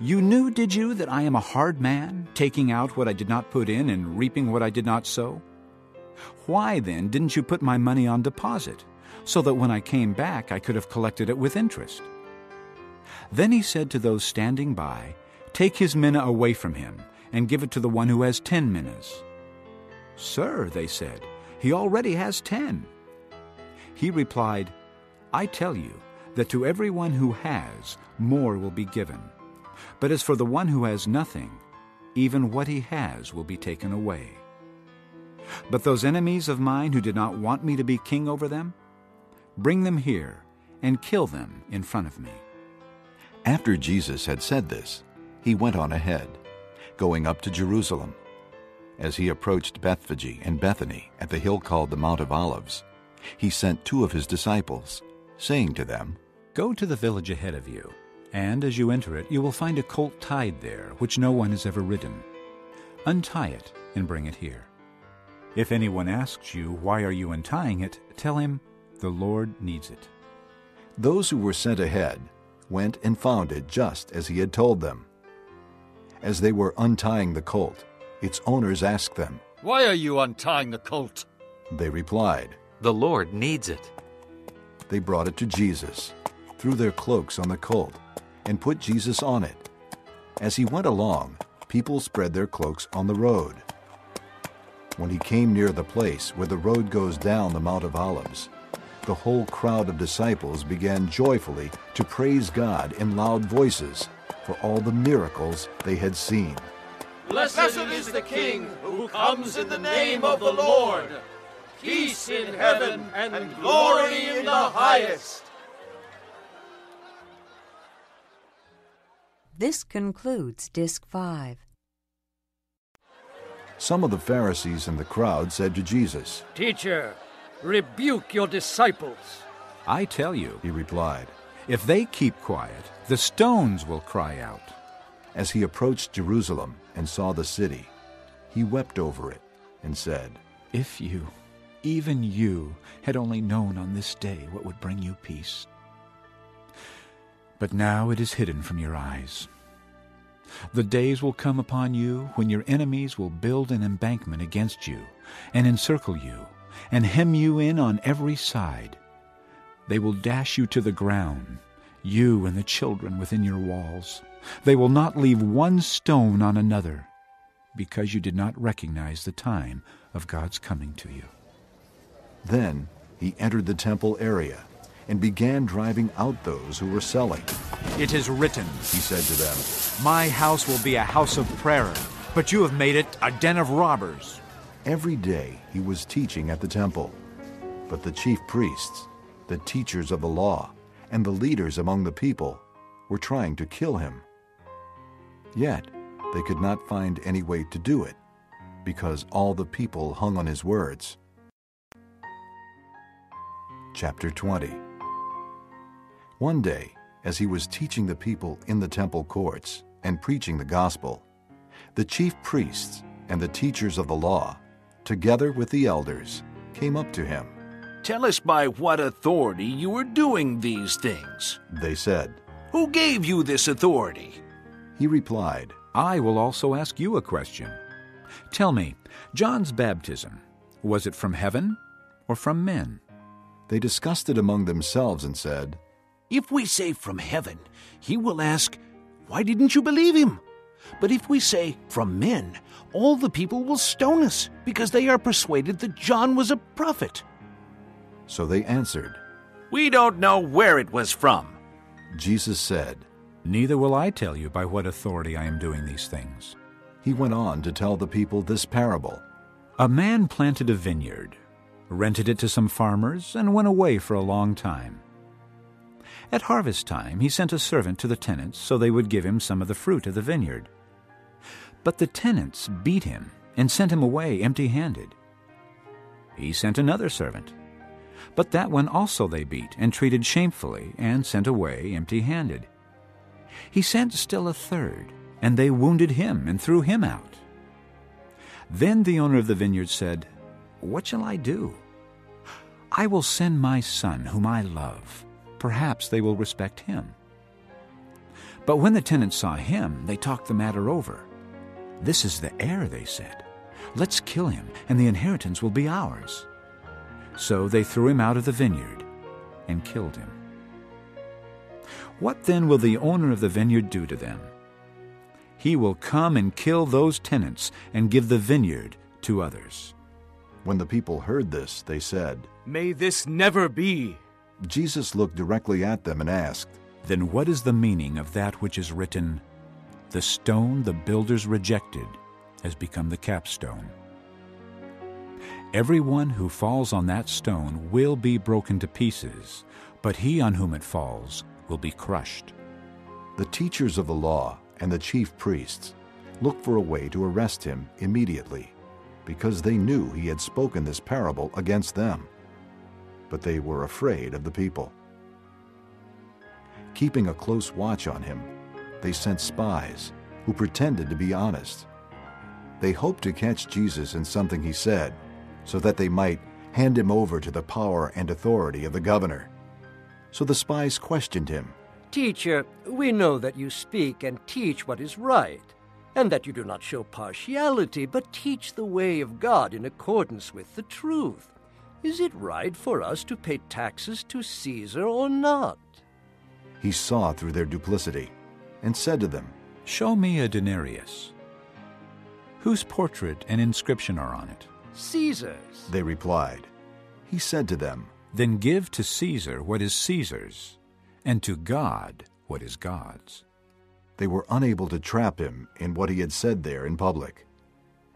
You knew, did you, that I am a hard man, taking out what I did not put in and reaping what I did not sow? Why, then, didn't you put my money on deposit, so that when I came back I could have collected it with interest? Then he said to those standing by, Take his mina away from him, and give it to the one who has ten minas. Sir, they said, he already has ten. He replied, I tell you that to everyone who has, more will be given. But as for the one who has nothing, even what he has will be taken away. But those enemies of mine who did not want me to be king over them, bring them here and kill them in front of me. After Jesus had said this, he went on ahead, going up to Jerusalem. As he approached Bethphage and Bethany at the hill called the Mount of Olives, he sent two of his disciples, saying to them, Go to the village ahead of you, and as you enter it, you will find a colt tied there, which no one has ever ridden. Untie it and bring it here. If anyone asks you, Why are you untying it? tell him, The Lord needs it. Those who were sent ahead went and found it just as he had told them. As they were untying the colt, its owners asked them, Why are you untying the colt? They replied, The Lord needs it. They brought it to Jesus, threw their cloaks on the colt, and put Jesus on it. As he went along, people spread their cloaks on the road. When he came near the place where the road goes down the Mount of Olives, the whole crowd of disciples began joyfully to praise God in loud voices for all the miracles they had seen. Blessed is the King who comes in the name of the Lord. Peace in heaven and glory in the highest. This concludes Disc 5. Some of the Pharisees in the crowd said to Jesus, Teacher, rebuke your disciples. I tell you, he replied, if they keep quiet, the stones will cry out. As he approached Jerusalem and saw the city, he wept over it and said, If you, even you, had only known on this day what would bring you peace. But now it is hidden from your eyes. The days will come upon you when your enemies will build an embankment against you and encircle you and hem you in on every side. They will dash you to the ground, you and the children within your walls. They will not leave one stone on another, because you did not recognize the time of God's coming to you. Then he entered the temple area and began driving out those who were selling. It is written, he said to them, My house will be a house of prayer, but you have made it a den of robbers. Every day he was teaching at the temple, but the chief priests, the teachers of the law, and the leaders among the people were trying to kill him. Yet they could not find any way to do it, because all the people hung on his words. Chapter 20 One day, as he was teaching the people in the temple courts and preaching the gospel, the chief priests and the teachers of the law, together with the elders, came up to him. Tell us by what authority you are doing these things. They said, Who gave you this authority? He replied, I will also ask you a question. Tell me, John's baptism, was it from heaven or from men? They discussed it among themselves and said, If we say from heaven, he will ask, Why didn't you believe him? But if we say from men, all the people will stone us, because they are persuaded that John was a prophet. So they answered, We don't know where it was from. Jesus said, Neither will I tell you by what authority I am doing these things. He went on to tell the people this parable A man planted a vineyard, rented it to some farmers, and went away for a long time. At harvest time, he sent a servant to the tenants so they would give him some of the fruit of the vineyard. But the tenants beat him and sent him away empty handed. He sent another servant. But that one also they beat and treated shamefully and sent away empty handed. He sent still a third, and they wounded him and threw him out. Then the owner of the vineyard said, What shall I do? I will send my son, whom I love. Perhaps they will respect him. But when the tenants saw him, they talked the matter over. This is the heir, they said. Let's kill him, and the inheritance will be ours. So they threw him out of the vineyard and killed him. What then will the owner of the vineyard do to them? He will come and kill those tenants and give the vineyard to others. When the people heard this, they said, May this never be. Jesus looked directly at them and asked, Then what is the meaning of that which is written, The stone the builders rejected has become the capstone? Everyone who falls on that stone will be broken to pieces, but he on whom it falls will be crushed. The teachers of the law and the chief priests looked for a way to arrest him immediately, because they knew he had spoken this parable against them. But they were afraid of the people. Keeping a close watch on him, they sent spies who pretended to be honest. They hoped to catch Jesus in something he said, so that they might hand him over to the power and authority of the governor. So the spies questioned him. Teacher, we know that you speak and teach what is right, and that you do not show partiality, but teach the way of God in accordance with the truth. Is it right for us to pay taxes to Caesar or not? He saw through their duplicity and said to them, Show me a denarius. Whose portrait and inscription are on it? Caesar's. They replied. He said to them, Then give to Caesar what is Caesar's, and to God what is God's. They were unable to trap him in what he had said there in public.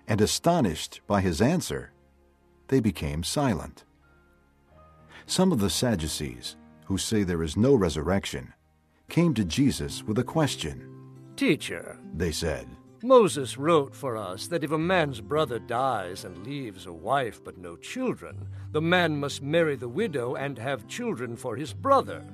And astonished by his answer, they became silent. Some of the Sadducees, who say there is no resurrection, came to Jesus with a question. Teacher, they said, Moses wrote for us that if a man's brother dies and leaves a wife but no children, the man must marry the widow and have children for his brother.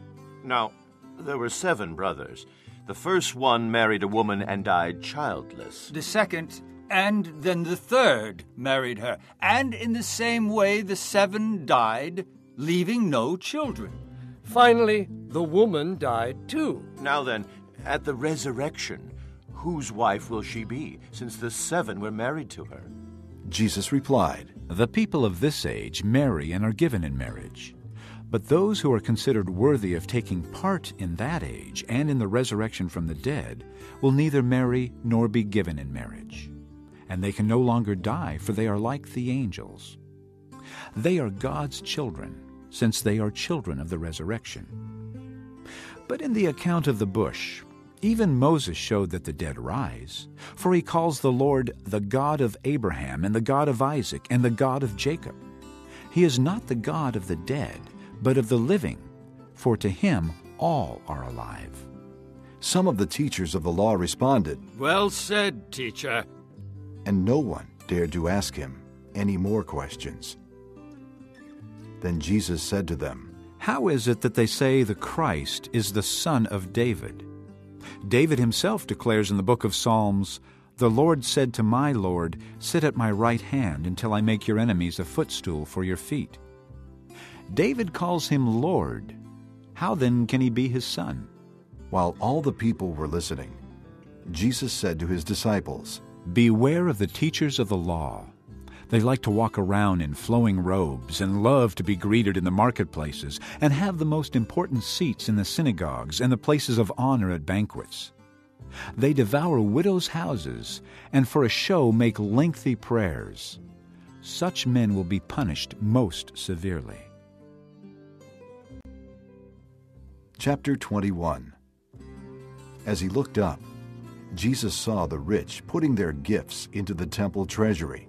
Now, there were seven brothers. The first one married a woman and died childless. The second, and then the third, married her. And in the same way, the seven died, leaving no children. Finally, the woman died too. Now then, at the resurrection, whose wife will she be, since the seven were married to her? Jesus replied, The people of this age marry and are given in marriage. But those who are considered worthy of taking part in that age and in the resurrection from the dead will neither marry nor be given in marriage. And they can no longer die, for they are like the angels. They are God's children, since they are children of the resurrection. But in the account of the bush, even Moses showed that the dead rise, for he calls the Lord the God of Abraham, and the God of Isaac, and the God of Jacob. He is not the God of the dead, but of the living, for to him all are alive. Some of the teachers of the law responded, Well said, teacher. And no one dared to ask him any more questions. Then Jesus said to them, How is it that they say the Christ is the son of David? David himself declares in the book of Psalms, The Lord said to my Lord, Sit at my right hand until I make your enemies a footstool for your feet. David calls him Lord. How then can he be his son? While all the people were listening, Jesus said to his disciples, Beware of the teachers of the law. They like to walk around in flowing robes and love to be greeted in the marketplaces and have the most important seats in the synagogues and the places of honor at banquets. They devour widows' houses and for a show make lengthy prayers. Such men will be punished most severely. Chapter 21 As he looked up, Jesus saw the rich putting their gifts into the temple treasury.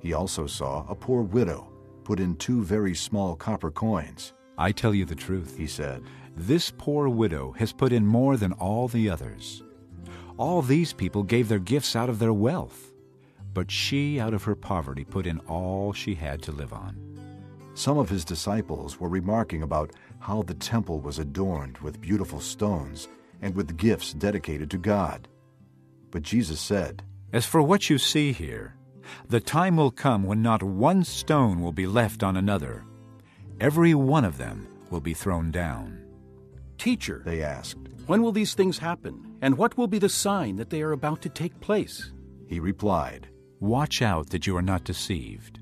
He also saw a poor widow put in two very small copper coins. I tell you the truth, he said. This poor widow has put in more than all the others. All these people gave their gifts out of their wealth, but she, out of her poverty, put in all she had to live on. Some of his disciples were remarking about how the temple was adorned with beautiful stones and with gifts dedicated to God. But Jesus said, As for what you see here, the time will come when not one stone will be left on another. Every one of them will be thrown down. Teacher, they asked, when will these things happen, and what will be the sign that they are about to take place? He replied, Watch out that you are not deceived.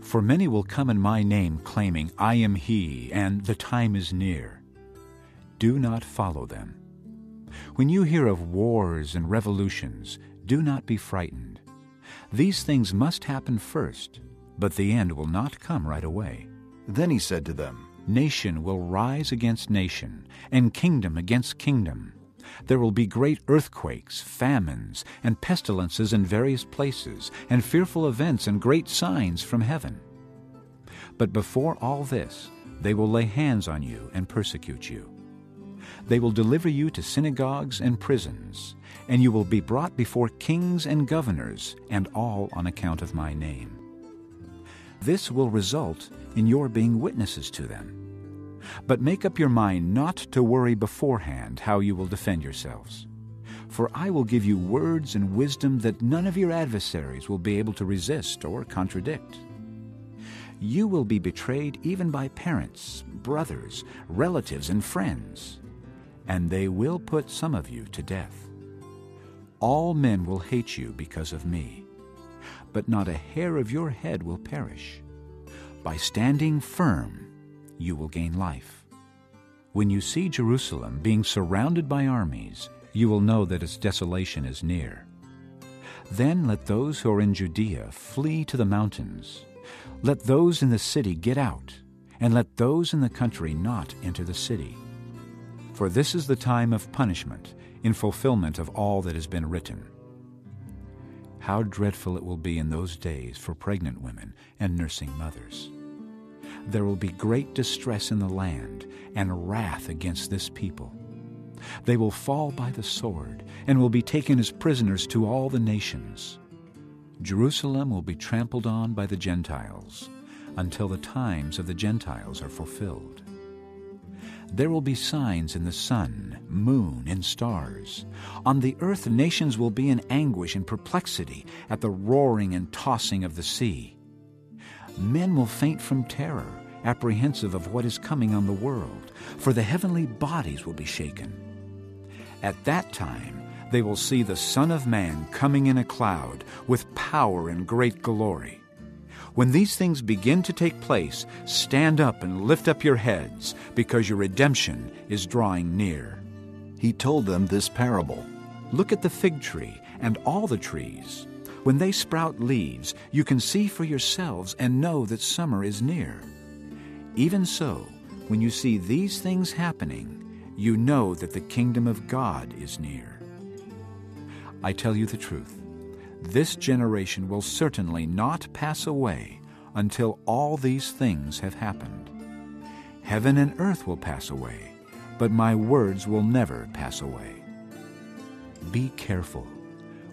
For many will come in my name, claiming, I am he, and the time is near. Do not follow them. When you hear of wars and revolutions, do not be frightened. These things must happen first, but the end will not come right away. Then he said to them, Nation will rise against nation, and kingdom against kingdom. There will be great earthquakes, famines, and pestilences in various places, and fearful events and great signs from heaven. But before all this, they will lay hands on you and persecute you. They will deliver you to synagogues and prisons, and you will be brought before kings and governors, and all on account of my name. This will result in your being witnesses to them. But make up your mind not to worry beforehand how you will defend yourselves. For I will give you words and wisdom that none of your adversaries will be able to resist or contradict. You will be betrayed even by parents, brothers, relatives, and friends, and they will put some of you to death. All men will hate you because of me, but not a hair of your head will perish. By standing firm, you will gain life. When you see Jerusalem being surrounded by armies, you will know that its desolation is near. Then let those who are in Judea flee to the mountains. Let those in the city get out, and let those in the country not enter the city. For this is the time of punishment, in fulfillment of all that has been written. How dreadful it will be in those days for pregnant women and nursing mothers there will be great distress in the land and wrath against this people. They will fall by the sword and will be taken as prisoners to all the nations. Jerusalem will be trampled on by the Gentiles until the times of the Gentiles are fulfilled. There will be signs in the sun, moon, and stars. On the earth, nations will be in anguish and perplexity at the roaring and tossing of the sea. Men will faint from terror, apprehensive of what is coming on the world, for the heavenly bodies will be shaken. At that time they will see the Son of Man coming in a cloud with power and great glory. When these things begin to take place, stand up and lift up your heads, because your redemption is drawing near. He told them this parable Look at the fig tree and all the trees. When they sprout leaves, you can see for yourselves and know that summer is near. Even so, when you see these things happening, you know that the kingdom of God is near. I tell you the truth. This generation will certainly not pass away until all these things have happened. Heaven and earth will pass away, but my words will never pass away. Be careful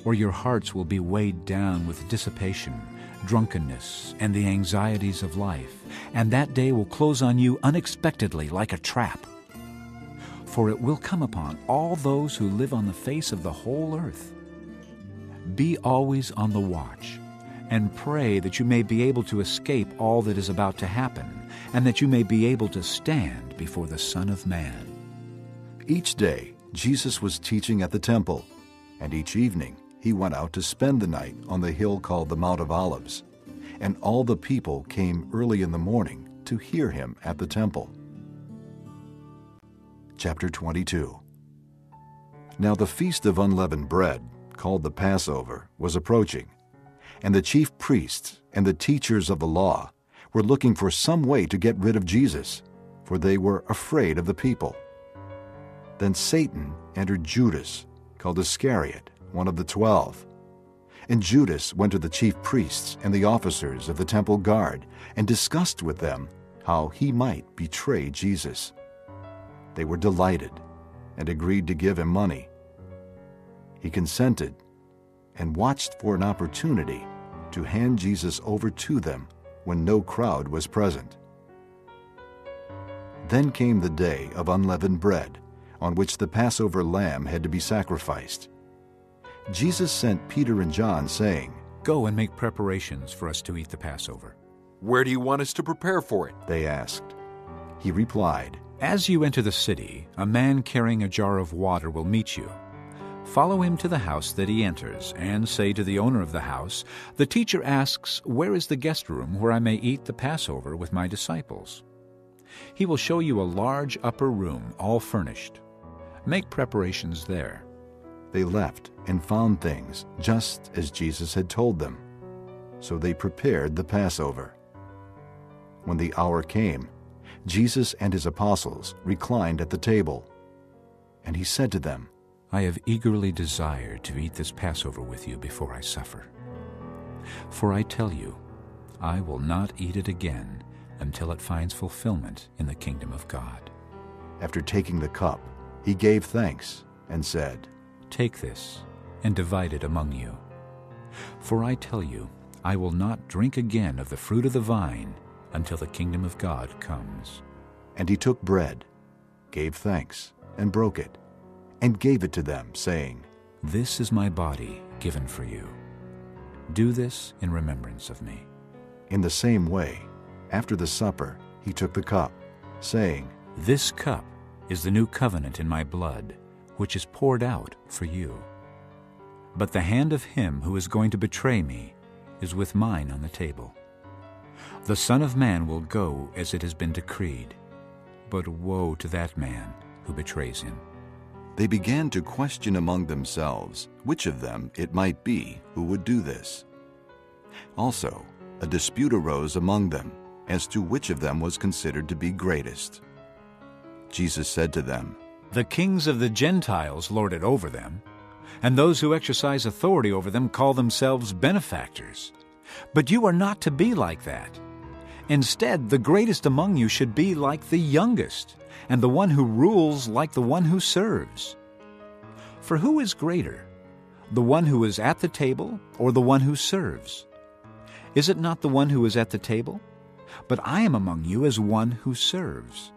or your hearts will be weighed down with dissipation, drunkenness, and the anxieties of life, and that day will close on you unexpectedly like a trap. For it will come upon all those who live on the face of the whole earth. Be always on the watch, and pray that you may be able to escape all that is about to happen, and that you may be able to stand before the Son of Man. Each day, Jesus was teaching at the temple, and each evening he went out to spend the night on the hill called the Mount of Olives. and all the people came early in the morning to hear him at the temple. Chapter 22 Now the feast of unleavened bread, called the Passover, was approaching, and the chief priests and the teachers of the law were looking for some way to get rid of Jesus, for they were afraid of the people. Then Satan entered Judas, called Iscariot, one of the twelve. And Judas went to the chief priests and the officers of the temple guard and discussed with them how he might betray Jesus. They were delighted and agreed to give him money. He consented and watched for an opportunity to hand Jesus over to them when no crowd was present. Then came the day of unleavened bread, on which the Passover lamb had to be sacrificed. Jesus sent Peter and John, saying, Go and make preparations for us to eat the Passover. Where do you want us to prepare for it? They asked. He replied, As you enter the city, a man carrying a jar of water will meet you. Follow him to the house that he enters, and say to the owner of the house, The teacher asks, Where is the guest room where I may eat the Passover with my disciples? He will show you a large upper room, all furnished. Make preparations there. They left and found things just as Jesus had told them. So they prepared the Passover. When the hour came, Jesus and his apostles reclined at the table. And he said to them, I have eagerly desired to eat this Passover with you before I suffer. For I tell you, I will not eat it again until it finds fulfillment in the kingdom of God. After taking the cup, he gave thanks and said, Take this and divide it among you. For I tell you, I will not drink again of the fruit of the vine until the kingdom of God comes. And he took bread, gave thanks, and broke it, and gave it to them, saying, This is my body given for you. Do this in remembrance of me. In the same way, after the supper, he took the cup, saying, This cup is the new covenant in my blood, which is poured out for you. But the hand of him who is going to betray me is with mine on the table. The Son of Man will go as it has been decreed, but woe to that man who betrays him. They began to question among themselves which of them it might be who would do this. Also, a dispute arose among them as to which of them was considered to be greatest. Jesus said to them, The kings of the Gentiles lord it over them, and those who exercise authority over them call themselves benefactors. But you are not to be like that. Instead, the greatest among you should be like the youngest, and the one who rules like the one who serves. For who is greater, the one who is at the table or the one who serves? Is it not the one who is at the table? But I am among you as one who serves.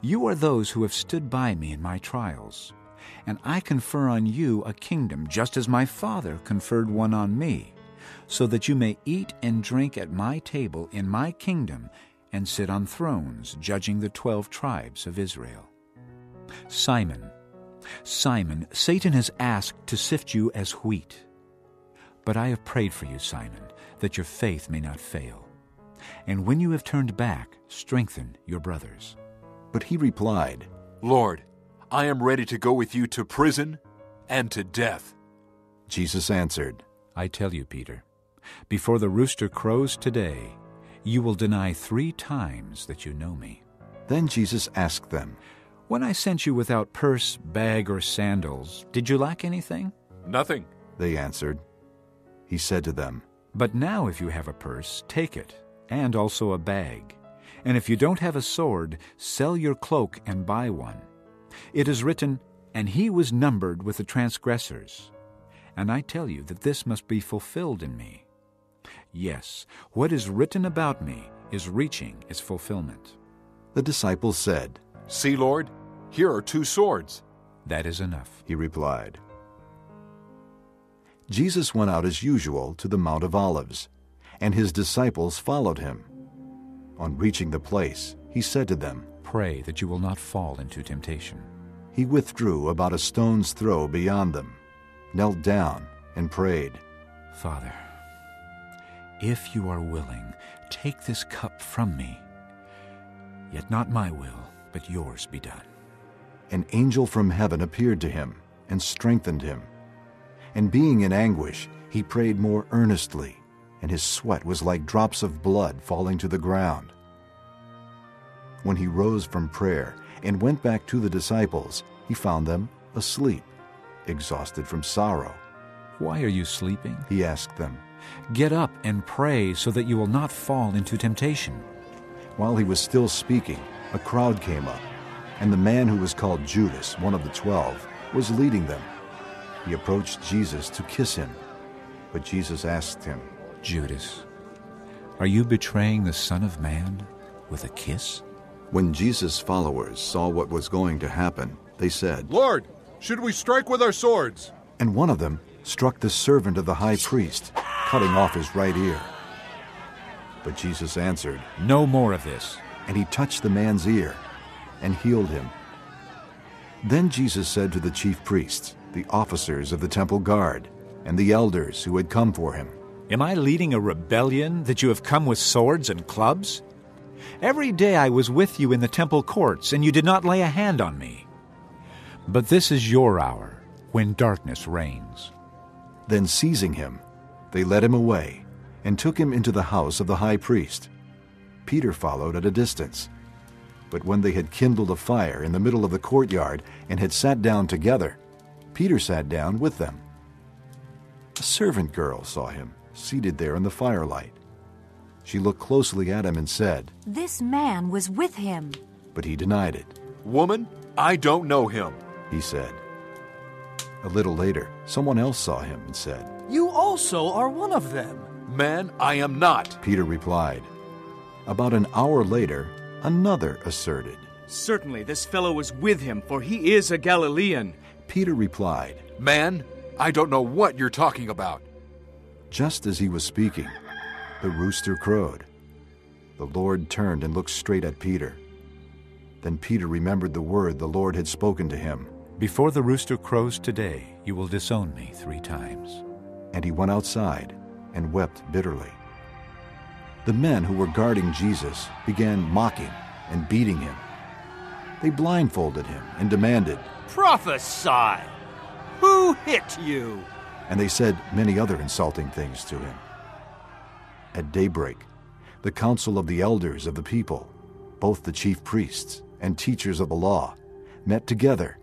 You are those who have stood by me in my trials, and I confer on you a kingdom just as my Father conferred one on me, so that you may eat and drink at my table in my kingdom and sit on thrones judging the twelve tribes of Israel. Simon, Simon, Satan has asked to sift you as wheat. But I have prayed for you, Simon, that your faith may not fail. And when you have turned back, strengthen your brothers. But he replied, Lord, I am ready to go with you to prison and to death. Jesus answered, I tell you, Peter, before the rooster crows today, you will deny three times that you know me. Then Jesus asked them, When I sent you without purse, bag, or sandals, did you lack anything? Nothing, they answered. He said to them, But now if you have a purse, take it, and also a bag. And if you don't have a sword, sell your cloak and buy one. It is written, And he was numbered with the transgressors. And I tell you that this must be fulfilled in me. Yes, what is written about me is reaching its fulfillment. The disciples said, See, Lord, here are two swords. That is enough, he replied. Jesus went out as usual to the Mount of Olives, and his disciples followed him. On reaching the place, he said to them, Pray that you will not fall into temptation. He withdrew about a stone's throw beyond them, knelt down, and prayed, Father, If you are willing, take this cup from me. Yet not my will, but yours be done. An angel from heaven appeared to him and strengthened him. And being in anguish, he prayed more earnestly, and his sweat was like drops of blood falling to the ground. When he rose from prayer and went back to the disciples, he found them asleep, exhausted from sorrow. Why are you sleeping? He asked them. Get up and pray so that you will not fall into temptation. While he was still speaking, a crowd came up, and the man who was called Judas, one of the twelve, was leading them. He approached Jesus to kiss him, but Jesus asked him, Judas, are you betraying the Son of Man with a kiss? When Jesus' followers saw what was going to happen, they said, Lord, should we strike with our swords? And one of them struck the servant of the high priest, cutting off his right ear. But Jesus answered, No more of this. And he touched the man's ear and healed him. Then Jesus said to the chief priests, the officers of the temple guard, and the elders who had come for him, Am I leading a rebellion that you have come with swords and clubs? Every day I was with you in the temple courts, and you did not lay a hand on me. But this is your hour, when darkness reigns. Then seizing him, they led him away and took him into the house of the high priest. Peter followed at a distance. But when they had kindled a fire in the middle of the courtyard and had sat down together, Peter sat down with them. A servant girl saw him seated there in the firelight. She looked closely at him and said, This man was with him. But he denied it. Woman, I don't know him, he said. A little later, someone else saw him and said, You also are one of them. Man, I am not, Peter replied. About an hour later, another asserted, Certainly this fellow was with him, for he is a Galilean. Peter replied, Man, I don't know what you're talking about. Just as he was speaking, the rooster crowed. The Lord turned and looked straight at Peter. Then Peter remembered the word the Lord had spoken to him. Before the rooster crows today, you will disown me three times. And he went outside and wept bitterly. The men who were guarding Jesus began mocking and beating him. They blindfolded him and demanded, Prophesy! Who hit you? And they said many other insulting things to him. At daybreak, the council of the elders of the people, both the chief priests and teachers of the law, met together,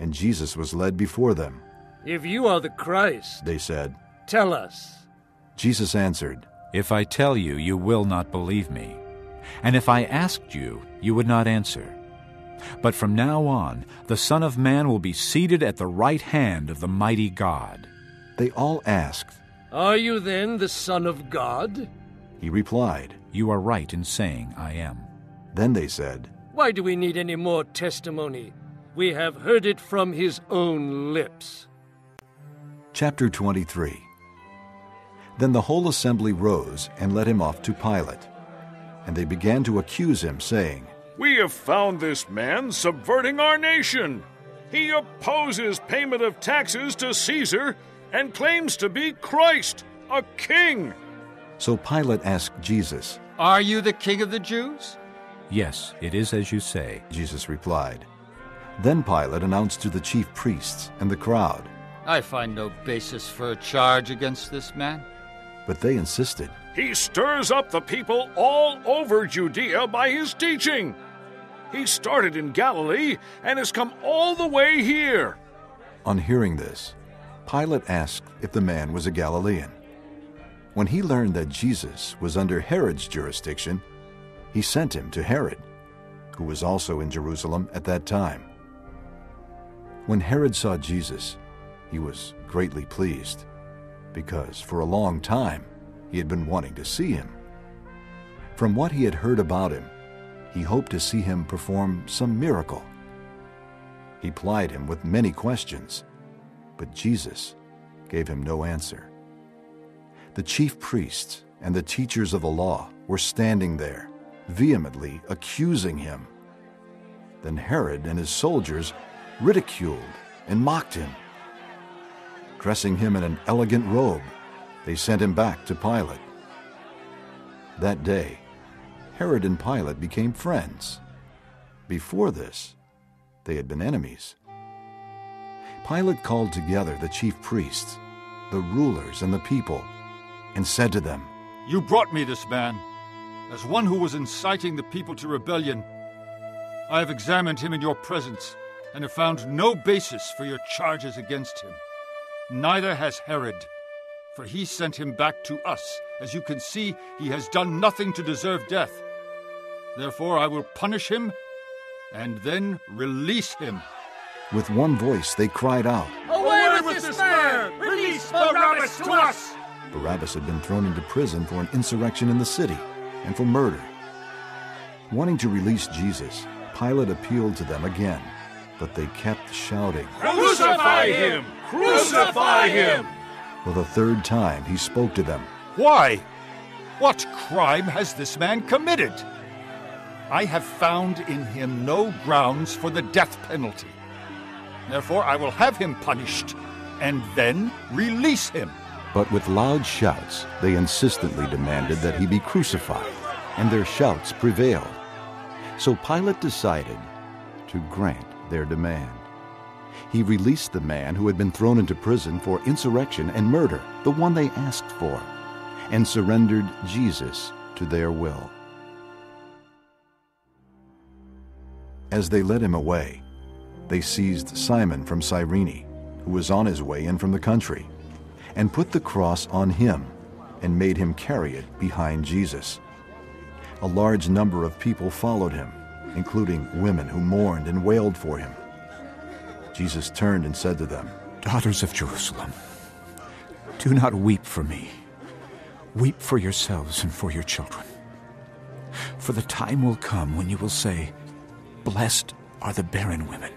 and Jesus was led before them. If you are the Christ, they said, tell us. Jesus answered, If I tell you, you will not believe me. And if I asked you, you would not answer. But from now on, the Son of Man will be seated at the right hand of the mighty God. They all asked, Are you then the Son of God? He replied, You are right in saying I am. Then they said, Why do we need any more testimony? We have heard it from his own lips. Chapter 23 Then the whole assembly rose and led him off to Pilate. And they began to accuse him, saying, We have found this man subverting our nation. He opposes payment of taxes to Caesar and claims to be Christ, a king. So Pilate asked Jesus, Are you the king of the Jews? Yes, it is as you say, Jesus replied. Then Pilate announced to the chief priests and the crowd, I find no basis for a charge against this man. But they insisted. He stirs up the people all over Judea by his teaching. He started in Galilee and has come all the way here. On hearing this, Pilate asked if the man was a Galilean. When he learned that Jesus was under Herod's jurisdiction, he sent him to Herod, who was also in Jerusalem at that time. When Herod saw Jesus, he was greatly pleased, because for a long time he had been wanting to see him. From what he had heard about him, he hoped to see him perform some miracle. He plied him with many questions, but Jesus gave him no answer. The chief priests and the teachers of the law were standing there, vehemently accusing him. Then Herod and his soldiers ridiculed and mocked him. Dressing him in an elegant robe, they sent him back to Pilate. That day, Herod and Pilate became friends. Before this, they had been enemies. Pilate called together the chief priests, the rulers, and the people, and said to them, You brought me this man as one who was inciting the people to rebellion. I have examined him in your presence and have found no basis for your charges against him. Neither has Herod, for he sent him back to us. As you can see, he has done nothing to deserve death. Therefore, I will punish him and then release him. With one voice, they cried out, Away with this man! Release Barabbas to us! Barabbas had been thrown into prison for an insurrection in the city and for murder. Wanting to release Jesus, Pilate appealed to them again, but they kept shouting, Crucify him! Crucify him! For the third time, he spoke to them. Why? What crime has this man committed? I have found in him no grounds for the death penalty. Therefore, I will have him punished and then release him. But with loud shouts, they insistently demanded that he be crucified, and their shouts prevailed. So Pilate decided to grant their demand. He released the man who had been thrown into prison for insurrection and murder, the one they asked for, and surrendered Jesus to their will. As they led him away, they seized Simon from Cyrene, who was on his way in from the country, and put the cross on him and made him carry it behind Jesus. A large number of people followed him, including women who mourned and wailed for him. Jesus turned and said to them, Daughters of Jerusalem, do not weep for me. Weep for yourselves and for your children. For the time will come when you will say, Blessed are the barren women,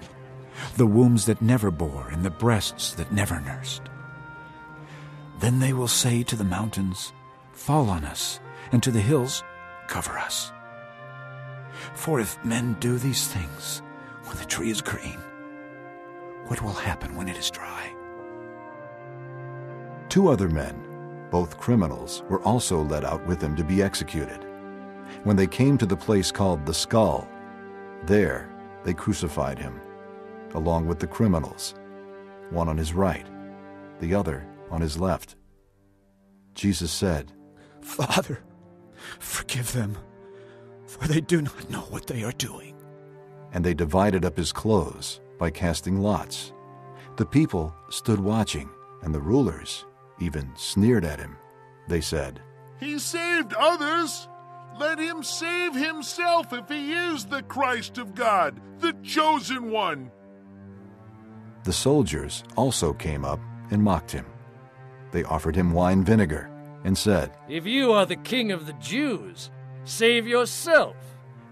the wombs that never bore, and the breasts that never nursed. Then they will say to the mountains, Fall on us, and to the hills, Cover us. For if men do these things when the tree is green, what will happen when it is dry? Two other men, both criminals, were also led out with him to be executed. When they came to the place called the Skull, there they crucified him, along with the criminals, one on his right, the other on his left. Jesus said, Father, forgive them, for they do not know what they are doing. And they divided up his clothes by casting lots. The people stood watching, and the rulers even sneered at him. They said, He saved others. Let him save himself if he is the Christ of God, the chosen one. The soldiers also came up and mocked him. They offered him wine vinegar and said, If you are the king of the Jews, save yourself.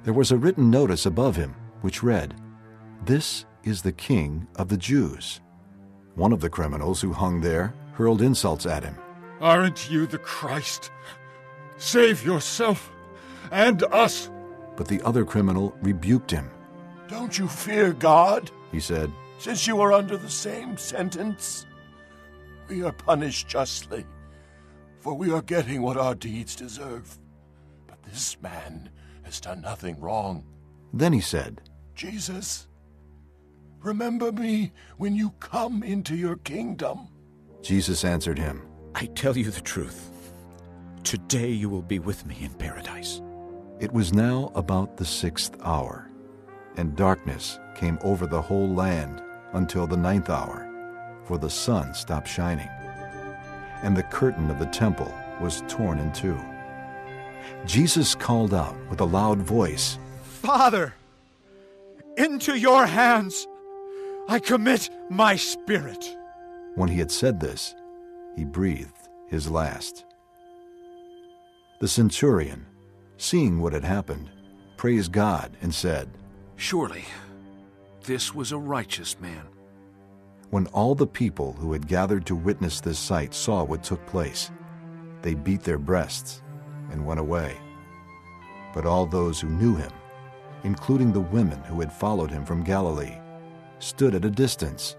There was a written notice above him which read, This is the king of the Jews. One of the criminals who hung there hurled insults at him. Aren't you the Christ? Save yourself and us. But the other criminal rebuked him. Don't you fear God? He said, Since you are under the same sentence, we are punished justly, for we are getting what our deeds deserve. But this man has done nothing wrong. Then he said, Jesus, remember me when you come into your kingdom. Jesus answered him, I tell you the truth. Today you will be with me in paradise. It was now about the sixth hour, and darkness came over the whole land until the ninth hour, for the sun stopped shining, and the curtain of the temple was torn in two. Jesus called out with a loud voice, Father, into your hands I commit my spirit. When he had said this, he breathed his last. The centurion, seeing what had happened, praised God and said, Surely this was a righteous man. When all the people who had gathered to witness this sight saw what took place, they beat their breasts and went away. But all those who knew him, including the women who had followed him from Galilee, stood at a distance,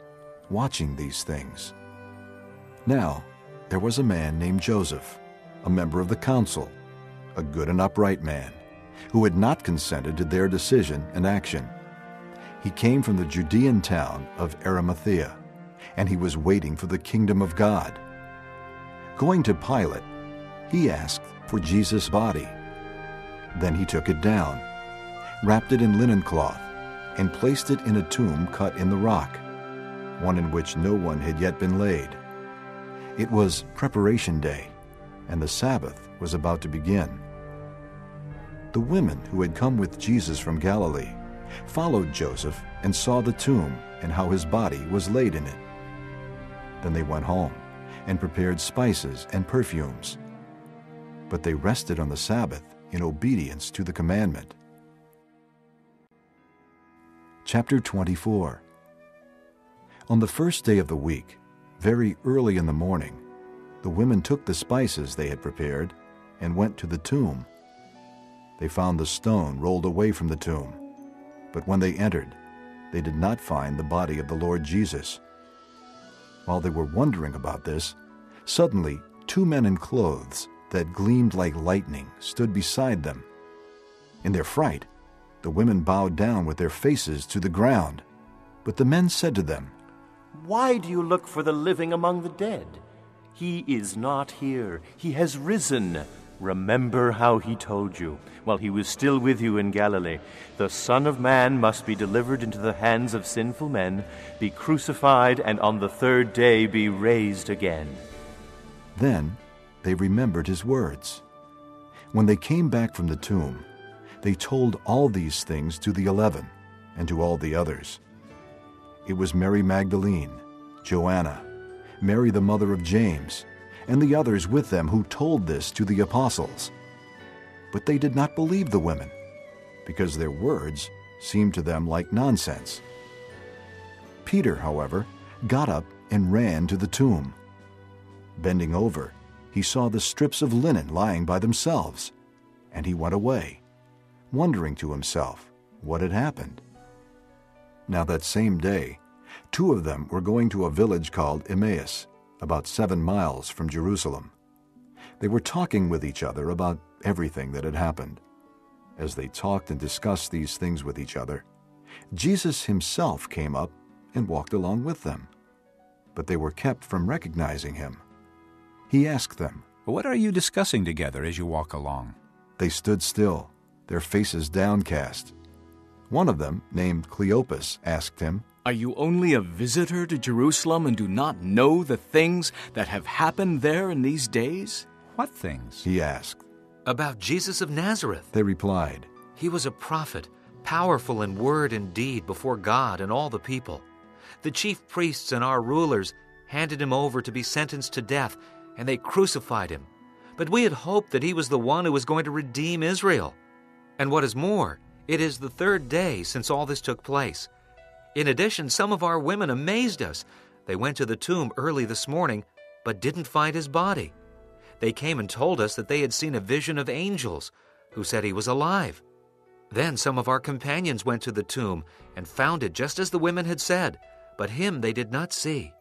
watching these things. Now there was a man named Joseph, a member of the council, a good and upright man, who had not consented to their decision and action. He came from the Judean town of Arimathea, and he was waiting for the kingdom of God. Going to Pilate, he asked for Jesus' body. Then he took it down, wrapped it in linen cloth, and placed it in a tomb cut in the rock, one in which no one had yet been laid. It was preparation day, and the Sabbath was about to begin. The women who had come with Jesus from Galilee followed Joseph and saw the tomb and how his body was laid in it. Then they went home and prepared spices and perfumes. But they rested on the Sabbath in obedience to the commandment. Chapter 24 On the first day of the week, very early in the morning, the women took the spices they had prepared and went to the tomb. They found the stone rolled away from the tomb, but when they entered, they did not find the body of the Lord Jesus. While they were wondering about this, suddenly two men in clothes that gleamed like lightning stood beside them. In their fright, the women bowed down with their faces to the ground. But the men said to them, Why do you look for the living among the dead? He is not here. He has risen. Remember how he told you, while he was still with you in Galilee, the Son of Man must be delivered into the hands of sinful men, be crucified, and on the third day be raised again. Then they remembered his words. When they came back from the tomb, they told all these things to the eleven and to all the others. It was Mary Magdalene, Joanna, Mary the mother of James, and the others with them who told this to the apostles. But they did not believe the women, because their words seemed to them like nonsense. Peter, however, got up and ran to the tomb. Bending over, he saw the strips of linen lying by themselves, and he went away, wondering to himself what had happened. Now that same day, two of them were going to a village called Emmaus, about seven miles from Jerusalem. They were talking with each other about everything that had happened. As they talked and discussed these things with each other, Jesus himself came up and walked along with them. But they were kept from recognizing him. He asked them, What are you discussing together as you walk along? They stood still, their faces downcast. One of them, named Cleopas, asked him, Are you only a visitor to Jerusalem and do not know the things that have happened there in these days? What things? He asked. About Jesus of Nazareth. They replied, He was a prophet, powerful in word and deed before God and all the people. The chief priests and our rulers handed him over to be sentenced to death, and they crucified him. But we had hoped that he was the one who was going to redeem Israel. And what is more, it is the third day since all this took place. In addition, some of our women amazed us. They went to the tomb early this morning, but didn't find his body. They came and told us that they had seen a vision of angels who said he was alive. Then some of our companions went to the tomb and found it just as the women had said, but him they did not see.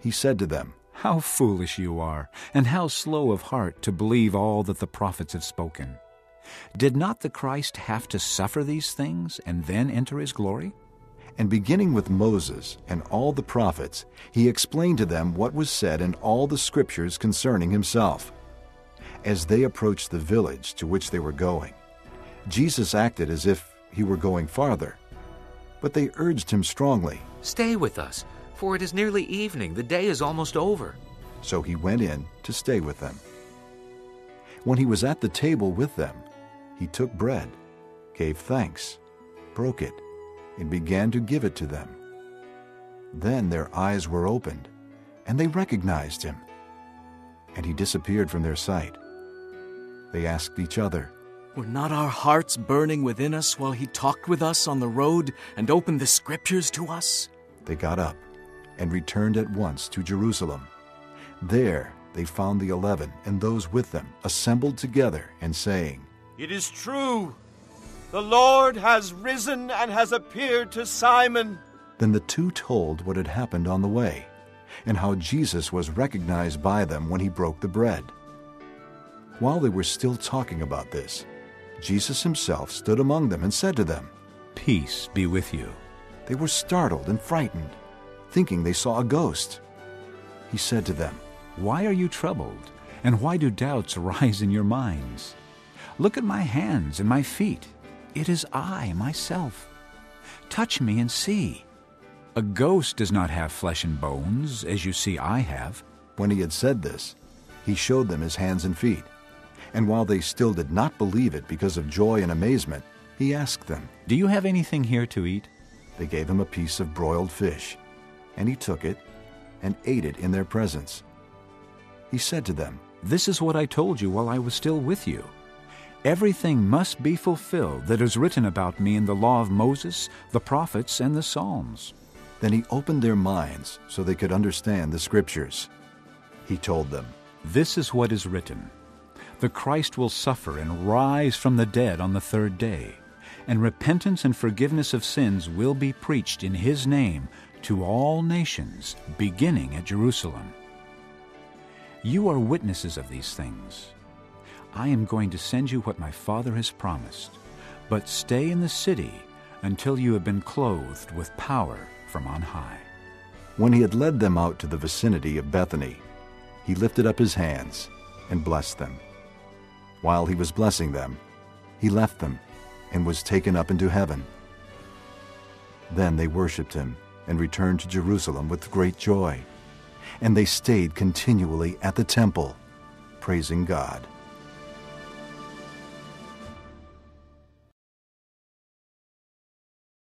He said to them, How foolish you are, and how slow of heart to believe all that the prophets have spoken. Did not the Christ have to suffer these things and then enter his glory? And beginning with Moses and all the prophets, he explained to them what was said in all the scriptures concerning himself. As they approached the village to which they were going, Jesus acted as if he were going farther. But they urged him strongly, Stay with us, for it is nearly evening. The day is almost over. So he went in to stay with them. When he was at the table with them, he took bread, gave thanks, broke it, and began to give it to them. Then their eyes were opened, and they recognized him. And he disappeared from their sight. They asked each other, Were not our hearts burning within us while he talked with us on the road and opened the scriptures to us? They got up and returned at once to Jerusalem. There they found the eleven and those with them assembled together and saying, It is true. The Lord has risen and has appeared to Simon. Then the two told what had happened on the way, and how Jesus was recognized by them when he broke the bread. While they were still talking about this, Jesus himself stood among them and said to them, Peace be with you. They were startled and frightened, thinking they saw a ghost. He said to them, Why are you troubled, and why do doubts rise in your minds? Look at my hands and my feet. It is I myself. Touch me and see. A ghost does not have flesh and bones, as you see I have. When he had said this, he showed them his hands and feet. And while they still did not believe it because of joy and amazement, he asked them, Do you have anything here to eat? They gave him a piece of broiled fish, and he took it and ate it in their presence. He said to them, This is what I told you while I was still with you. Everything must be fulfilled that is written about me in the law of Moses, the prophets, and the Psalms. Then he opened their minds so they could understand the Scriptures. He told them, This is what is written The Christ will suffer and rise from the dead on the third day, and repentance and forgiveness of sins will be preached in his name to all nations, beginning at Jerusalem. You are witnesses of these things. I am going to send you what my Father has promised, but stay in the city until you have been clothed with power from on high. When he had led them out to the vicinity of Bethany, he lifted up his hands and blessed them. While he was blessing them, he left them and was taken up into heaven. Then they worshipped him and returned to Jerusalem with great joy. And they stayed continually at the temple, praising God.